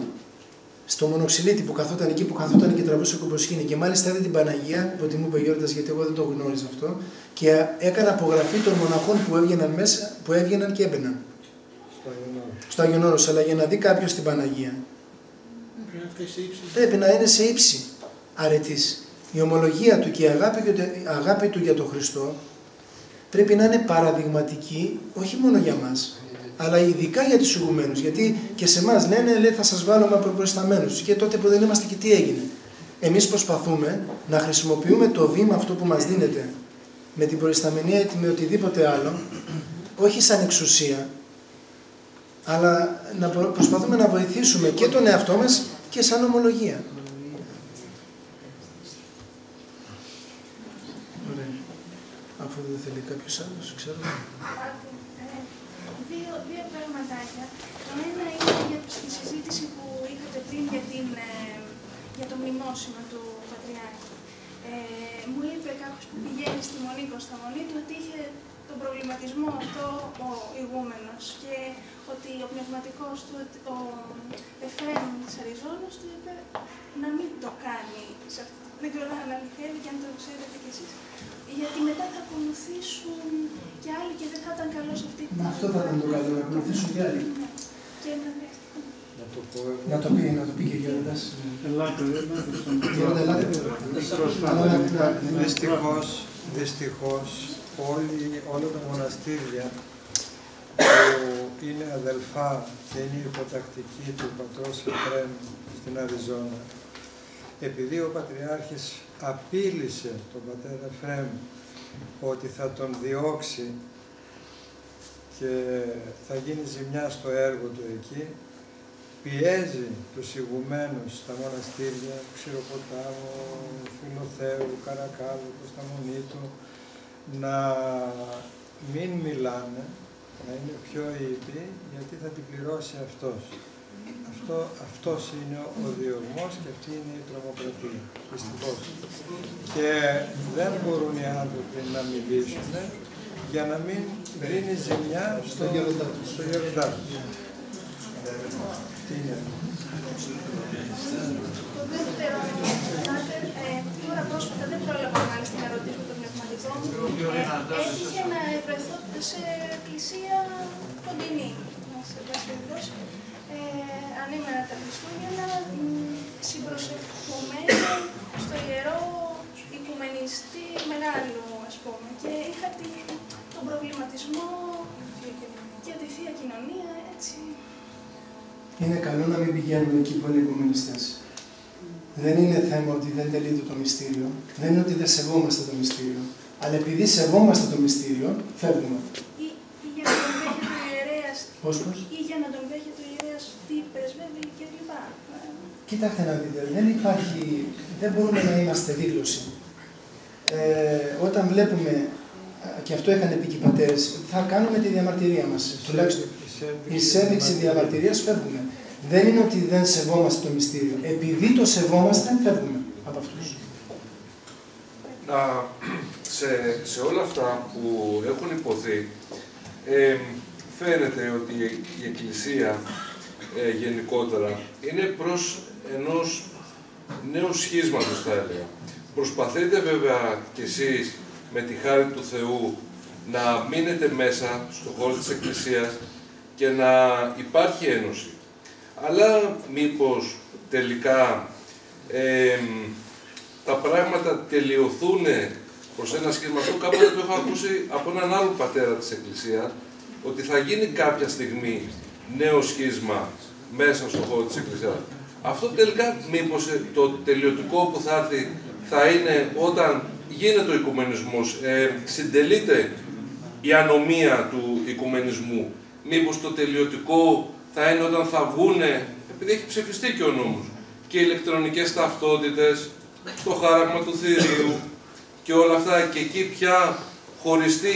στο μονοξυλίτη που καθόταν εκεί που καθόταν και τραβούσε κομποσχήνη. Και μάλιστα είδε την Παναγία, που τη μου είπε ο Γιώργας, γιατί εγώ δεν το γνώριζα αυτό, και έκανε απογραφή των μοναχών που έβγαιναν μέσα, που έβγαιναν και έμπαιναν Στο Αγιονόρο. στο Άγιον Όρος. Αλλά για να δει κάποιος την Παναγία, πρέπει να είναι σε ύψη αρετής. Η ομολογία του και η αγάπη, και το- η αγάπη του για τον Χριστό πρέπει να είναι παραδειγματική, όχι μόνο για μας, αλλά ειδικά για τους ηγουμένους. Γιατί και σε εμάς λένε, λέει, θα σας βάλουμε προπροσταμένους. Και τότε που δεν είμαστε και τι έγινε. Εμείς προσπαθούμε να χρησιμοποιούμε το βήμα αυτό που μας δίνεται με την προϊσταμενία ή με οτιδήποτε άλλο, όχι σαν εξουσία, αλλά να προ- προσπαθούμε να βοηθήσουμε και τον εαυτό μας και σαν ομολογία. Ωραία. Αφού δεν θέλει κάποιος άλλος, ξέρω. Ε, Δύο, δύο πραγματάκια. Το ένα είναι για τη συζήτηση που είχατε πριν για, την, ε, για το μνημόσυνο του Πατριάρχη. Ε, μου είπε κάποιος που πηγαίνει στη Μονή Κωνσταμονή του ότι είχε τον προβληματισμό αυτό ο ηγούμενος και ότι ο πνευματικός του, ο Εφραίμ της Αριζόνας του είπε να μην το κάνει. σε αυτό. Δεν ξέρω αν αληθεύει και αν το ξέρετε κι εσείς. Γιατί μετά θα ακολουθήσουν και άλλοι και δεν θα ήταν καλό σε αυτή την Μα αυτό θα ήταν το καλό, να ακολουθήσουν κι άλλοι. Και να χρειαστεί. Να το πω εγώ. Να το πει, να το πει και ο Γιώργας. Ελάτε, ελάτε στον Γιώργα, ελάτε. Μικρός Αλλά να- Παπαδικά. να- Δυστυχώς, δυστυχώς όλοι, όλα τα μοναστήρια που είναι αδελφά και είναι υποτακτική του πατρός Εφραίμ στην Αριζόνα, επειδή ο Πατριάρχης απείλησε τον πατέρα Εφραίμ ότι θα τον διώξει και θα γίνει ζημιά στο έργο του εκεί, πιέζει τους ηγουμένους στα μοναστήρια, Ξηροποτάμου, Φιλοθέου, Καρακάλου, Κωνσταμονίτου, να μην μιλάνε, να είναι πιο ήπιοι, γιατί θα την πληρώσει αυτός. Αυτό, αυτός είναι ο διωγμός και αυτή είναι η τρομοκρατία, δυστυχώς. Και δεν μπορούν οι άνθρωποι να μιλήσουν για να μην δίνει ζημιά στο, γέροντά τους. στο γέροντά τους. Τι είναι. Το δεύτερο, Πάτερ, ε, τώρα πρόσφατα δεν πρόλαβα μάλιστα να ρωτήσω τον πνευματικό δρόμο, ε, έτυχε να βρεθώ σε εκκλησία κοντινή. Σε πάση περιπτώσει, ε, ανήμερα τα Χριστούγεννα, συμπροσευχομένη στο ιερό οικουμενιστή μεγάλο, ας πούμε. Και είχα τη- τον προβληματισμό για τη Θεία Κοινωνία, έτσι. Είναι καλό να μην πηγαίνουμε εκεί που είναι οικουμενιστές. Δεν είναι θέμα ότι δεν τελείται το μυστήριο. Δεν είναι ότι δεν σεβόμαστε το μυστήριο. Αλλά επειδή σεβόμαστε το μυστήριο, φεύγουμε. Ή, ή για να τον δέχεται ο ιερέας, Πώς, πώς; ή για να τον δέχεται ο ιερέας τι πρεσβεύει κλπ. Κοιτάξτε να δείτε, δεν υπάρχει, δεν μπορούμε να είμαστε δήλωση. Ε, όταν βλέπουμε, ε, και αυτό είχαν πει και οι πατέρες, θα κάνουμε τη διαμαρτυρία μας. Τουλάχιστον η σένδειξη διαμαρτυρίας φεύγουμε. Δεν είναι ότι δεν σεβόμαστε το μυστήριο. Επειδή το σεβόμαστε, φεύγουμε από αυτούς. να, σε, σε όλα αυτά που έχουν υποθεί, ε, φαίνεται ότι η Εκκλησία ε, γενικότερα είναι προς ενός νέου σχίσματος, θα έλεγα. Προσπαθείτε βέβαια κι εσείς με τη χάρη του Θεού να μείνετε μέσα στον χώρο της Εκκλησίας και να υπάρχει ένωση. Αλλά μήπως τελικά εμ, τα πράγματα τελειωθούν προς ένα σχήμα. Αυτό κάποτε το έχω ακούσει από έναν άλλο πατέρα της Εκκλησίας, ότι θα γίνει κάποια στιγμή νέο σχίσμα μέσα στον χώρο της Εκκλησίας. Αυτό τελικά μήπως ε, το τελειωτικό που θα έρθει θα είναι όταν γίνεται ο οικουμενισμός, ε, συντελείται η ανομία του οικουμενισμού. Μήπως το τελειωτικό θα είναι όταν θα βγούνε, επειδή έχει ψηφιστεί και ο νόμος, και οι ηλεκτρονικές ταυτότητες, το χάραγμα του θηρίου και όλα αυτά και εκεί πια χωριστεί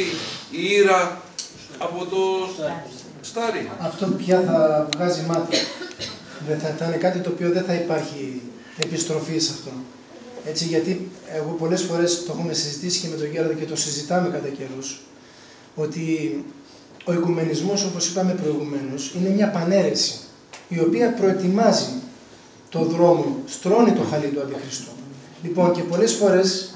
η ήρα από το στάρι. Αυτό πια θα βγάζει μάτι. Δεν θα, θα είναι κάτι το οποίο δεν θα υπάρχει επιστροφή σε αυτό. Έτσι, γιατί εγώ πολλές φορές το έχουμε συζητήσει και με τον Γέροντα και το συζητάμε κατά καιρούς, ότι ο οικουμενισμός, όπως είπαμε προηγουμένως, είναι μια πανέρεση, η οποία προετοιμάζει το δρόμο, στρώνει το χαλί του Αντιχριστού. Λοιπόν, και πολλές φορές,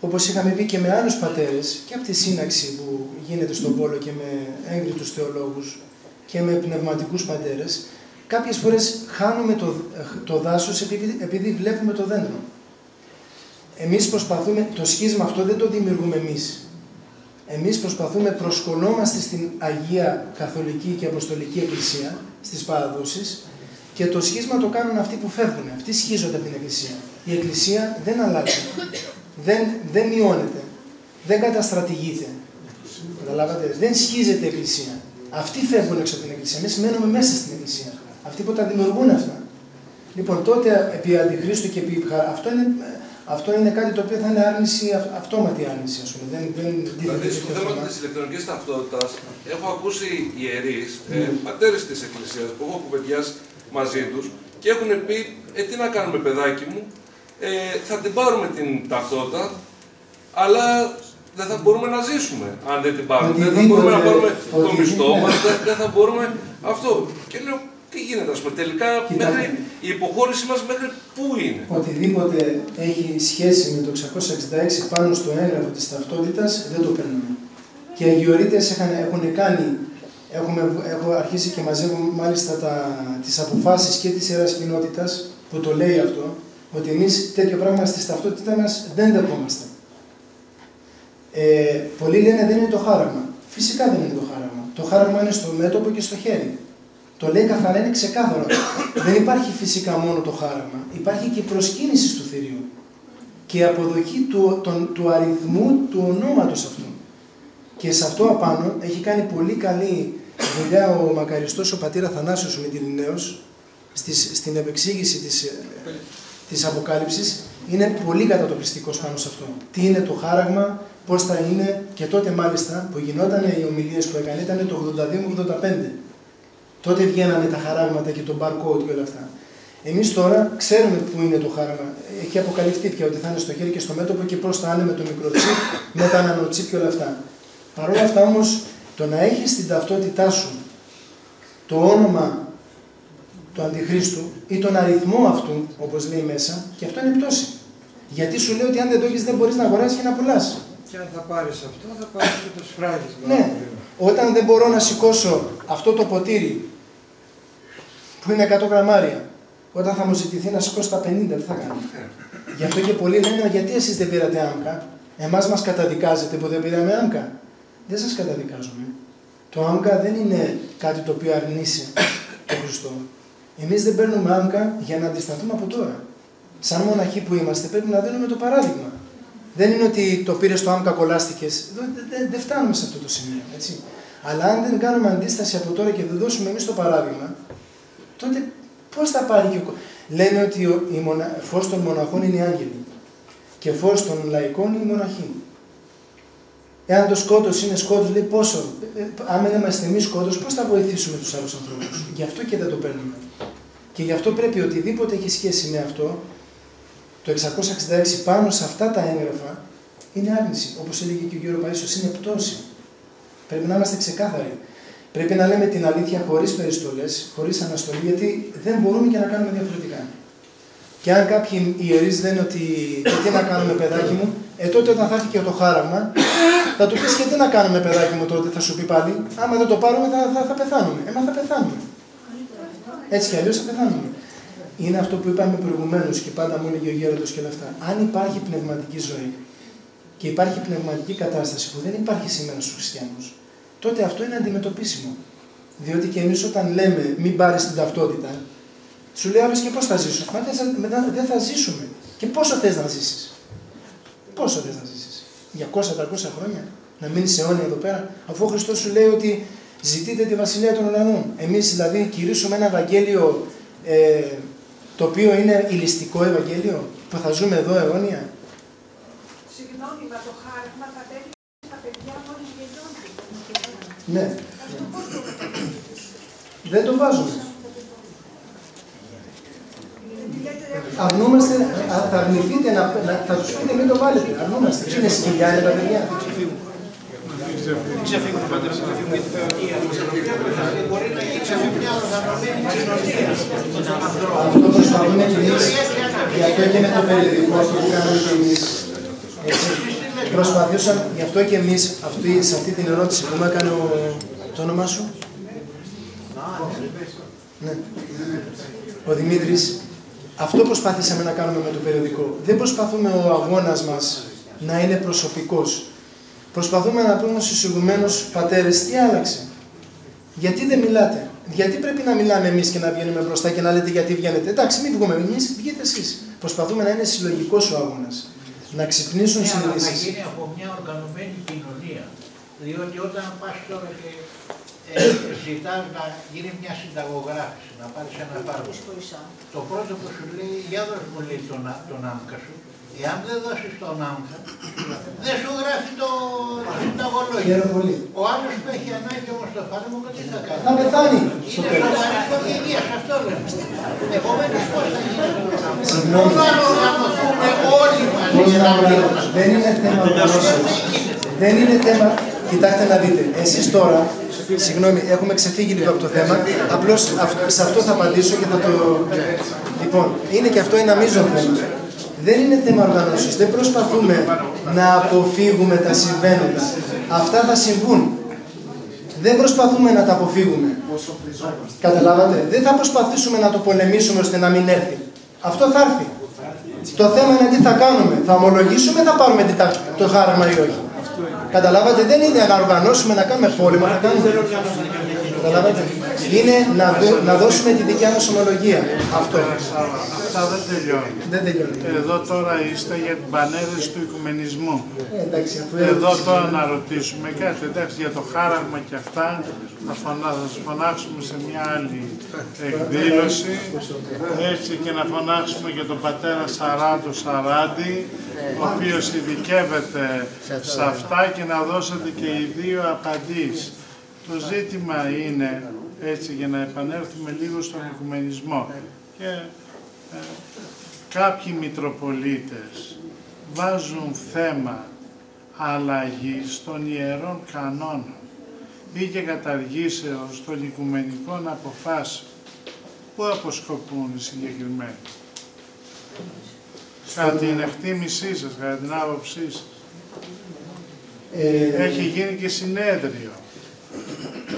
όπως είχαμε πει και με άλλους πατέρες, και από τη σύναξη που γίνεται στον Πόλο και με έγκριτους θεολόγους και με πνευματικούς πατέρες, κάποιες φορές χάνουμε το, το δάσος επειδή, επειδή βλέπουμε το δέντρο. Εμείς προσπαθούμε, το σχίσμα αυτό δεν το δημιουργούμε εμείς. Εμείς προσπαθούμε, προσκολόμαστε στην Αγία Καθολική και Αποστολική Εκκλησία, στις παραδόσεις, και το σχίσμα το κάνουν αυτοί που φεύγουν. Αυτοί σχίζονται από την Εκκλησία. Η Εκκλησία δεν αλλάζει. δεν, δεν μειώνεται. Δεν καταστρατηγείται. Καταλάβατε; Δεν σχίζεται η Εκκλησία. Αυτοί φεύγουν έξω από την Εκκλησία. Εμείς μένουμε μέσα στην Εκκλησία. Αυτοί που τα δημιουργούν αυτά. Λοιπόν, τότε επί Αντιχρίστου και επί Χα- αυτό είναι, αυτό είναι κάτι το οποίο θα είναι άρνηση, αυ- αυτόματη άρνηση, ας πούμε. Δεν, δεν Δηλαδή, τίθεται στο τέτοιο θέμα θέμα. της ηλεκτρονικής ταυτότητας, έχω ακούσει ιερείς, ε, πατέρες της Εκκλησίας που έχω κουβεντιάσει μαζί τους και έχουν πει: Ε, τι να κάνουμε, παιδάκι μου, ε, θα την πάρουμε την ταυτότητα, αλλά δεν θα μπορούμε να ζήσουμε αν δεν την πάρουμε. Δεν θα μπορούμε να πάρουμε το Οτιδήποτε- μισθό μας, δεν, δεν θα μπορούμε αυτό. Και λέω: Τι γίνεται, ας πούμε, τελικά Κοιτάξτε. μέχρι, η υποχώρησή μας μέχρι πού είναι; Οτιδήποτε έχει σχέση με το 666 πάνω στο έγγραφο της ταυτότητας δεν το παίρνουμε. Και οι αγιορείτες είχαν, έχουν κάνει, έχουμε, έχω αρχίσει και μαζεύω μάλιστα τα, τις αποφάσεις και της Ιεράς Κοινότητας που το λέει αυτό, ότι εμείς τέτοιο πράγμα στη ταυτότητα μας δεν δεχόμαστε. Ε, πολλοί λένε δεν είναι το χάραγμα. Φυσικά δεν είναι το χάραγμα. Το χάραγμα είναι στο μέτωπο και στο χέρι. Το λέει καθαρά, είναι ξεκάθαρο. δεν υπάρχει φυσικά μόνο το χάραγμα. Υπάρχει και η προσκύνηση του θηρίου. Και η αποδοχή του, τον- του αριθμού του ονόματος αυτού. Και σε αυτό απάνω έχει κάνει πολύ καλή δουλειά ο μακαριστός ο πατήρ Αθανάσιος ο Μητυριναίος στις, στην επεξήγηση της, ε, της Αποκάλυψης είναι πολύ κατατοπιστικός πάνω σε αυτό. Τι είναι το χάραγμα, πώς θα είναι και τότε μάλιστα που γινόταν οι ομιλίες που έκανε ήταν το 82 με 85. Τότε βγαίνανε τα χαράγματα και το barcode και όλα αυτά. Εμείς τώρα ξέρουμε πού είναι το χάραγμα. Έχει αποκαλυφθεί πια ότι θα είναι στο χέρι και στο μέτωπο και πώς θα είναι με το μικροτσίπ, με τα νανοτσίπ και όλα αυτά. Παρ' όλα αυτά όμως, το να έχεις στην ταυτότητά σου το όνομα του Αντιχρίστου ή τον αριθμό αυτού, όπως λέει μέσα, και αυτό είναι πτώση. Γιατί σου λέει ότι αν δεν το έχεις, δεν μπορείς να αγοράσεις και να πουλάς. Και αν θα πάρεις αυτό, θα πάρεις και το σφράγισμα. Ναι, όταν δεν μπορώ να σηκώσω αυτό το ποτήρι που είναι 100 γραμμάρια, όταν θα μου ζητηθεί να σηκώσω τα 50, τι θα κάνω; Γι' αυτό και πολλοί λένε, γιατί εσείς δεν πήρατε άμκα, εμάς μας καταδικάζετε που δεν πήραμε άμκα. Δεν σας καταδικάζουμε. Το άμκα δεν είναι κάτι το οποίο αρνήσει το Χριστό. Εμείς δεν παίρνουμε άμκα για να αντισταθούμε από τώρα. Σαν μοναχοί που είμαστε πρέπει να δίνουμε το παράδειγμα. Δεν είναι ότι το πήρες στο άμκα κολλάστηκες. Δεν, δεν, δεν φτάνουμε σε αυτό το σημείο. Έτσι. Αλλά αν δεν κάνουμε αντίσταση από τώρα και δεν δώσουμε εμείς το παράδειγμα, τότε πώς θα πάρει και ο. Λένε ότι η μονα... φως των μοναχών είναι οι άγγελοι και φως των λαϊκών είναι οι μοναχοί. Εάν το σκότος είναι σκότος, λέει πόσο. Ε, ε, αν δεν είμαστε εμεί σκότος, πώς θα βοηθήσουμε τους άλλους ανθρώπους; Γι' αυτό και δεν το παίρνουμε. Και γι' αυτό πρέπει οτιδήποτε έχει σχέση με αυτό, το 666 πάνω σε αυτά τα έγγραφα είναι άρνηση. Όπως έλεγε και ο Γιώργος Παΐσιος, είναι πτώση. Πρέπει να είμαστε ξεκάθαροι. Πρέπει να λέμε την αλήθεια χωρίς περιστολές, χωρίς αναστολή, γιατί δεν μπορούμε και να κάνουμε διαφορετικά. Και αν κάποιοι ιερείς λένε ότι τι να κάνουμε, παιδάκι μου, ε, τότε όταν θα έρθει και το χάραμα, θα του πεις και τι να κάνουμε, παιδάκι μου, τότε θα σου πει πάλι, άμα δεν το πάρουμε θα, θα, θα πεθάνουμε. Ε, μα θα πεθάνουμε. Έτσι κι αλλιώς θα πεθάνουμε. Είναι αυτό που είπαμε προηγουμένως και πάντα μου έλεγε ο Γέροντο και όλα αυτά. Αν υπάρχει πνευματική ζωή και υπάρχει πνευματική κατάσταση που δεν υπάρχει σήμερα στους χριστιανούς, τότε αυτό είναι αντιμετωπίσιμο. Διότι και εμείς όταν λέμε μην πάρεις την ταυτότητα, σου λέει άλλος και πώς θα ζήσω; Μα δεν θα ζήσουμε. Και πόσο θες να ζήσεις; Πόσο θες να ζήσεις; 200-300 χρόνια; Να μείνεις αιώνια εδώ πέρα; Αφού ο Χριστός σου λέει ότι ζητείτε τη βασιλεία των ουρανών. Εμείς δηλαδή κηρύσουμε ένα Ευαγγέλιο ε, το οποίο είναι ηλιστικό Ευαγγέλιο που θα ζούμε εδώ αιώνια; Συγγνώμη, μα το χάρμα θα τέλει στα παιδιά μόλις γεννιόνται. Ναι. Αυτό πώς το Δεν το βάζουμε. Αρνούμαστε, α, θα αρνηθείτε να, να θα τους πείτε μην το βάλετε. Αρνούμαστε. Τι είναι σκυλιά είναι τα παιδιά; Ξεφύγουν πατέρα, ξεφύγουν γιατί μπορεί να γίνει μια οργανωμένη κοινωνία των ανθρώπων. Αυτό προσπαθούμε και εμείς, γι' αυτό και με το περιοδικό, αυτό που κάνουμε και εμείς. Έτσι. Προσπαθήσαμε, γι' αυτό και εμείς, αυτή, σε αυτή την ερώτηση που μου έκανε ο, το όνομά σου. Ναι. Ο Δημήτρης, αυτό προσπαθήσαμε να κάνουμε με το περιοδικό. Δεν προσπαθούμε ο αγώνας μας να είναι προσωπικός. Προσπαθούμε να πούμε στους ηγουμένους πατέρες τι άλλαξε; Γιατί δεν μιλάτε; Γιατί πρέπει να μιλάμε εμείς και να βγαίνουμε μπροστά και να λέτε γιατί βγαίνετε; Εντάξει, μην βγούμε εμείς, βγείτε εσείς. Προσπαθούμε να είναι συλλογικός ο αγώνας. Να ξυπνήσουν ναι, συνειδήσεις. Να γίνει από μια οργανωμένη κοινωνία. Διότι όταν πας τώρα και ε, ζητάς να γίνει μια συνταγογράφηση, να πάρεις ένα φάρμακο. Το πρώτο που σου λέει, για δώσ' μου λέει τον, τον άμκα σου, Εάν δεν δώσεις τον άμκα, δεν σου γράφει το συνταγολόγιο. Χαίρομαι πολύ. Ο άλλος που έχει ανάγκη όμως το φάρμακο, τι θα κάνει; Θα πεθάνει. Είναι σοβαρή κομμωδία, αυτό λέμε. Επομένως πώς θα γίνει; Συγγνώμη. Πώς να οργανωθούμε όλοι μαζί Πώς για να να οργανώσουμε. Δεν είναι θέμα οργανώσεως. Δεν είναι θέμα. Κοιτάξτε να δείτε. Εσείς τώρα, συγγνώμη, έχουμε ξεφύγει λίγο από το θέμα. Απλώς σε αυτό θα απαντήσω και θα το. Λοιπόν, είναι και αυτό ένα μείζον θέμα. Δεν είναι θέμα οργανώσεως. Δεν προσπαθούμε να αποφύγουμε τα συμβαίνοντα. Αυτά θα συμβούν. Δεν προσπαθούμε να τα αποφύγουμε. Καταλάβατε; Δεν θα προσπαθήσουμε να το πολεμήσουμε ώστε να μην έρθει. Αυτό θα έρθει. Το θέμα είναι τι θα κάνουμε. Θα ομολογήσουμε ή θα πάρουμε το χάραμα ή όχι. Καταλάβατε; Δεν είναι να οργανώσουμε, να κάνουμε πόλεμο. Θα κάνουμε. Καταλάβατε; Είναι να, δω, να δώσουμε τη δικιά μας ομολογία. Αυτό. Αυτά δεν τελειώνουν. Δεν τελειώνει. Εδώ τώρα είστε για την πανέδρυση του οικουμενισμού. Ε, εντάξει, αφού Εδώ ερώτηση- τώρα να ρωτήσουμε κάτι, εντάξει, για το χάραγμα και αυτά θα, φωνά, θα σας φωνάξουμε σε μια άλλη εκδήλωση έτσι και να φωνάξουμε για τον πατέρα Σαράντο Σαράντη ο οποίος ειδικεύεται σε αυτά και να δώσετε και οι δύο απαντήσεις. Το ζήτημα είναι, έτσι για να επανέλθουμε λίγο στον οικουμενισμό και ε, κάποιοι Μητροπολίτες βάζουν θέμα αλλαγής των ιερών κανόνων ή και καταργήσεως των οικουμενικών αποφάσεων. Πού αποσκοπούν οι συγκεκριμένοι. Κατά την εκτίμησή σας, κατά την άποψή σας. Ε, Έχει γίνει και συνέδριο.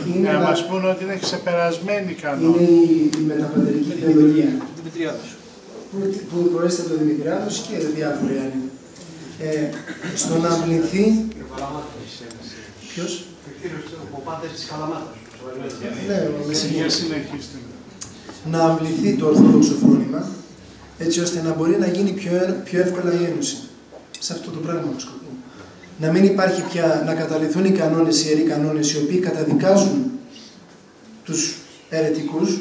Είναι Για να ένα- μας πούνε ότι είναι ξεπερασμένοι είναι κανόνες. η, η μεταπατρική θεολογία. Δημητριάδος. Που, που προέρχεται από το Δημητριάδος και διάφοροι άλλοι. Ε, στο να αμβληθεί. Ποιος; Ο πάτερ της Καλαμάτας. Ναι, ο Μεσσηνίας. Για συνεχίστε. να αμβληθεί το ορθόδοξο φρόνημα, έτσι ώστε να μπορεί να γίνει πιο, έ- πιο εύκολα η ένωση. Σε αυτό το πράγμα που σκοπό. Να μην υπάρχει πια, να καταληθούν οι κανόνες, οι ιεροί κανόνες, οι οποίοι καταδικάζουν τους αιρετικούς,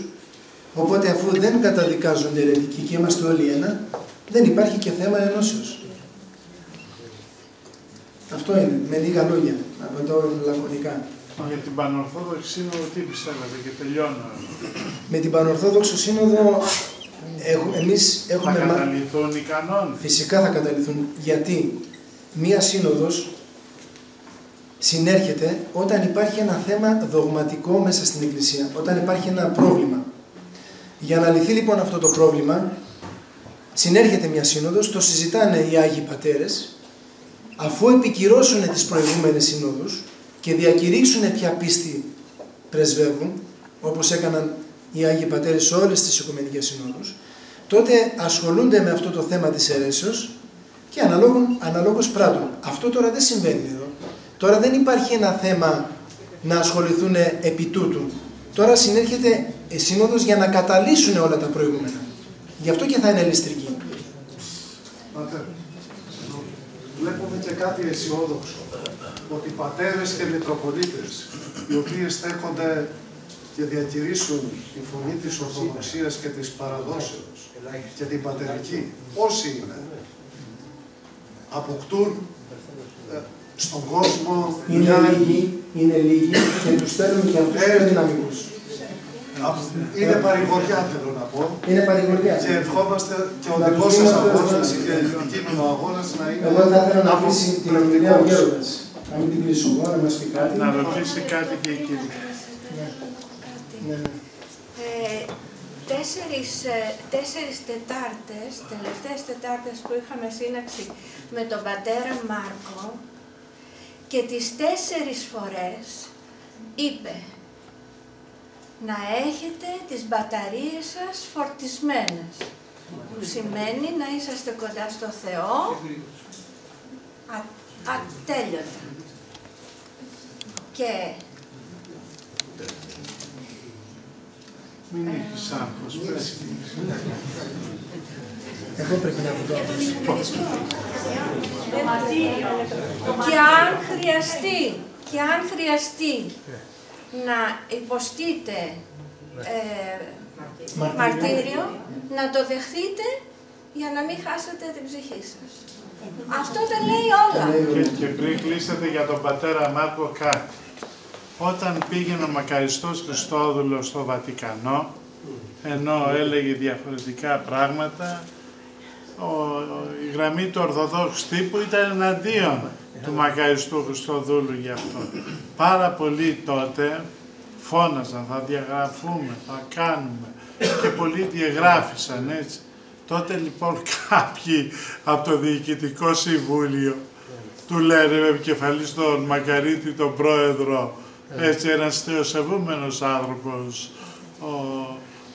οπότε αφού δεν καταδικάζονται αιρετικοί και είμαστε όλοι ένα, δεν υπάρχει και θέμα ενώσεως. Αυτό είναι, με λίγα λόγια, απαντώ λακωνικά. Για την Πανορθόδοξη Σύνοδο τι πιστεύετε και τελειώνω. Με την Πανορθόδοξο Σύνοδο έχουμε, εμείς Θα έχουμε... μα- καταληθούν οι κανόνες. Φυσικά θα καταληθούν. Γιατί; Μία σύνοδος συνέρχεται όταν υπάρχει ένα θέμα δογματικό μέσα στην Εκκλησία, όταν υπάρχει ένα πρόβλημα. Για να λυθεί λοιπόν αυτό το πρόβλημα, συνέρχεται μια σύνοδος, το συζητάνε οι Άγιοι Πατέρες, αφού επικυρώσουν τις προηγούμενες συνόδους και διακηρύξουν ποια πίστη πρεσβεύουν, όπως έκαναν οι Άγιοι Πατέρες σε όλες τις Οικουμενικές Συνόδους, τότε ασχολούνται με αυτό το θέμα της αιρέσεως και αναλόγως, αναλόγως πράττουν. Αυτό τώρα δεν συμβαίνει εδώ. Τώρα δεν υπάρχει ένα θέμα να ασχοληθούν επί τούτου. Τώρα συνέρχεται η σύνοδος για να καταλύσουν όλα τα προηγούμενα. Γι' αυτό και θα είναι ελιστρική. Πάτερ, βλέπουμε και κάτι αισιόδοξο. Ότι πατέρες και μητροπολίτες, οι οποίοι στέκονται και διακηρύσουν τη φωνή της Ορθοδοξίας και της παραδόσεως και την πατερική, όσοι είναι, αποκτούν ε, στον κόσμο Είναι μια λίγοι, είναι λίγοι και τους στέλνουν και αυτούς πιο δυναμικούς. Είναι παρηγοριά θέλω να πω. Είναι παρηγοριά. Και ευχόμαστε και ο Να δικός τους σας δίνουμε το αγώνας Θεό. και κείμενο αγώνας να είναι Εγώ θα ήθελα να από- αφήσει την ομιλία ο Γέροντας. Να μην την κλείσω εγώ, να μας πει κάτι. Να ρωτήσει κάτι και η κυρία. Ναι, ναι. Ε, τέσσερις, ε, τέσσερις Τετάρτες, τελευταίες Τετάρτες που είχαμε σύναξη με τον πατέρα Μάρκο και τις τέσσερις φορές είπε να έχετε τις μπαταρίες σας φορτισμένες που σημαίνει να είσαστε κοντά στο Θεό α, ατέλειωτα. Και Μην έχεις άγχος, πες. Εγώ πρέπει να βγω. Και αν χρειαστεί, και αν χρειαστεί να υποστείτε ε, Μαρτύριο. μαρτύριο, να το δεχτείτε για να μην χάσετε την ψυχή σας. Αυτό τα λέει όλα. Και, και πριν κλείσετε για τον πατέρα Μάρκο κάτι. Όταν πήγαινε ο μακαριστός Χριστόδουλος στο Βατικανό, ενώ έλεγε διαφορετικά πράγματα, ο, ο- η γραμμή του Ορθοδόξου τύπου ήταν εναντίον του μακαριστού Χριστοδούλου γι' αυτό. Πάρα πολλοί τότε φώναζαν, θα διαγραφούμε, θα κάνουμε και πολλοί διαγράφησαν έτσι. Τότε λοιπόν κάποιοι από το Διοικητικό Συμβούλιο του λένε με επικεφαλής τον Μακαρίτη τον πρόεδρο, έτσι ένας θεοσεβούμενος άνθρωπος, ο,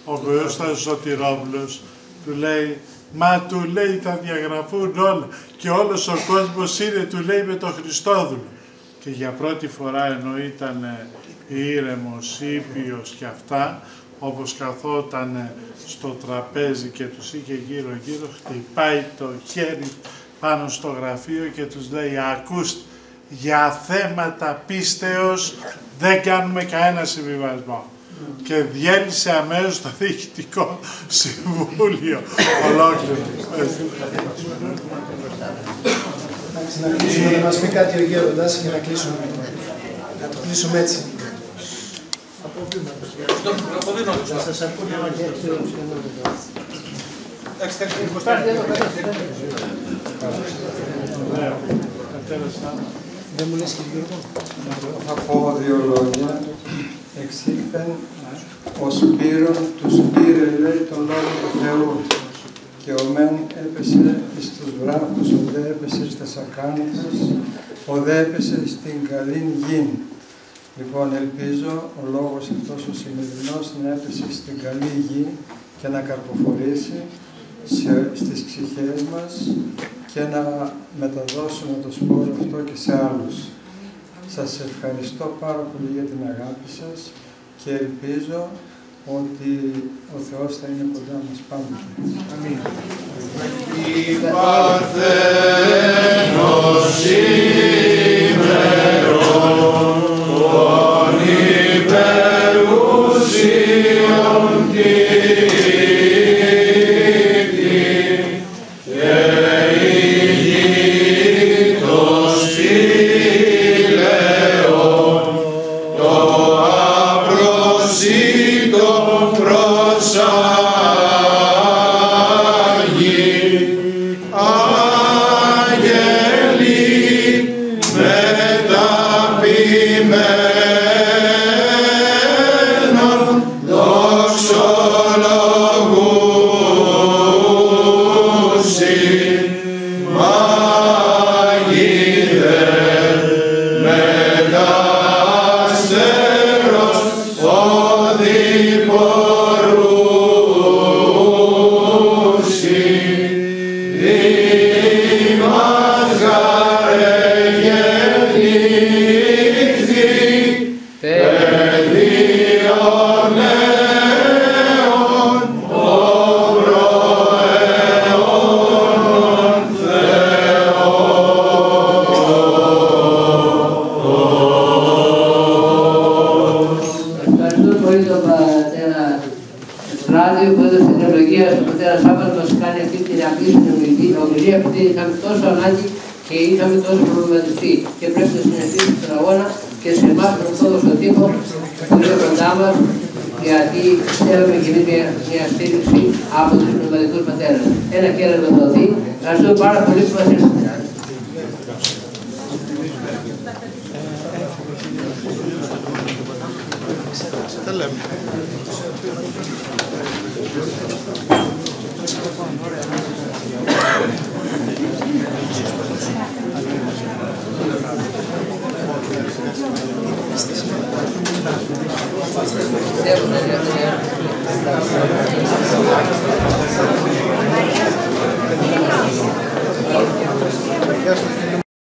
ο Κωστάς Σωτηρόπουλος, του λέει, μα του λέει θα διαγραφούν όλα και όλος ο κόσμος είναι, του λέει με τον Χριστόδουλο. Και για πρώτη φορά ενώ ήταν ήρεμος, ήπιος και αυτά, όπως καθόταν στο τραπέζι και τους είχε γύρω γύρω, χτυπάει το χέρι πάνω στο γραφείο και τους λέει «Ακούστε, για θέματα πίστεως δεν κάνουμε κανένα συμβιβασμό». Και διέλυσε αμέσως το διοικητικό συμβούλιο ολόκληρο. Εντάξει, να κλείσουμε, να μας πει κάτι ο Γέροντας και να κλείσουμε. Να το κλείσουμε έτσι. Θα σας ακούνε όλοι. Εντάξει, Δεν μου λες και Γιώργο. Θα πω δύο λόγια. Εξήλθεν ο Σπύρον, τους πήρε λέει τον λόγο του Θεού και ο μεν έπεσε στους βράχους, ο δε έπεσε στα σακάνθες, ο δε έπεσε στην καλήν γη. Λοιπόν, ελπίζω ο λόγος αυτός ο σημερινός να έπεσε στην καλή γη και να καρποφορήσει σε, στις ψυχές μας και να μεταδώσουμε το σπόρο αυτό και σε άλλους. Σας ευχαριστώ πάρα πολύ για την αγάπη σας και ελπίζω ότι ο Θεός θα είναι κοντά μας πάντοτε. Αμήν. Παρθένος ημερών, πνευματικούς πατέρες. Ένα κέρα να δοθεί. Ευχαριστούμε πάρα πολύ που